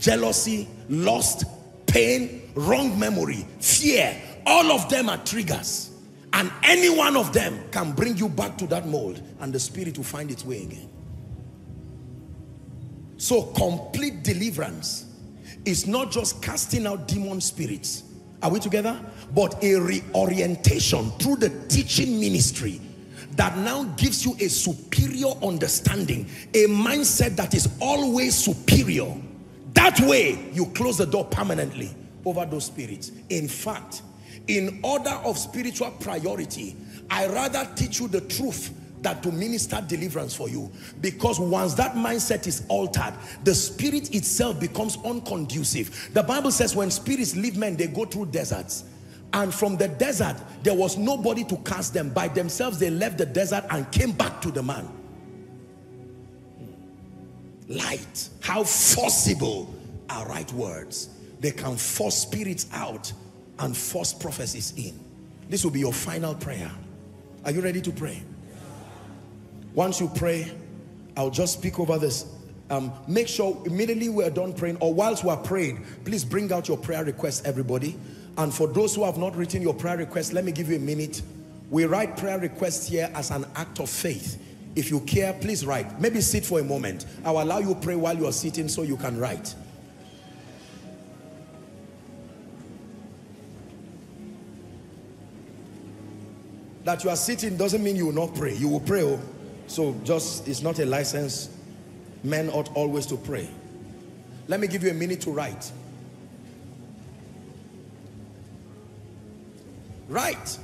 jealousy, lust, pain, wrong memory, fear, all of them are triggers. And any one of them can bring you back to that mold and the spirit will find its way again. So complete deliverance is not just casting out demon spirits. Are we together? But a reorientation through the teaching ministry that now gives you a superior understanding, a mindset that is always superior. That way, you close the door permanently over those spirits. In fact, in order of spiritual priority, I rather teach you the truth that to minister deliverance for you because once that mindset is altered the spirit itself becomes unconducive the bible says when spirits leave men they go through deserts and from the desert, there was nobody to cast them. By themselves, they left the desert and came back to the man. Light. How forcible are right words. They can force spirits out and force prophecies in. This will be your final prayer. Are you ready to pray? Once you pray, I'll just speak over this. Um, make sure immediately we're done praying or whilst we're praying, please bring out your prayer requests, everybody. And for those who have not written your prayer request, let me give you a minute. We write prayer requests here as an act of faith. If you care, please write. Maybe sit for a moment. I'll allow you pray while you are sitting so you can write. That you are sitting doesn't mean you will not pray. You will pray. Oh. So just, it's not a license. Men ought always to pray. Let me give you a minute to write. Write.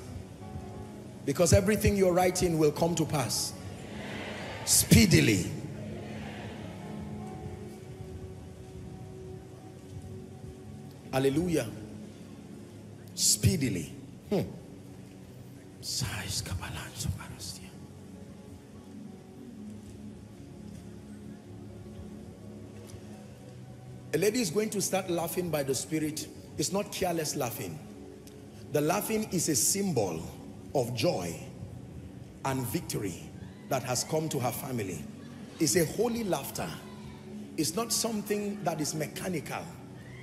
Because everything you're writing will come to pass. Speedily. Hallelujah. Speedily. Hmm. A lady is going to start laughing by the spirit. It's not careless laughing. The laughing is a symbol of joy and victory that has come to her family. It's a holy laughter. It's not something that is mechanical.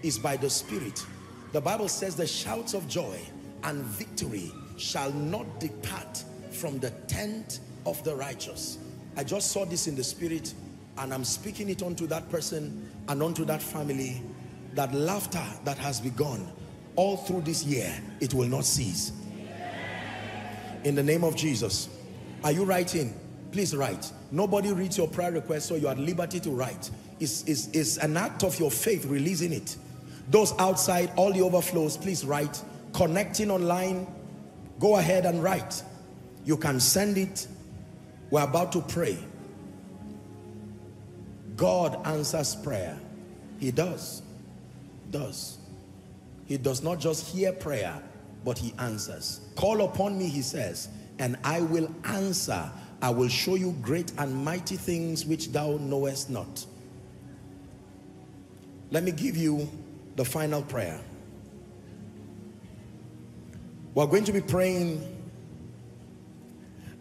It's by the spirit. The Bible says the shouts of joy and victory shall not depart from the tent of the righteous. I just saw this in the spirit and I'm speaking it onto that person and onto that family that laughter that has begun all through this year, it will not cease. In the name of Jesus. Are you writing? Please write. Nobody reads your prayer request, so you are at liberty to write. It's, it's, it's an act of your faith releasing it. Those outside, all the overflows, please write. Connecting online, go ahead and write. You can send it. We're about to pray. God answers prayer. He does. Does. He does not just hear prayer, but he answers. Call upon me, he says, and I will answer. I will show you great and mighty things which thou knowest not. Let me give you the final prayer. We're going to be praying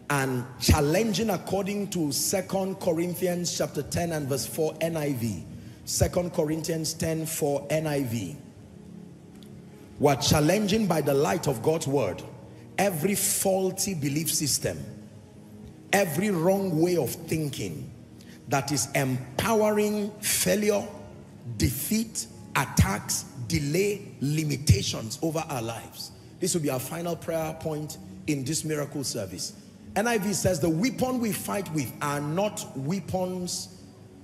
and challenging according to Second Corinthians chapter 10 and verse 4 NIV. Second Corinthians 10 4 NIV. We're challenging by the light of God's word every faulty belief system, every wrong way of thinking that is empowering failure, defeat, attacks, delay, limitations over our lives. This will be our final prayer point in this miracle service. NIV says the weapon we fight with are not weapons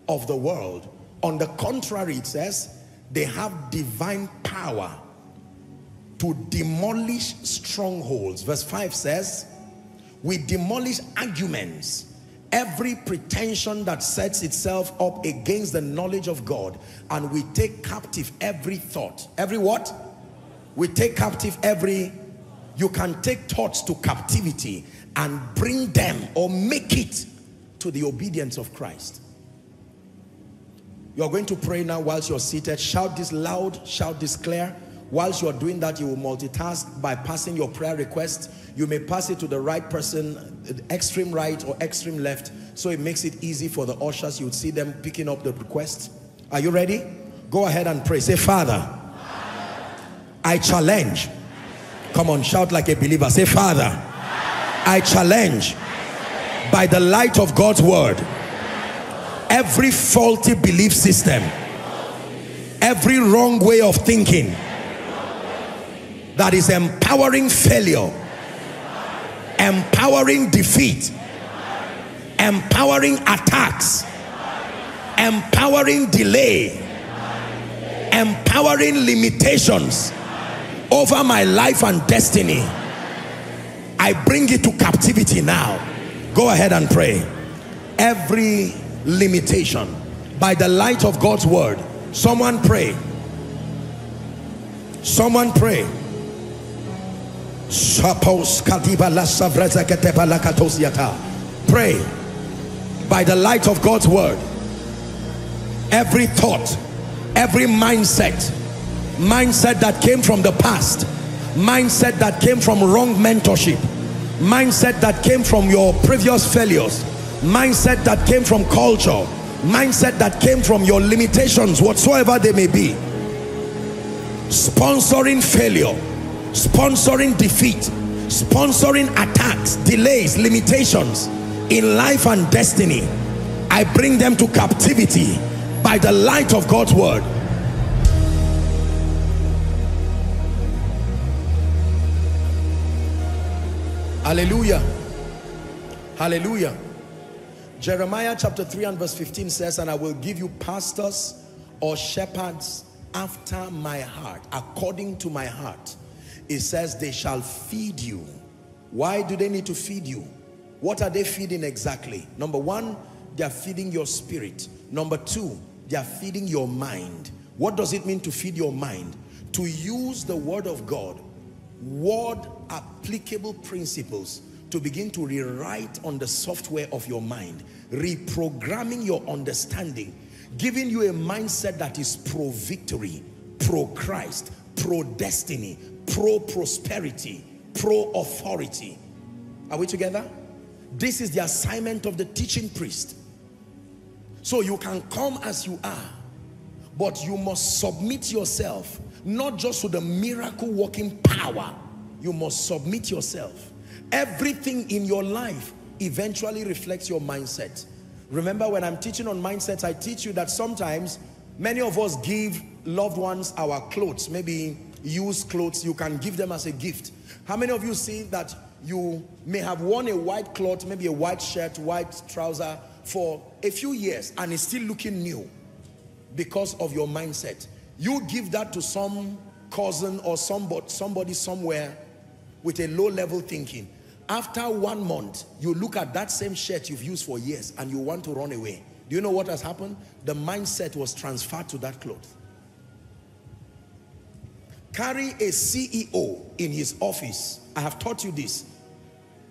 of the world. On the contrary, it says they have divine power to demolish strongholds. Verse 5 says, we demolish arguments, every pretension that sets itself up against the knowledge of God, and we take captive every thought. Every what? We take captive every, you can take thoughts to captivity and bring them or make it to the obedience of Christ. You're going to pray now whilst you're seated. Shout this loud, shout this clear. Whilst you're doing that, you will multitask by passing your prayer request. You may pass it to the right person, extreme right or extreme left, so it makes it easy for the ushers. You would see them picking up the request. Are you ready? Go ahead and pray. Say, Father, I challenge. Come on, shout like a believer. Say, Father, I challenge by the light of God's word every faulty belief system, every wrong way of thinking that is empowering failure, empowering defeat, empowering attacks, empowering delay, empowering limitations over my life and destiny. I bring it to captivity now. Go ahead and pray. Every limitation by the light of God's word. Someone pray. Someone pray. Pray by the light of God's word. Every thought, every mindset, mindset that came from the past, mindset that came from wrong mentorship, mindset that came from your previous failures, mindset that came from culture, mindset that came from your limitations, whatsoever they may be, sponsoring failure, sponsoring defeat, sponsoring attacks, delays, limitations in life and destiny. I bring them to captivity by the light of God's word. Hallelujah. Hallelujah. Jeremiah chapter 3 and verse 15 says, And I will give you pastors or shepherds after my heart, according to my heart. It says, They shall feed you. Why do they need to feed you? What are they feeding exactly? Number one, they are feeding your spirit. Number two, they are feeding your mind. What does it mean to feed your mind? To use the word of God, word applicable principles to begin to rewrite on the software of your mind, reprogramming your understanding, giving you a mindset that is pro-victory, pro-Christ, pro-destiny, pro-prosperity, pro-authority. Are we together? This is the assignment of the teaching priest. So you can come as you are, but you must submit yourself, not just to the miracle working power, you must submit yourself Everything in your life eventually reflects your mindset. Remember when I'm teaching on mindsets, I teach you that sometimes many of us give loved ones our clothes, maybe used clothes, you can give them as a gift. How many of you see that you may have worn a white cloth, maybe a white shirt, white trouser for a few years and it's still looking new because of your mindset. You give that to some cousin or somebody, somebody somewhere with a low level thinking after one month, you look at that same shirt you've used for years and you want to run away. Do you know what has happened? The mindset was transferred to that cloth. Carry a CEO in his office. I have taught you this.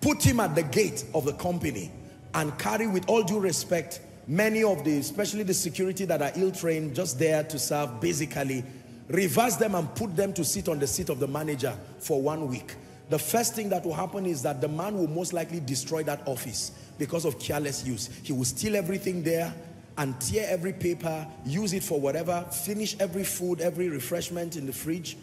Put him at the gate of the company and carry with all due respect many of the, especially the security that are ill-trained, just there to serve, basically, reverse them and put them to sit on the seat of the manager for one week the first thing that will happen is that the man will most likely destroy that office because of careless use. He will steal everything there and tear every paper, use it for whatever, finish every food, every refreshment in the fridge.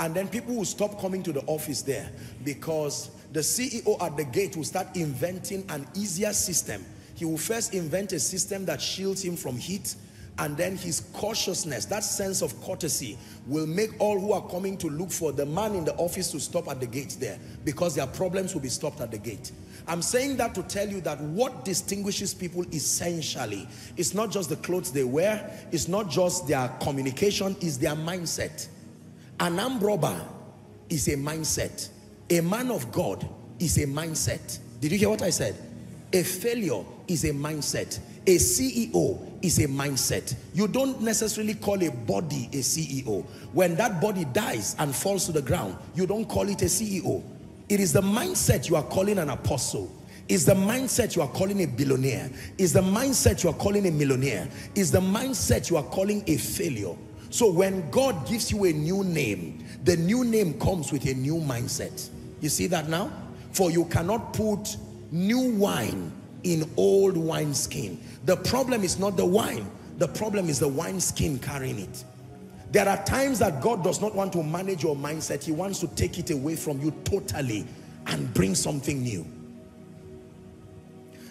And then people will stop coming to the office there because the CEO at the gate will start inventing an easier system. He will first invent a system that shields him from heat, and then his cautiousness, that sense of courtesy, will make all who are coming to look for the man in the office to stop at the gate there because their problems will be stopped at the gate. I'm saying that to tell you that what distinguishes people essentially is not just the clothes they wear, it's not just their communication, it's their mindset. An armed robber is a mindset. A man of God is a mindset. Did you hear what I said? A failure is a mindset. A CEO is a mindset. You don't necessarily call a body a CEO. When that body dies and falls to the ground, you don't call it a CEO. It is the mindset you are calling an apostle. Is the mindset you are calling a billionaire. Is the mindset you are calling a millionaire. Is the mindset you are calling a failure. So when God gives you a new name, the new name comes with a new mindset. You see that now? For you cannot put new wine in old wineskin. The problem is not the wine. The problem is the wineskin carrying it. There are times that God does not want to manage your mindset. He wants to take it away from you totally and bring something new.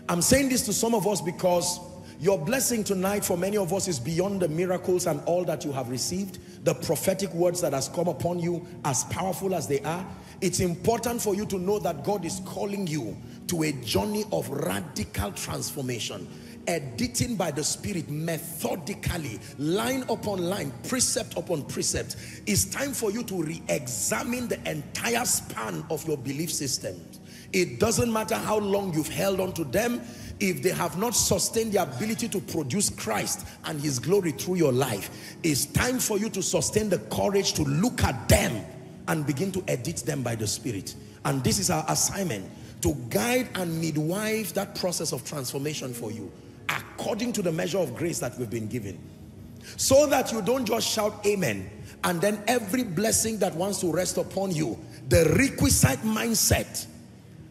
I'm saying this to some of us because your blessing tonight for many of us is beyond the miracles and all that you have received, the prophetic words that has come upon you, as powerful as they are. It's important for you to know that God is calling you to a journey of radical transformation editing by the spirit methodically line upon line precept upon precept. It's time for you to re-examine the entire span of your belief systems it doesn't matter how long you've held on to them if they have not sustained the ability to produce Christ and his glory through your life it's time for you to sustain the courage to look at them and begin to edit them by the spirit and this is our assignment to guide and midwife that process of transformation for you according to the measure of grace that we've been given. So that you don't just shout amen and then every blessing that wants to rest upon you, the requisite mindset,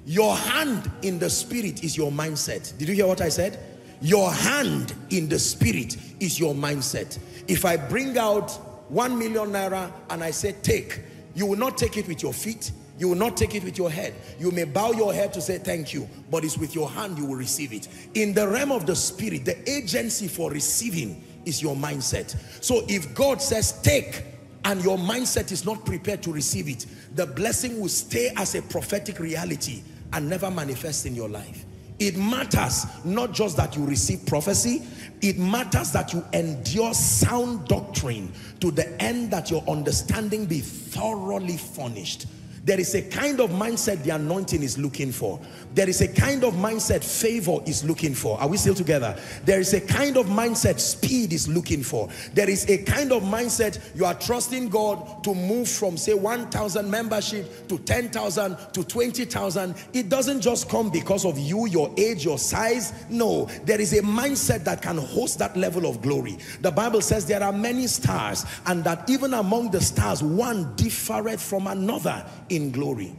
your hand in the spirit is your mindset. Did you hear what I said? Your hand in the spirit is your mindset. If I bring out one million naira and I say take, you will not take it with your feet, you will not take it with your head. You may bow your head to say thank you, but it's with your hand you will receive it. In the realm of the spirit, the agency for receiving is your mindset. So if God says take, and your mindset is not prepared to receive it, the blessing will stay as a prophetic reality and never manifest in your life. It matters not just that you receive prophecy, it matters that you endure sound doctrine to the end that your understanding be thoroughly furnished. There is a kind of mindset the anointing is looking for. There is a kind of mindset favor is looking for. Are we still together? There is a kind of mindset speed is looking for. There is a kind of mindset you are trusting God to move from say 1,000 membership to 10,000 to 20,000. It doesn't just come because of you, your age, your size. No, there is a mindset that can host that level of glory. The Bible says there are many stars and that even among the stars, one differeth from another in glory.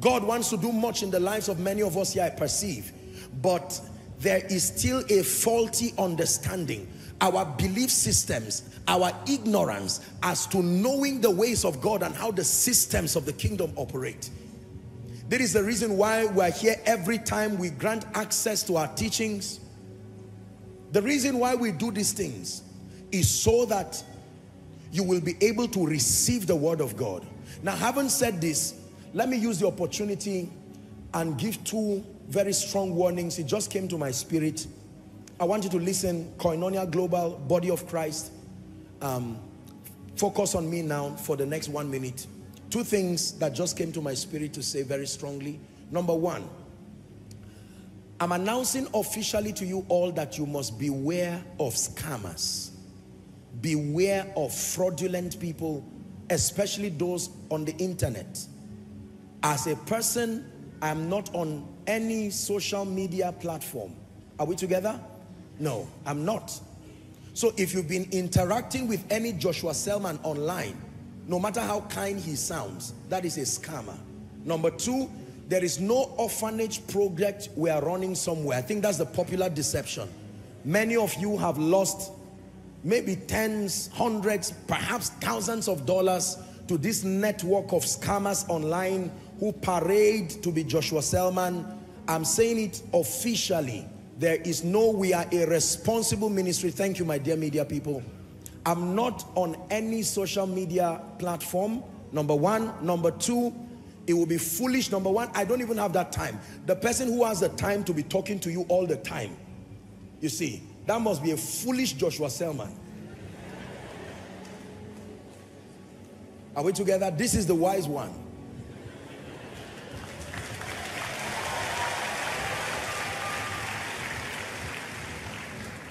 God wants to do much in the lives of many of us here, I perceive. But there is still a faulty understanding. Our belief systems, our ignorance as to knowing the ways of God and how the systems of the kingdom operate. That is the reason why we're here every time we grant access to our teachings. The reason why we do these things is so that you will be able to receive the word of God. Now, having said this, let me use the opportunity and give two very strong warnings. It just came to my spirit. I want you to listen. Koinonia Global, Body of Christ. Um, focus on me now for the next one minute. Two things that just came to my spirit to say very strongly. Number one, I'm announcing officially to you all that you must beware of scammers. Beware of fraudulent people especially those on the internet. As a person, I'm not on any social media platform. Are we together? No, I'm not. So if you've been interacting with any Joshua Selman online, no matter how kind he sounds, that is a scammer. Number two, there is no orphanage project we are running somewhere. I think that's the popular deception. Many of you have lost maybe tens, hundreds, perhaps thousands of dollars to this network of scammers online who parade to be Joshua Selman. I'm saying it officially. There is no, we are a responsible ministry. Thank you, my dear media people. I'm not on any social media platform, number one. Number two, it will be foolish. Number one, I don't even have that time. The person who has the time to be talking to you all the time, you see, that must be a foolish Joshua Selman. Are we together? This is the wise one.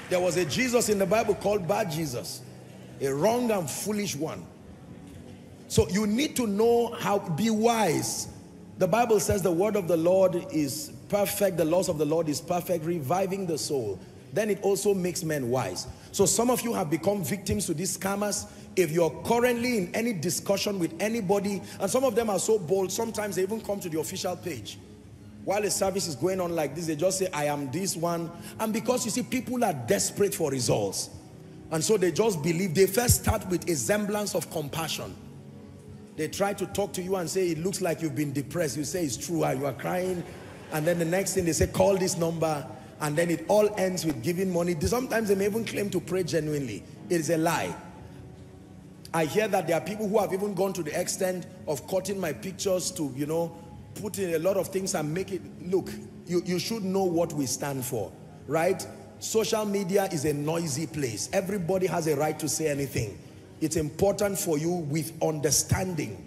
There was a Jesus in the Bible called bad Jesus, a wrong and foolish one. So you need to know how, to be wise. The Bible says the word of the Lord is perfect, the laws of the Lord is perfect, reviving the soul. Then it also makes men wise. So some of you have become victims to these scammers. If you're currently in any discussion with anybody, and some of them are so bold, sometimes they even come to the official page. While a service is going on like this, they just say, I am this one. And because you see, people are desperate for results. And so they just believe, they first start with a semblance of compassion. They try to talk to you and say, it looks like you've been depressed. You say it's true and you are crying. And then the next thing they say, call this number. And then it all ends with giving money. Sometimes they may even claim to pray genuinely. It is a lie. I hear that there are people who have even gone to the extent of cutting my pictures to, you know, put in a lot of things and make it, look, you, you should know what we stand for, right? Social media is a noisy place. Everybody has a right to say anything it's important for you with understanding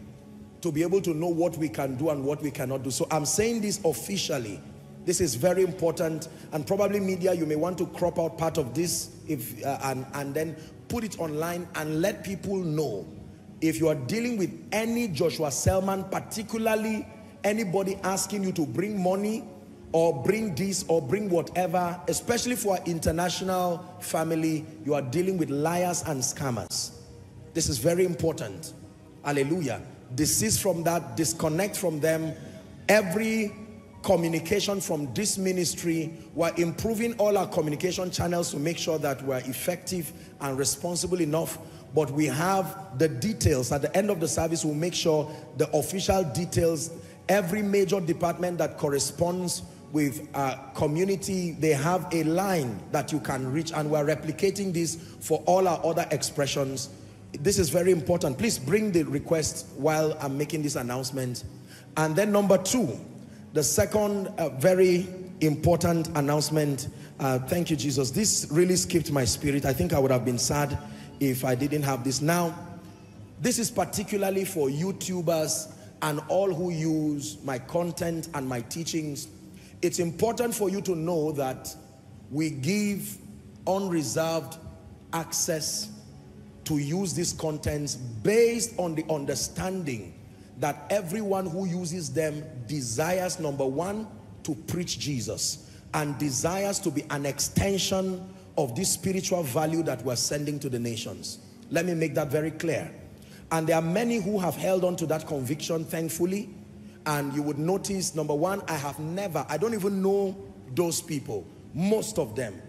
to be able to know what we can do and what we cannot do. So I'm saying this officially. This is very important and probably media, you may want to crop out part of this if uh, and, and then put it online and let people know if you are dealing with any Joshua Selman, particularly anybody asking you to bring money or bring this or bring whatever, especially for international family, you are dealing with liars and scammers. This is very important. Hallelujah. Desist from that, disconnect from them. Every communication from this ministry, we're improving all our communication channels to make sure that we're effective and responsible enough. But we have the details. At the end of the service, we'll make sure the official details, every major department that corresponds with a community, they have a line that you can reach and we're replicating this for all our other expressions this is very important. Please bring the request while I'm making this announcement. And then number two, the second uh, very important announcement. Uh, thank you, Jesus. This really skipped my spirit. I think I would have been sad if I didn't have this. Now, this is particularly for YouTubers and all who use my content and my teachings. It's important for you to know that we give unreserved access to use these contents based on the understanding that everyone who uses them desires, number one, to preach Jesus and desires to be an extension of this spiritual value that we're sending to the nations. Let me make that very clear. And there are many who have held on to that conviction, thankfully. And you would notice, number one, I have never, I don't even know those people, most of them,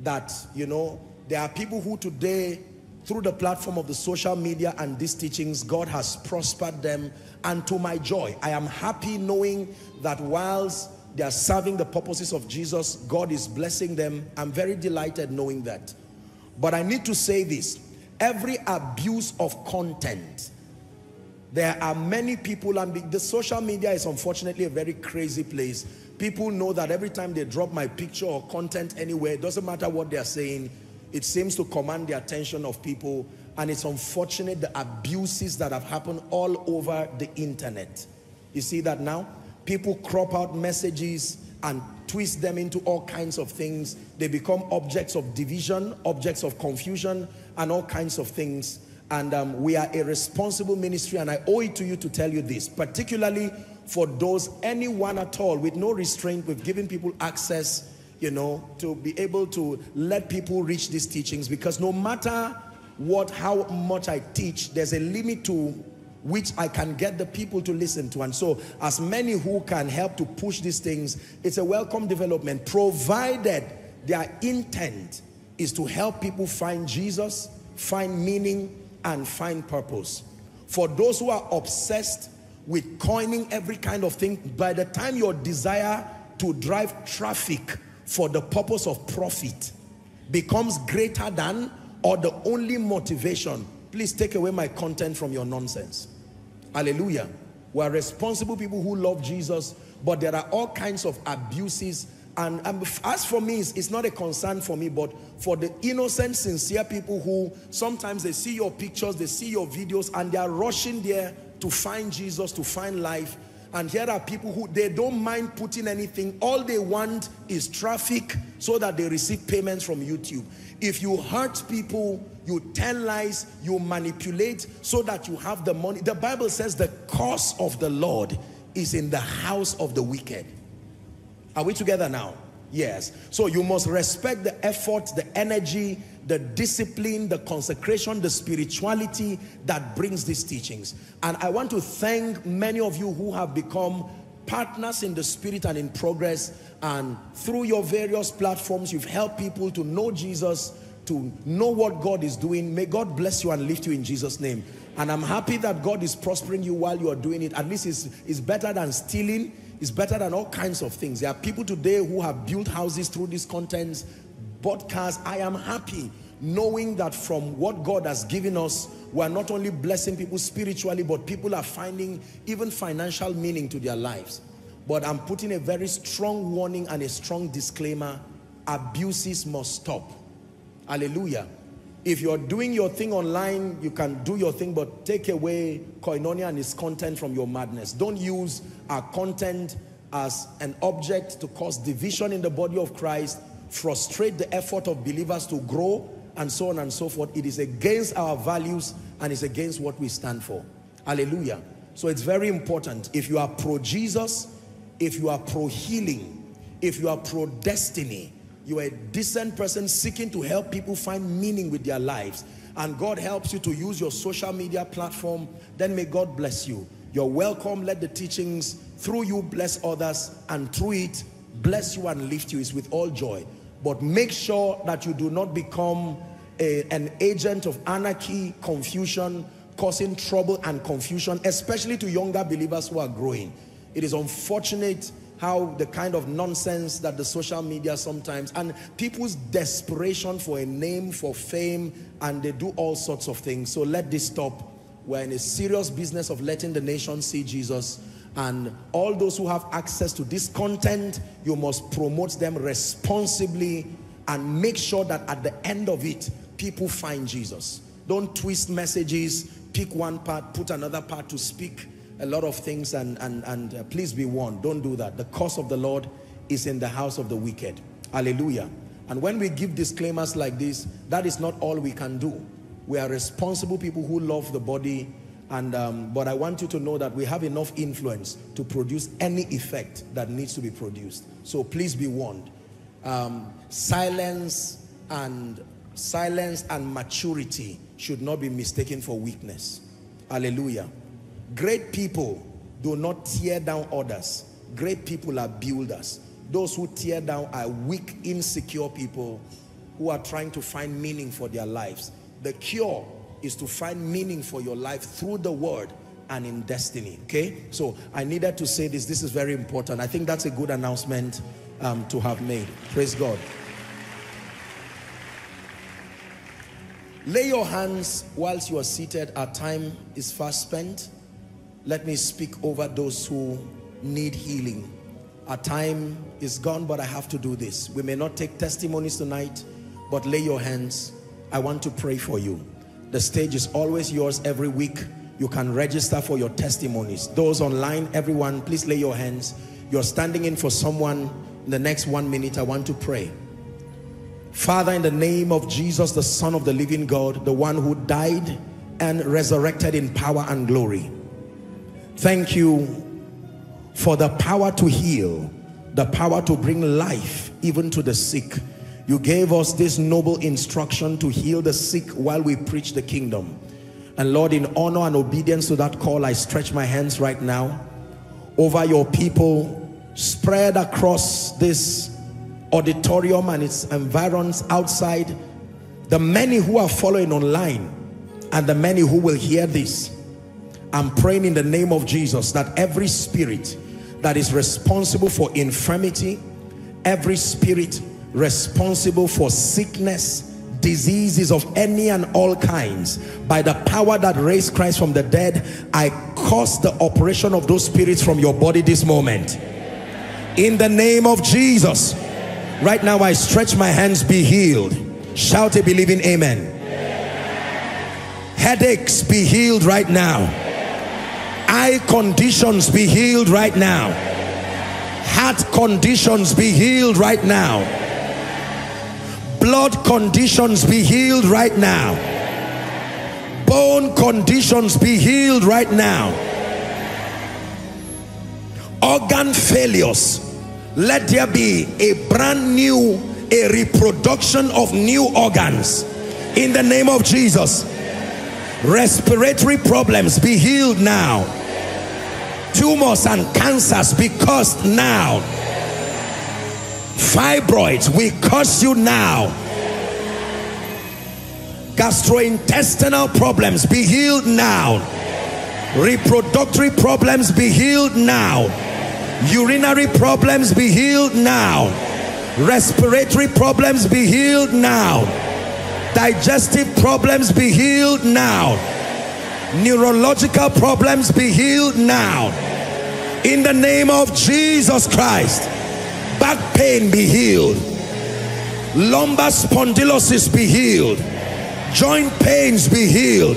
that, you know, there are people who today through the platform of the social media and these teachings, God has prospered them. And to my joy, I am happy knowing that whilst they are serving the purposes of Jesus, God is blessing them. I'm very delighted knowing that. But I need to say this, every abuse of content, there are many people, and the social media is unfortunately a very crazy place. People know that every time they drop my picture or content anywhere, it doesn't matter what they're saying, it seems to command the attention of people and it's unfortunate the abuses that have happened all over the internet. You see that now? People crop out messages and twist them into all kinds of things. They become objects of division, objects of confusion, and all kinds of things. And um, we are a responsible ministry, and I owe it to you to tell you this, particularly for those, anyone at all, with no restraint, with giving people access you know, to be able to let people reach these teachings because no matter what how much I teach, there's a limit to which I can get the people to listen to. And so as many who can help to push these things, it's a welcome development, provided their intent is to help people find Jesus, find meaning, and find purpose. For those who are obsessed with coining every kind of thing, by the time your desire to drive traffic for the purpose of profit becomes greater than or the only motivation, please take away my content from your nonsense. Hallelujah. We are responsible people who love Jesus, but there are all kinds of abuses. And, and as for me, it's, it's not a concern for me, but for the innocent, sincere people who sometimes they see your pictures, they see your videos, and they are rushing there to find Jesus, to find life. And here are people who, they don't mind putting anything. All they want is traffic so that they receive payments from YouTube. If you hurt people, you tell lies, you manipulate so that you have the money. The Bible says the curse of the Lord is in the house of the wicked. Are we together now? Yes. So you must respect the effort, the energy, the discipline, the consecration, the spirituality that brings these teachings. And I want to thank many of you who have become partners in the spirit and in progress. And through your various platforms you've helped people to know Jesus to know what God is doing. May God bless you and lift you in Jesus name. And I'm happy that God is prospering you while you are doing it. At least it's, it's better than stealing it's better than all kinds of things there are people today who have built houses through these contents bought cars I am happy knowing that from what God has given us we are not only blessing people spiritually but people are finding even financial meaning to their lives but I'm putting a very strong warning and a strong disclaimer. Abuses must stop. Hallelujah. If you're doing your thing online, you can do your thing, but take away koinonia and its content from your madness. Don't use our content as an object to cause division in the body of Christ, frustrate the effort of believers to grow, and so on and so forth. It is against our values and it's against what we stand for. Hallelujah. So it's very important. If you are pro-Jesus, if you are pro-healing, if you are pro-destiny, you are a decent person seeking to help people find meaning with their lives, and God helps you to use your social media platform, then may God bless you. You're welcome. Let the teachings through you bless others, and through it bless you and lift you is with all joy. But make sure that you do not become a, an agent of anarchy, confusion, causing trouble and confusion, especially to younger believers who are growing. It is unfortunate how the kind of nonsense that the social media sometimes and people's desperation for a name, for fame, and they do all sorts of things. So let this stop. We're in a serious business of letting the nation see Jesus and all those who have access to this content, you must promote them responsibly and make sure that at the end of it, people find Jesus. Don't twist messages, pick one part, put another part to speak a lot of things and, and, and uh, please be warned, don't do that. The curse of the Lord is in the house of the wicked. Hallelujah. And when we give disclaimers like this, that is not all we can do. We are responsible people who love the body and um, but I want you to know that we have enough influence to produce any effect that needs to be produced. So please be warned. Um, silence and silence and maturity should not be mistaken for weakness. Hallelujah. Great people do not tear down others. Great people are builders. Those who tear down are weak, insecure people who are trying to find meaning for their lives. The cure is to find meaning for your life through the word and in destiny. Okay? So I needed to say this. This is very important. I think that's a good announcement um, to have made. Praise God. Lay your hands whilst you are seated. Our time is fast spent. Let me speak over those who need healing. Our time is gone, but I have to do this. We may not take testimonies tonight, but lay your hands. I want to pray for you. The stage is always yours every week. You can register for your testimonies. Those online, everyone, please lay your hands. You're standing in for someone. In the next one minute, I want to pray. Father, in the name of Jesus, the Son of the living God, the one who died and resurrected in power and glory. Thank you for the power to heal, the power to bring life even to the sick. You gave us this noble instruction to heal the sick while we preach the kingdom. And Lord, in honor and obedience to that call, I stretch my hands right now over your people spread across this auditorium and its environs outside. The many who are following online and the many who will hear this. I'm praying in the name of Jesus that every spirit that is responsible for infirmity, every spirit responsible for sickness, diseases of any and all kinds by the power that raised Christ from the dead I cause the operation of those spirits from your body this moment. In the name of Jesus. Right now I stretch my hands be healed. Shout a believing amen. Headaches be healed right now eye conditions be healed right now. Heart conditions be healed right now. Blood conditions be healed right now. Bone conditions be healed right now. Organ failures. Let there be a brand new a reproduction of new organs. In the name of Jesus. Respiratory problems be healed now tumors and cancers be cursed now fibroids we curse you now. Gastrointestinal problems be healed now. Reproductory problems be healed now. Urinary problems be healed now. Respiratory problems be healed now. Digestive problems be healed now neurological problems be healed now. In the name of Jesus Christ back pain be healed. Lumbar spondylosis be healed. Joint pains be healed.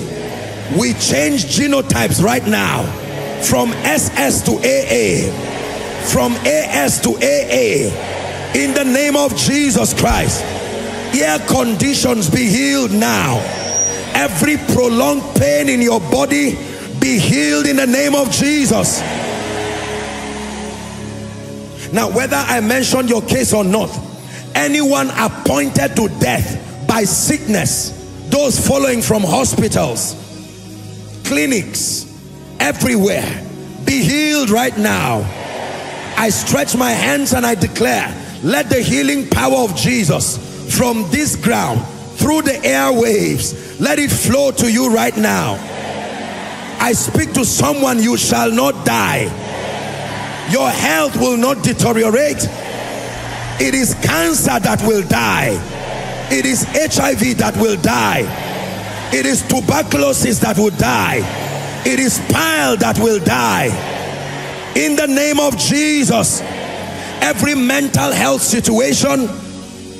We change genotypes right now. From SS to AA from AS to AA in the name of Jesus Christ. Ear conditions be healed now every prolonged pain in your body be healed in the name of Jesus. Now whether I mention your case or not anyone appointed to death by sickness those following from hospitals clinics everywhere be healed right now. I stretch my hands and I declare let the healing power of Jesus from this ground through the airwaves. Let it flow to you right now. I speak to someone you shall not die. Your health will not deteriorate. It is cancer that will die. It is HIV that will die. It is tuberculosis that will die. It is pile that will die. In the name of Jesus every mental health situation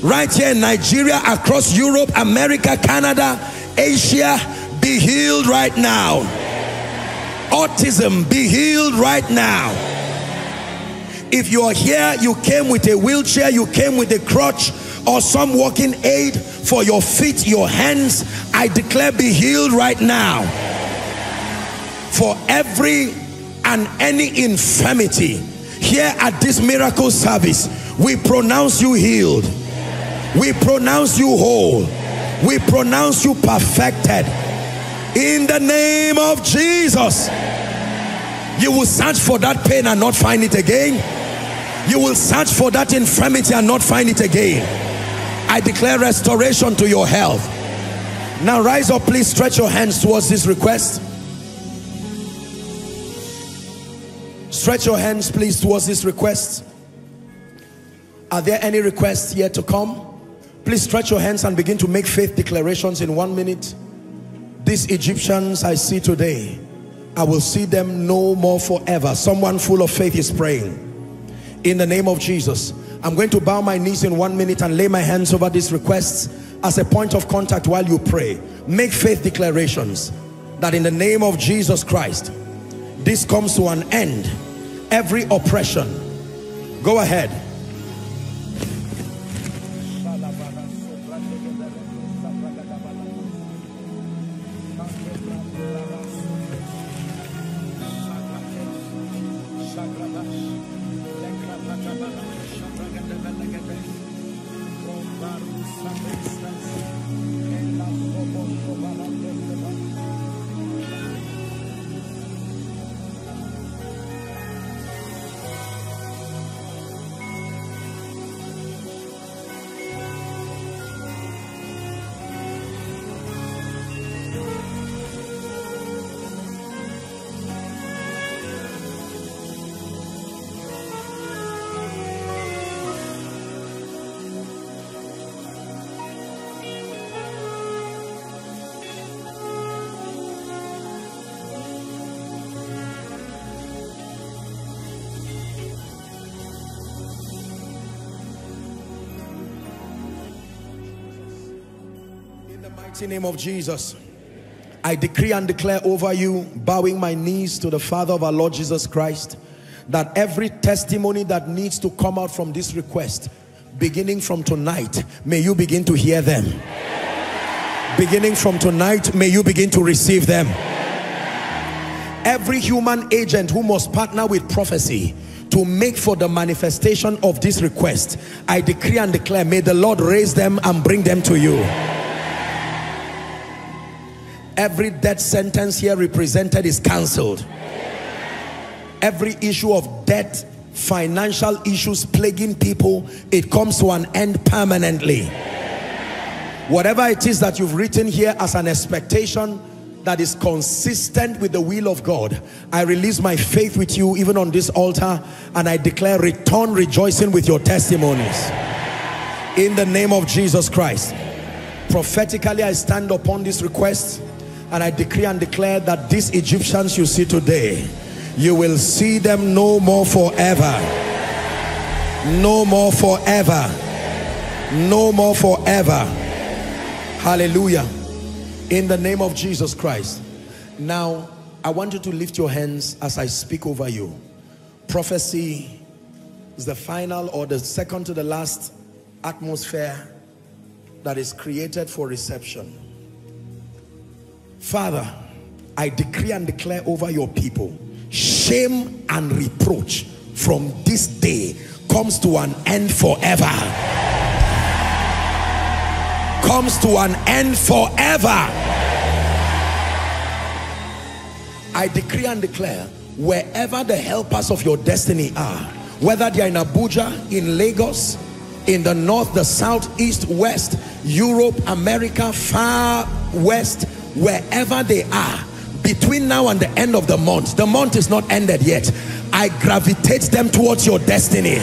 right here in Nigeria across Europe America Canada Asia be healed right now. Autism be healed right now. If you are here you came with a wheelchair you came with a crutch or some walking aid for your feet your hands I declare be healed right now. For every and any infirmity here at this miracle service we pronounce you healed we pronounce you whole. We pronounce you perfected. In the name of Jesus. You will search for that pain and not find it again. You will search for that infirmity and not find it again. I declare restoration to your health. Now rise up please. Stretch your hands towards this request. Stretch your hands please towards this request. Are there any requests yet to come please stretch your hands and begin to make faith declarations in one minute. These Egyptians I see today I will see them no more forever. Someone full of faith is praying. In the name of Jesus I'm going to bow my knees in one minute and lay my hands over these requests as a point of contact while you pray. Make faith declarations that in the name of Jesus Christ this comes to an end. Every oppression go ahead mighty name of Jesus, I decree and declare over you, bowing my knees to the Father of our Lord Jesus Christ, that every testimony that needs to come out from this request, beginning from tonight, may you begin to hear them. Beginning from tonight, may you begin to receive them. Every human agent who must partner with prophecy to make for the manifestation of this request, I decree and declare, may the Lord raise them and bring them to you. Every death sentence here represented is cancelled. Every issue of debt, financial issues plaguing people, it comes to an end permanently. Whatever it is that you've written here as an expectation that is consistent with the will of God, I release my faith with you even on this altar and I declare return rejoicing with your testimonies. In the name of Jesus Christ. Prophetically, I stand upon this request and I decree and declare that these Egyptians you see today, you will see them no more forever. No more forever. No more forever. Hallelujah. In the name of Jesus Christ. Now, I want you to lift your hands as I speak over you. Prophecy is the final or the second to the last atmosphere that is created for reception. Father, I decree and declare over your people, shame and reproach from this day comes to an end forever. Comes to an end forever. I decree and declare wherever the helpers of your destiny are, whether they are in Abuja, in Lagos, in the north, the south, east, west, Europe, America, far west, wherever they are between now and the end of the month the month is not ended yet I gravitate them towards your destiny.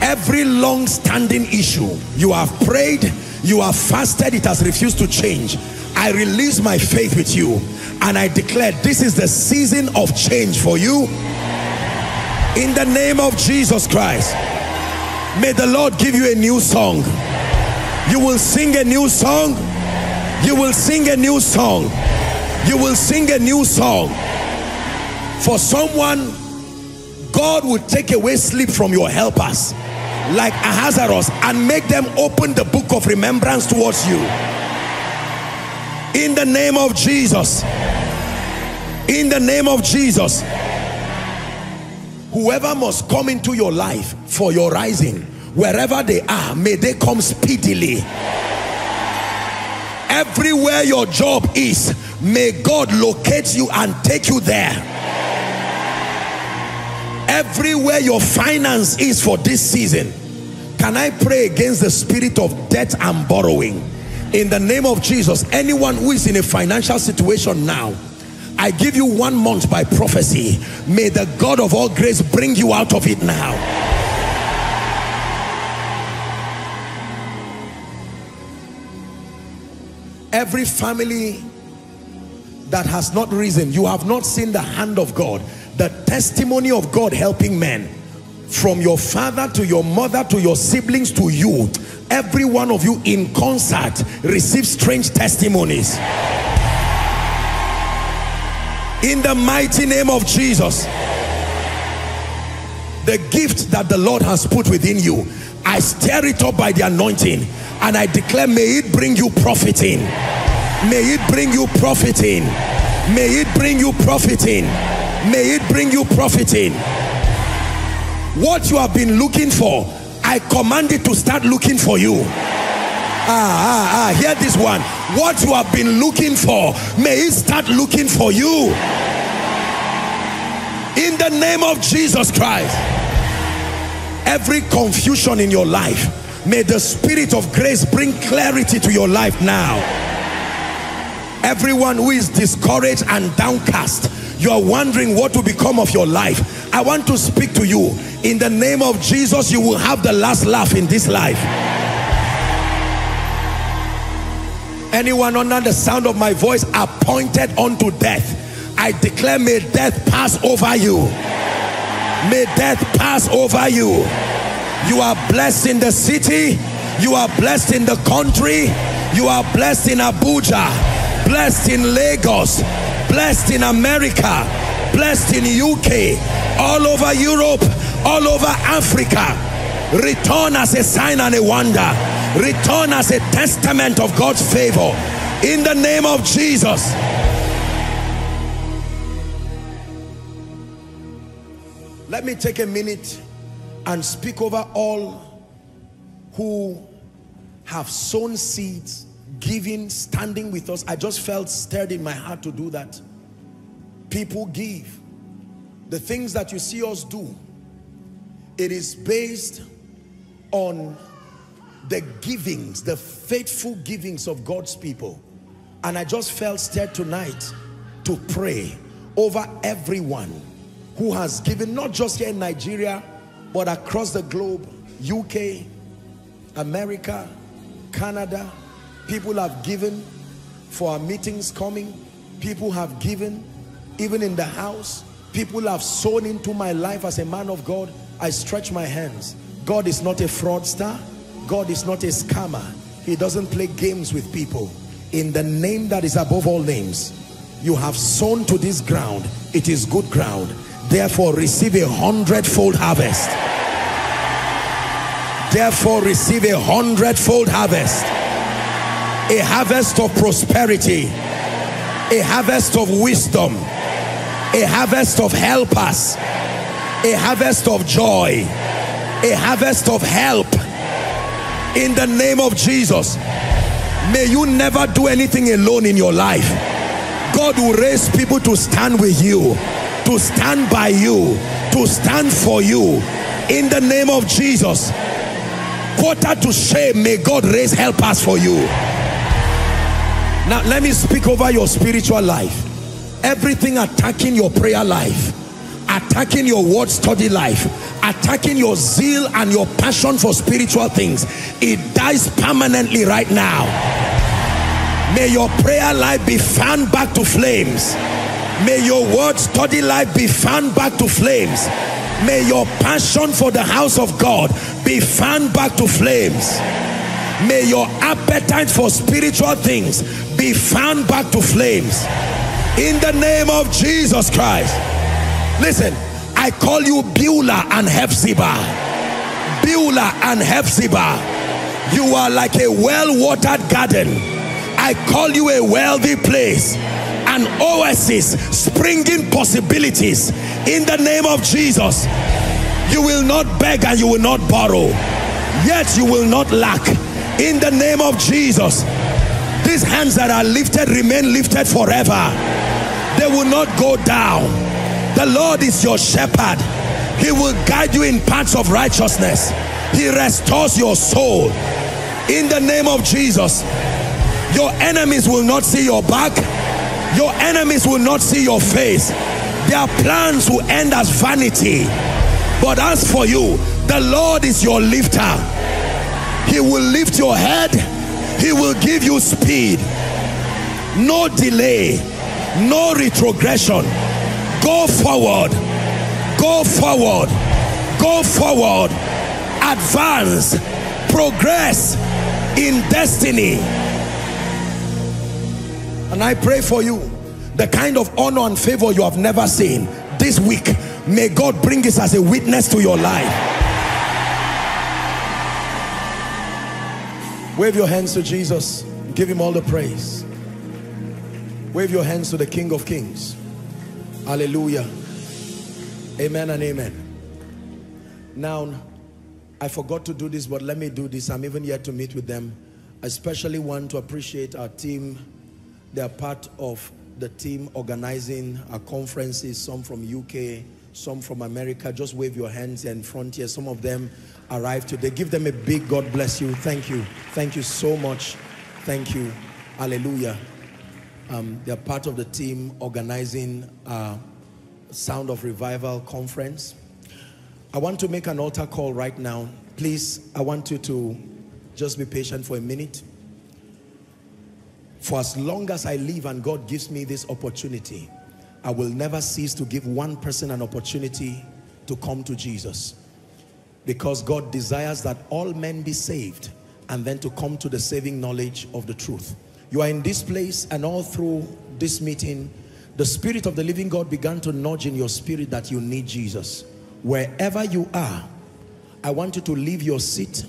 Every long-standing issue you have prayed you have fasted it has refused to change. I release my faith with you and I declare this is the season of change for you. In the name of Jesus Christ may the Lord give you a new song you will sing a new song. You will sing a new song. You will sing a new song. For someone, God will take away sleep from your helpers like Ahasuerus and make them open the book of remembrance towards you. In the name of Jesus. In the name of Jesus. Whoever must come into your life for your rising wherever they are may they come speedily. Everywhere your job is may God locate you and take you there. Everywhere your finance is for this season can I pray against the spirit of debt and borrowing? In the name of Jesus anyone who is in a financial situation now I give you one month by prophecy. May the God of all grace bring you out of it now every family that has not risen you have not seen the hand of God the testimony of God helping men. From your father to your mother to your siblings to you every one of you in concert receive strange testimonies. In the mighty name of Jesus the gift that the Lord has put within you I stir it up by the anointing and I declare may it bring you profit in. May it bring you profit in. May it bring you profit in. May it bring you profit in. What you have been looking for I command it to start looking for you. Ah ah ah hear this one. What you have been looking for may it start looking for you. In the name of Jesus Christ. Every confusion in your life may the spirit of grace bring clarity to your life now. Everyone who is discouraged and downcast you are wondering what will become of your life. I want to speak to you. In the name of Jesus you will have the last laugh in this life. Anyone under the sound of my voice appointed unto death I declare may death pass over you. May death pass over you you are blessed in the city. You are blessed in the country. You are blessed in Abuja. Blessed in Lagos. Blessed in America. Blessed in UK all over Europe. All over Africa. Return as a sign and a wonder. Return as a testament of God's favor. In the name of Jesus. Let me take a minute and speak over all who have sown seeds giving standing with us. I just felt stirred in my heart to do that. People give. The things that you see us do it is based on the givings the faithful givings of God's people. And I just felt stirred tonight to pray over everyone who has given not just here in Nigeria but across the globe UK America Canada people have given for our meetings coming. People have given even in the house. People have sown into my life as a man of God. I stretch my hands. God is not a fraudster. God is not a scammer. He doesn't play games with people. In the name that is above all names you have sown to this ground. It is good ground therefore receive a hundredfold harvest. Therefore receive a hundredfold harvest. A harvest of prosperity. A harvest of wisdom. A harvest of helpers. A harvest of joy. A harvest of help. In the name of Jesus may you never do anything alone in your life. God will raise people to stand with you to stand by you to stand for you. In the name of Jesus quarter to shame may God raise helpers for you. Now let me speak over your spiritual life. Everything attacking your prayer life attacking your word study life attacking your zeal and your passion for spiritual things it dies permanently right now. May your prayer life be fanned back to flames may your word study life be fanned back to flames. May your passion for the house of God be fanned back to flames. May your appetite for spiritual things be fanned back to flames. In the name of Jesus Christ. Listen I call you Beulah and Hephzibah. Beulah and Hephzibah. You are like a well-watered garden. I call you a wealthy place an oasis springing possibilities. In the name of Jesus you will not beg and you will not borrow. Yet you will not lack. In the name of Jesus these hands that are lifted remain lifted forever. They will not go down. The Lord is your shepherd. He will guide you in paths of righteousness. He restores your soul. In the name of Jesus your enemies will not see your back your enemies will not see your face. Their plans will end as vanity. But as for you the Lord is your lifter. He will lift your head. He will give you speed. No delay no retrogression. Go forward. Go forward. Go forward. Advance. Progress in destiny and I pray for you the kind of honor and favor you have never seen this week may God bring this as a witness to your life wave your hands to Jesus give him all the praise wave your hands to the King of Kings hallelujah amen and amen Now, I forgot to do this, but let me do this. I'm even yet to meet with them. I especially want to appreciate our team. They are part of the team organizing our conferences, some from UK, some from America. Just wave your hands and front here. Some of them arrived today. Give them a big God bless you. Thank you. Thank you so much. Thank you. Hallelujah. Um, they're part of the team organizing our Sound of Revival conference. I want to make an altar call right now. Please, I want you to just be patient for a minute. For as long as I live and God gives me this opportunity, I will never cease to give one person an opportunity to come to Jesus. Because God desires that all men be saved and then to come to the saving knowledge of the truth. You are in this place and all through this meeting, the Spirit of the living God began to nudge in your spirit that you need Jesus. Wherever you are, I want you to leave your seat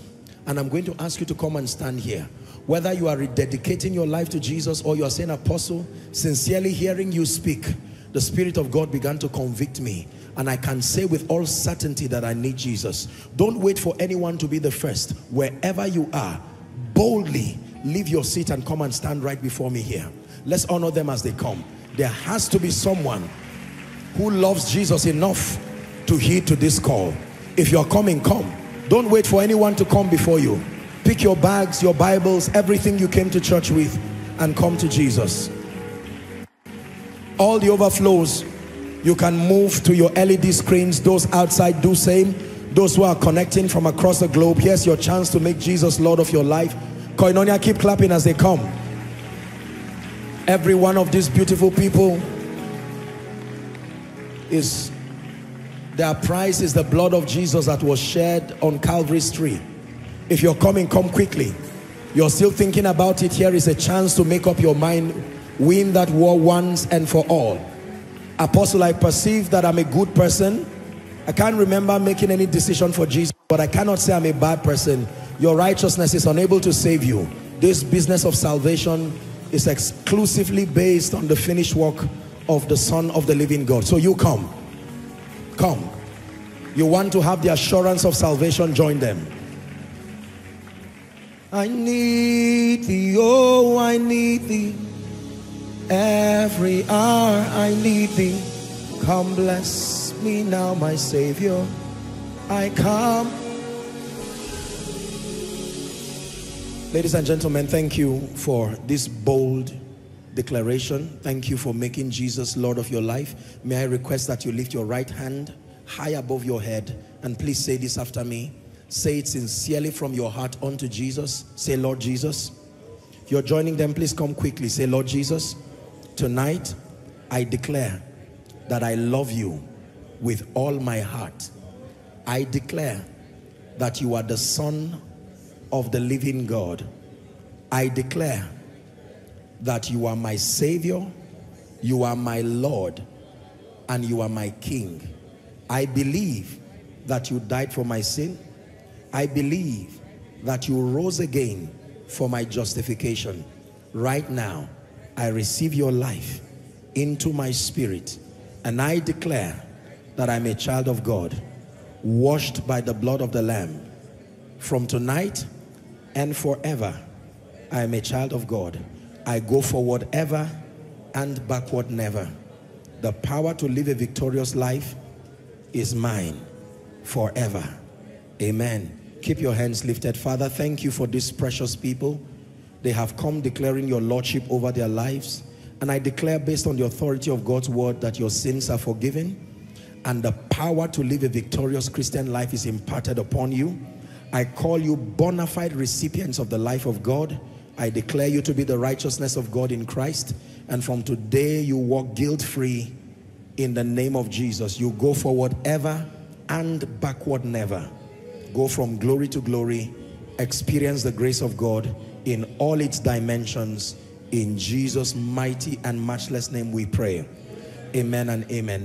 and I'm going to ask you to come and stand here. Whether you are rededicating your life to Jesus or you are saying, Apostle, sincerely hearing you speak, the Spirit of God began to convict me and I can say with all certainty that I need Jesus. Don't wait for anyone to be the first. Wherever you are, boldly leave your seat and come and stand right before me here. Let's honor them as they come. There has to be someone who loves Jesus enough to heed to this call. If you're coming, come. Don't wait for anyone to come before you. Pick your bags, your Bibles, everything you came to church with and come to Jesus. All the overflows, you can move to your LED screens. Those outside do same. Those who are connecting from across the globe, here's your chance to make Jesus Lord of your life. Koinonia, keep clapping as they come. Every one of these beautiful people is their price is the blood of Jesus that was shed on Calvary's tree. If you're coming, come quickly. You're still thinking about it. Here is a chance to make up your mind. Win that war once and for all. Apostle, I perceive that I'm a good person. I can't remember making any decision for Jesus, but I cannot say I'm a bad person. Your righteousness is unable to save you. This business of salvation is exclusively based on the finished work of the Son of the living God. So you come. Come. You want to have the assurance of salvation, join them. I need thee, oh, I need thee. Every hour I need thee. Come bless me now, my Savior. I come. Ladies and gentlemen, thank you for this bold declaration. Thank you for making Jesus Lord of your life. May I request that you lift your right hand high above your head and please say this after me. Say it sincerely from your heart unto Jesus. Say, Lord Jesus. You're joining them, please come quickly. Say, Lord Jesus, tonight I declare that I love you with all my heart. I declare that you are the Son of the living God. I declare that you are my Savior, you are my Lord, and you are my King. I believe that you died for my sin. I believe that you rose again for my justification. Right now, I receive your life into my spirit and I declare that I'm a child of God, washed by the blood of the Lamb. From tonight and forever, I am a child of God. I go forward ever and backward never. The power to live a victorious life is mine forever. Amen. Keep your hands lifted. Father, thank you for these precious people. They have come declaring your lordship over their lives. And I declare based on the authority of God's word that your sins are forgiven and the power to live a victorious Christian life is imparted upon you. I call you bona fide recipients of the life of God. I declare you to be the righteousness of God in Christ. And from today, you walk guilt-free in the name of Jesus. You go forward ever and backward never. Go from glory to glory. Experience the grace of God in all its dimensions. In Jesus' mighty and matchless name we pray. Amen and amen.